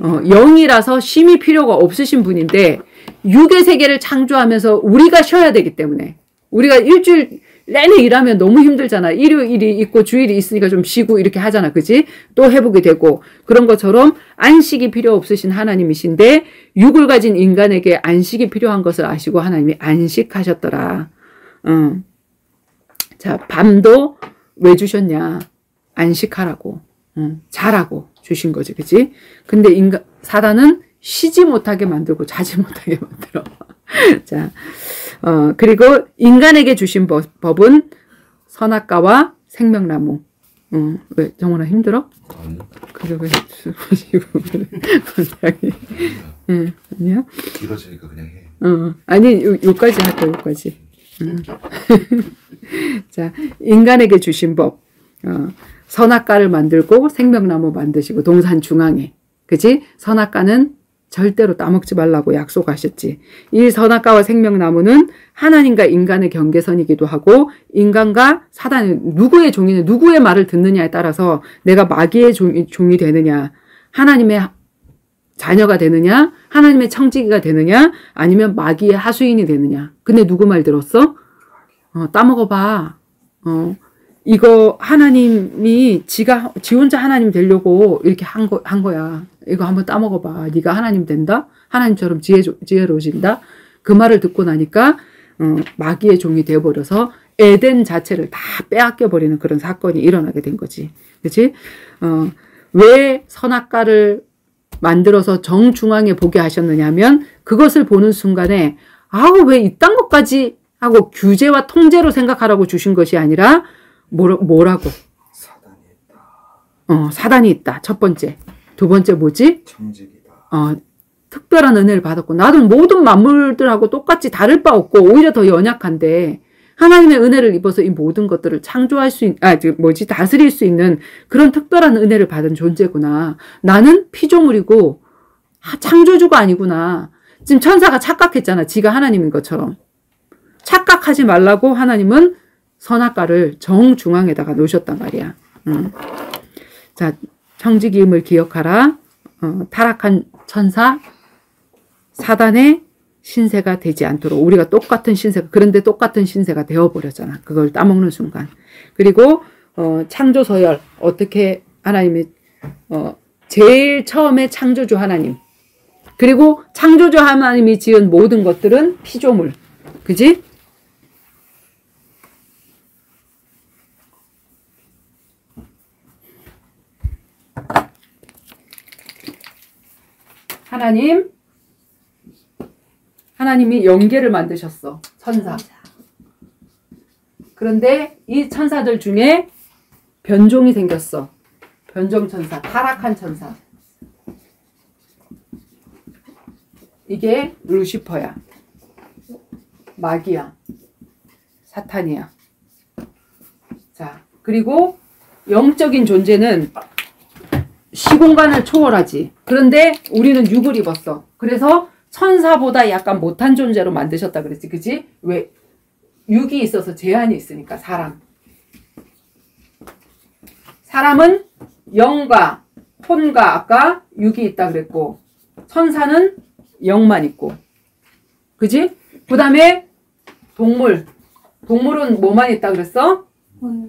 어, 영이라서 쉼이 필요가 없으신 분인데 육의 세계를 창조하면서 우리가 쉬어야 되기 때문에 우리가 일주일 내내 일하면 너무 힘들잖아. 일요일이 있고 주일이 있으니까 좀 쉬고 이렇게 하잖아. 그지? 또 회복이 되고 그런 것처럼 안식이 필요 없으신 하나님이신데 육을 가진 인간에게 안식이 필요한 것을 아시고 하나님이 안식하셨더라. 어. 자, 밤도 왜 주셨냐? 안식하라고. 어, 자라고 주신 거지. 그지? 근데 인간 사단은 쉬지 못하게 만들고 자지 못하게 만들어. 자, 어, 그리고 인간에게 주신 법, 법은 선악과와 생명나무. 어, 왜, 정원아 힘들어? 아니, 그래, 왜, 보시고. 갑자기. 응, 아니야? 길어지니까 그냥 해. 어, 아니, 요, 요까지 할까, 요까지. 음. 자, 인간에게 주신 법. 어, 선악과를 만들고 생명나무 만드시고 동산 중앙에. 그지? 선악과는 절대로 따먹지 말라고 약속하셨지. 이 선악과와 생명나무는 하나님과 인간의 경계선이기도 하고 인간과 사단의 누구의 종이는 누구의 말을 듣느냐에 따라서 내가 마귀의 종이, 종이 되느냐 하나님의 자녀가 되느냐 하나님의 청지기가 되느냐 아니면 마귀의 하수인이 되느냐 근데 누구 말 들었어? 어, 따먹어봐. 어, 이거 하나님이 지가 지 혼자 하나님 되려고 이렇게 한 거 한 거야. 이거 한번 따먹어 봐. 네가 하나님 된다. 하나님처럼 지혜 지혜로워진다. 그 말을 듣고 나니까 어, 마귀의 종이 되어 버려서 에덴 자체를 다 빼앗겨 버리는 그런 사건이 일어나게 된 거지. 그렇지? 어, 왜 선악과를 만들어서 정중앙에 보게 하셨느냐면 그것을 보는 순간에 아우 왜 이딴 것까지 하고 규제와 통제로 생각하라고 주신 것이 아니라 뭐라, 뭐라고? 사단이 있다. 어, 사단이 있다. 첫 번째. 두 번째 뭐지? 청직이다. 어, 특별한 은혜를 받았고, 나도 모든 만물들하고 똑같이 다를 바 없고, 오히려 더 연약한데, 하나님의 은혜를 입어서 이 모든 것들을 창조할 수 있, 아, 그 뭐지, 다스릴 수 있는 그런 특별한 은혜를 받은 존재구나. 나는 피조물이고, 아, 창조주가 아니구나. 지금 천사가 착각했잖아. 지가 하나님인 것처럼. 착각하지 말라고 하나님은 선악과를 정중앙에다가 놓으셨단 말이야. 음. 자, 청지기임을 기억하라. 어, 타락한 천사, 사단의 신세가 되지 않도록 우리가 똑같은 신세가 그런데 똑같은 신세가 되어버렸잖아. 그걸 따먹는 순간. 그리고 어, 창조서열 어떻게 하나님이 어, 제일 처음에 창조주 하나님 그리고 창조주 하나님이 지은 모든 것들은 피조물. 그지? 하나님, 하나님이 영계를 만드셨어. 천사. 그런데 이 천사들 중에 변종이 생겼어. 변종 천사, 타락한 천사. 이게 루시퍼야. 마귀야. 사탄이야. 자, 그리고 영적인 존재는 시공간을 초월하지. 그런데 우리는 육을 입었어. 그래서 천사보다 약간 못한 존재로 만드셨다 그랬지. 그지? 왜? 육이 있어서 제한이 있으니까, 사람. 사람은 영과 혼과 아까 육이 있다 그랬고, 천사는 영만 있고. 그지? 그 다음에 동물. 동물은 뭐만 있다 그랬어?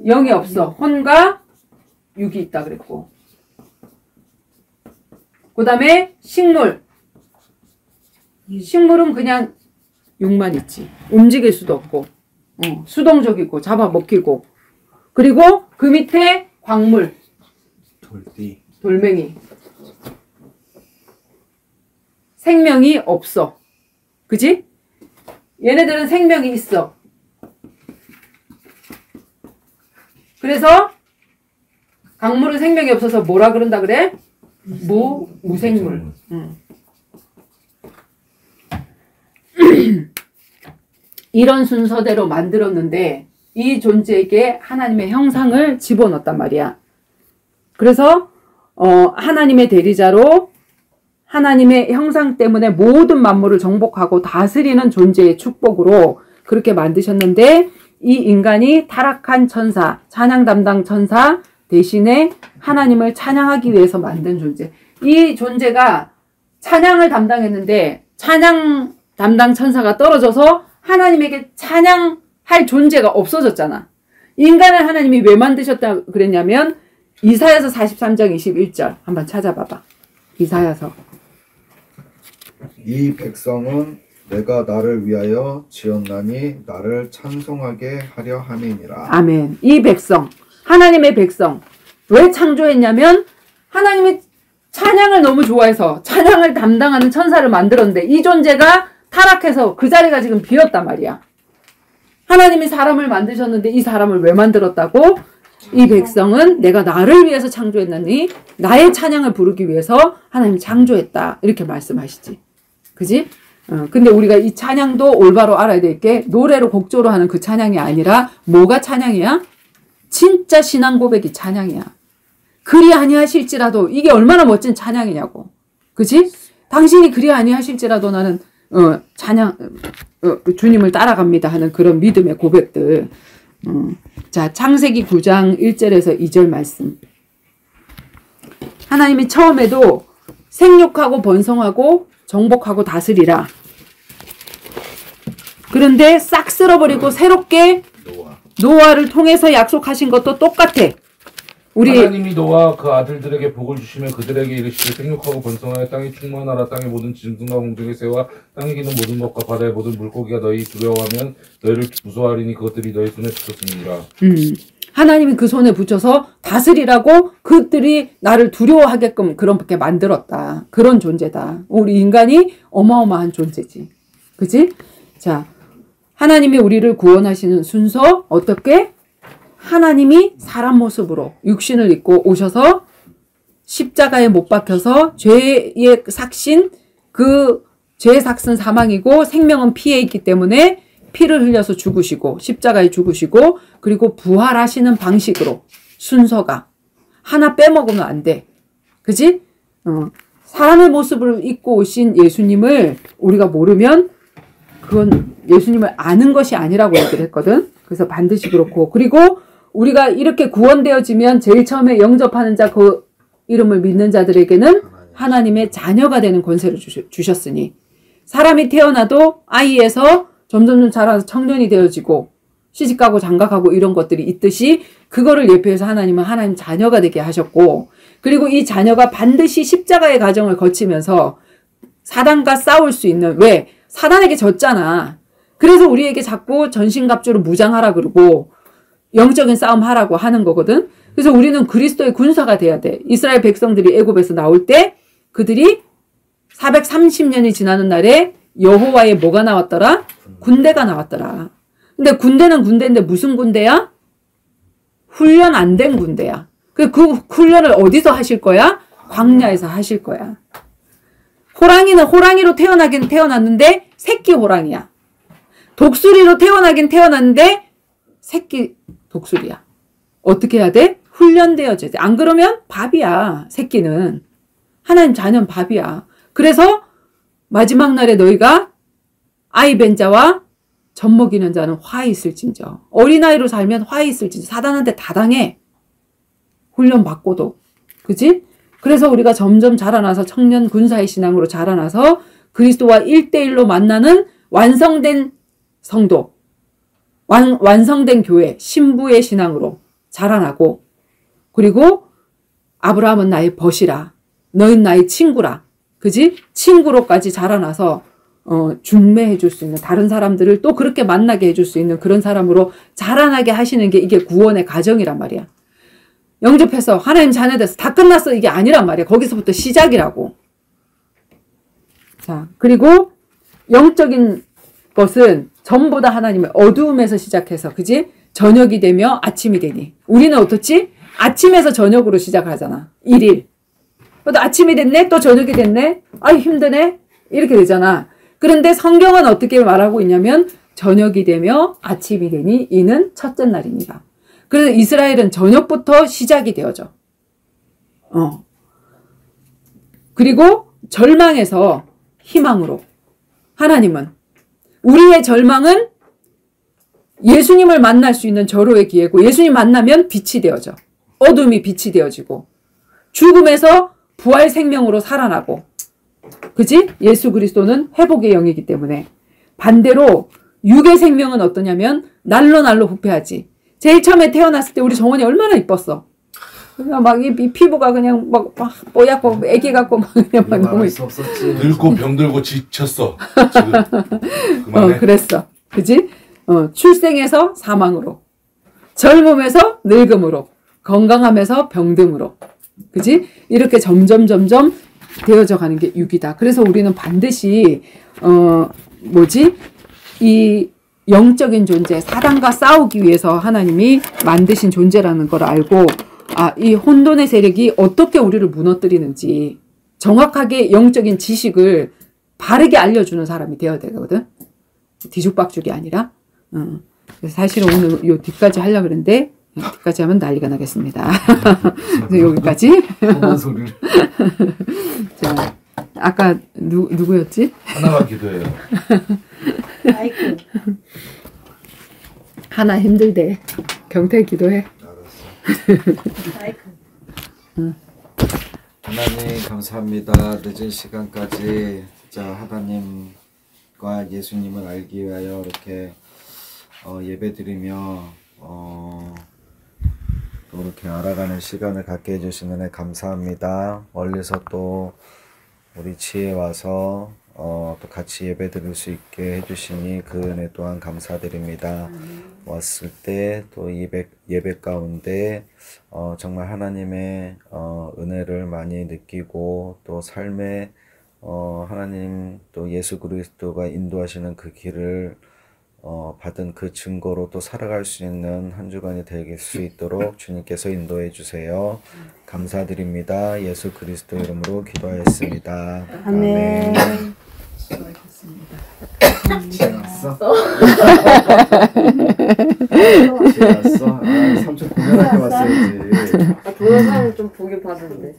영이 없어. 혼과 육이 있다 그랬고. 그 다음에 식물. 식물은 그냥 육만 있지. 움직일 수도 없고, 어, 수동적이고, 잡아먹히고. 그리고 그 밑에 광물, 돌띠. 돌멩이. 생명이 없어. 그지? 얘네들은 생명이 있어. 그래서 강물은 생명이 없어서 뭐라 그런다 그래? 무, 무생물. 음. 이런 순서대로 만들었는데 이 존재에게 하나님의 형상을 집어넣었단 말이야. 그래서 어, 하나님의 대리자로 하나님의 형상 때문에 모든 만물을 정복하고 다스리는 존재의 축복으로 그렇게 만드셨는데 이 인간이 타락한 천사, 찬양 담당 천사 대신에 하나님을 찬양하기 위해서 만든 존재. 이 존재가 찬양을 담당했는데 찬양 담당 천사가 떨어져서 하나님에게 찬양할 존재가 없어졌잖아. 인간을 하나님이 왜 만드셨다 그랬냐면 이사야서 43장 21절 한번 찾아봐봐. 이사야서. 이 백성은 내가 나를 위하여 지었나니 나를 찬송하게 하려 함이니라. 아멘. 이 백성, 하나님의 백성. 왜 창조했냐면 하나님이 찬양을 너무 좋아해서 찬양을 담당하는 천사를 만들었는데 이 존재가 타락해서 그 자리가 지금 비었단 말이야. 하나님이 사람을 만드셨는데 이 사람을 왜 만들었다고? 이 백성은 내가 나를 위해서 창조했나니 나의 찬양을 부르기 위해서 하나님 창조했다. 이렇게 말씀하시지. 그지? 어, 근데 우리가 이 찬양도 올바로 알아야 될 게 노래로 곡조로 하는 그 찬양이 아니라 뭐가 찬양이야? 진짜 신앙 고백이 찬양이야. 그리 아니하실지라도 이게 얼마나 멋진 찬양이냐고. 그지? 당신이 그리 아니하실지라도 나는 어, 찬양 어, 주님을 따라갑니다 하는 그런 믿음의 고백들. 음. 자, 창세기 9장 1절에서 2절 말씀. 하나님이 처음에도 생육하고 번성하고 정복하고 다스리라. 그런데 싹 쓸어버리고 새롭게 노아. 노아를 통해서 약속하신 것도 똑같아. 우리 하나님이 노아 그 아들들에게 복을 주시면 그들에게 이르시되 생육하고 번성하여 땅이 충만하라 땅의 모든 짐승과 공중의 새와 땅에 기는 모든 것과 바다의 모든 물고기가 너희 두려워하면 너희를 무서워하리니 그것들이 너희 손에 붙었음이니라. 음, 하나님이 그 손에 붙여서 다스리라고 그들이 나를 두려워하게끔 그렇게 만들었다. 그런 존재다. 우리 인간이 어마어마한 존재지. 그지? 자, 하나님이 우리를 구원하시는 순서 어떻게? 하나님이 사람 모습으로 육신을 입고 오셔서 십자가에 못 박혀서 죄의 삭신 그 죄의 삭은 사망이고 생명은 피에 있기 때문에 피를 흘려서 죽으시고 십자가에 죽으시고 그리고 부활하시는 방식으로 순서가 하나 빼먹으면 안 돼. 그지? 어, 사람의 모습을 입고 오신 예수님을 우리가 모르면 그건 예수님을 아는 것이 아니라고 얘기를 했거든. 그래서 반드시 그렇고 그리고 우리가 이렇게 구원되어지면 제일 처음에 영접하는 자 그 이름을 믿는 자들에게는 하나님의 자녀가 되는 권세를 주셨으니 사람이 태어나도 아이에서 점점점 자라서 청년이 되어지고 시집가고 장가가고 이런 것들이 있듯이 그거를 예표해서 하나님은 하나님 자녀가 되게 하셨고 그리고 이 자녀가 반드시 십자가의 과정을 거치면서 사단과 싸울 수 있는 왜 사단에게 졌잖아. 그래서 우리에게 자꾸 전신갑주로 무장하라 그러고 영적인 싸움 하라고 하는 거거든. 그래서 우리는 그리스도의 군사가 돼야 돼. 이스라엘 백성들이 애굽에서 나올 때 그들이 430년이 지나는 날에 여호와의 뭐가 나왔더라? 군대가 나왔더라. 근데 군대는 군대인데 무슨 군대야? 훈련 안 된 군대야. 그, 그 훈련을 어디서 하실 거야? 광야에서 하실 거야. 호랑이는 호랑이로 태어나긴 태어났는데 새끼 호랑이야. 독수리로 태어나긴 태어났는데 새끼 독수리야. 어떻게 해야 돼? 훈련되어져야 돼. 안 그러면 밥이야. 새끼는. 하나님 자녀는 밥이야. 그래서 마지막 날에 너희가 아이 벤 자와 젖 먹이는 자는 화해 있을진저. 어린아이로 살면 화해 있을진저. 사단한테 다 당해. 훈련 받고도. 그지? 그래서 우리가 점점 자라나서 청년 군사의 신앙으로 자라나서 그리스도와 1대1로 만나는 완성된 성도, 완, 완성된 교회, 신부의 신앙으로 자라나고, 그리고 아브라함은 나의 벗이라, 너희 나의 친구라, 그지? 친구로까지 자라나서 어, 중매해 줄 수 있는 다른 사람들을 또 그렇게 만나게 해줄 수 있는 그런 사람으로 자라나게 하시는 게 이게 구원의 과정이란 말이야. 영접해서 하나님 자녀 돼서 다 끝났어 이게 아니란 말이야. 거기서부터 시작이라고. 자, 그리고 영적인 것은 전부 다 하나님의 어두움에서 시작해서 그지? 저녁이 되며 아침이 되니. 우리는 어떻지? 아침에서 저녁으로 시작하잖아. 일일. 또 아침이 됐네? 또 저녁이 됐네? 아 힘드네? 이렇게 되잖아. 그런데 성경은 어떻게 말하고 있냐면 저녁이 되며 아침이 되니 이는 첫째 날입니다. 그래서 이스라엘은 저녁부터 시작이 되어져. 어. 그리고 절망에서 희망으로. 하나님은 우리의 절망은 예수님을 만날 수 있는 절호의 기회고 예수님 만나면 빛이 되어져. 어둠이 빛이 되어지고 죽음에서 부활 생명으로 살아나고 그지? 예수 그리스도는 회복의 영이기 때문에 반대로 육의 생명은 어떠냐면 날로 날로 부패하지. 제일 처음에 태어났을 때 우리 정원이 얼마나 이뻤어. 그냥 막이 이 피부가 그냥 막, 막 뽀얗고 애기 같고 막 그냥 막 너무. 늙고 병들고 지쳤어. 지금 어, 그만해. 그랬어. 그지? 어, 출생에서 사망으로. 젊음에서 늙음으로. 건강함에서 병듦으로. 그지? 이렇게 점점, 점점 되어져 가는 게 육이다. 그래서 우리는 반드시, 어, 뭐지? 이 영적인 존재, 사단과 싸우기 위해서 하나님이 만드신 존재라는 걸 알고, 아, 이 혼돈의 세력이 어떻게 우리를 무너뜨리는지 정확하게 영적인 지식을 바르게 알려주는 사람이 되어야 되거든. 뒤죽박죽이 아니라. 어. 그래서 사실은 오늘 요 뒤까지 하려고 그랬는데 어, 뒤까지 하면 난리가 나겠습니다. 그래서 여기까지. 자, 아까 누, 누구였지? 하나만 기도해요. 하나 힘들대. 경태 기도해. 하나님 감사합니다. 늦은 시간까지 진짜 하나님과 예수님을 알기 위하여 이렇게 어, 예배드리며 어, 또 이렇게 알아가는 시간을 갖게 해주신 은혜 감사합니다. 멀리서 또 우리 지에 와서 어, 또 같이 예배 드릴 수 있게 해주시니 그 은혜 또한 감사드립니다. 왔을 때 또 예배, 예배 가운데 어, 정말 하나님의 어, 은혜를 많이 느끼고 또 삶에 어, 하나님 또 예수 그리스도가 인도하시는 그 길을 어, 받은 그 증거로 또 살아갈 수 있는 한 주간이 될 수 있도록 주님께서 인도해 주세요. 감사드립니다. 예수 그리스도 이름으로 기도하였습니다. 아멘. 지났어? 지났어? 아, 삼촌 공연할 때 왔어야지. 동영상을 좀 보긴 봤는데.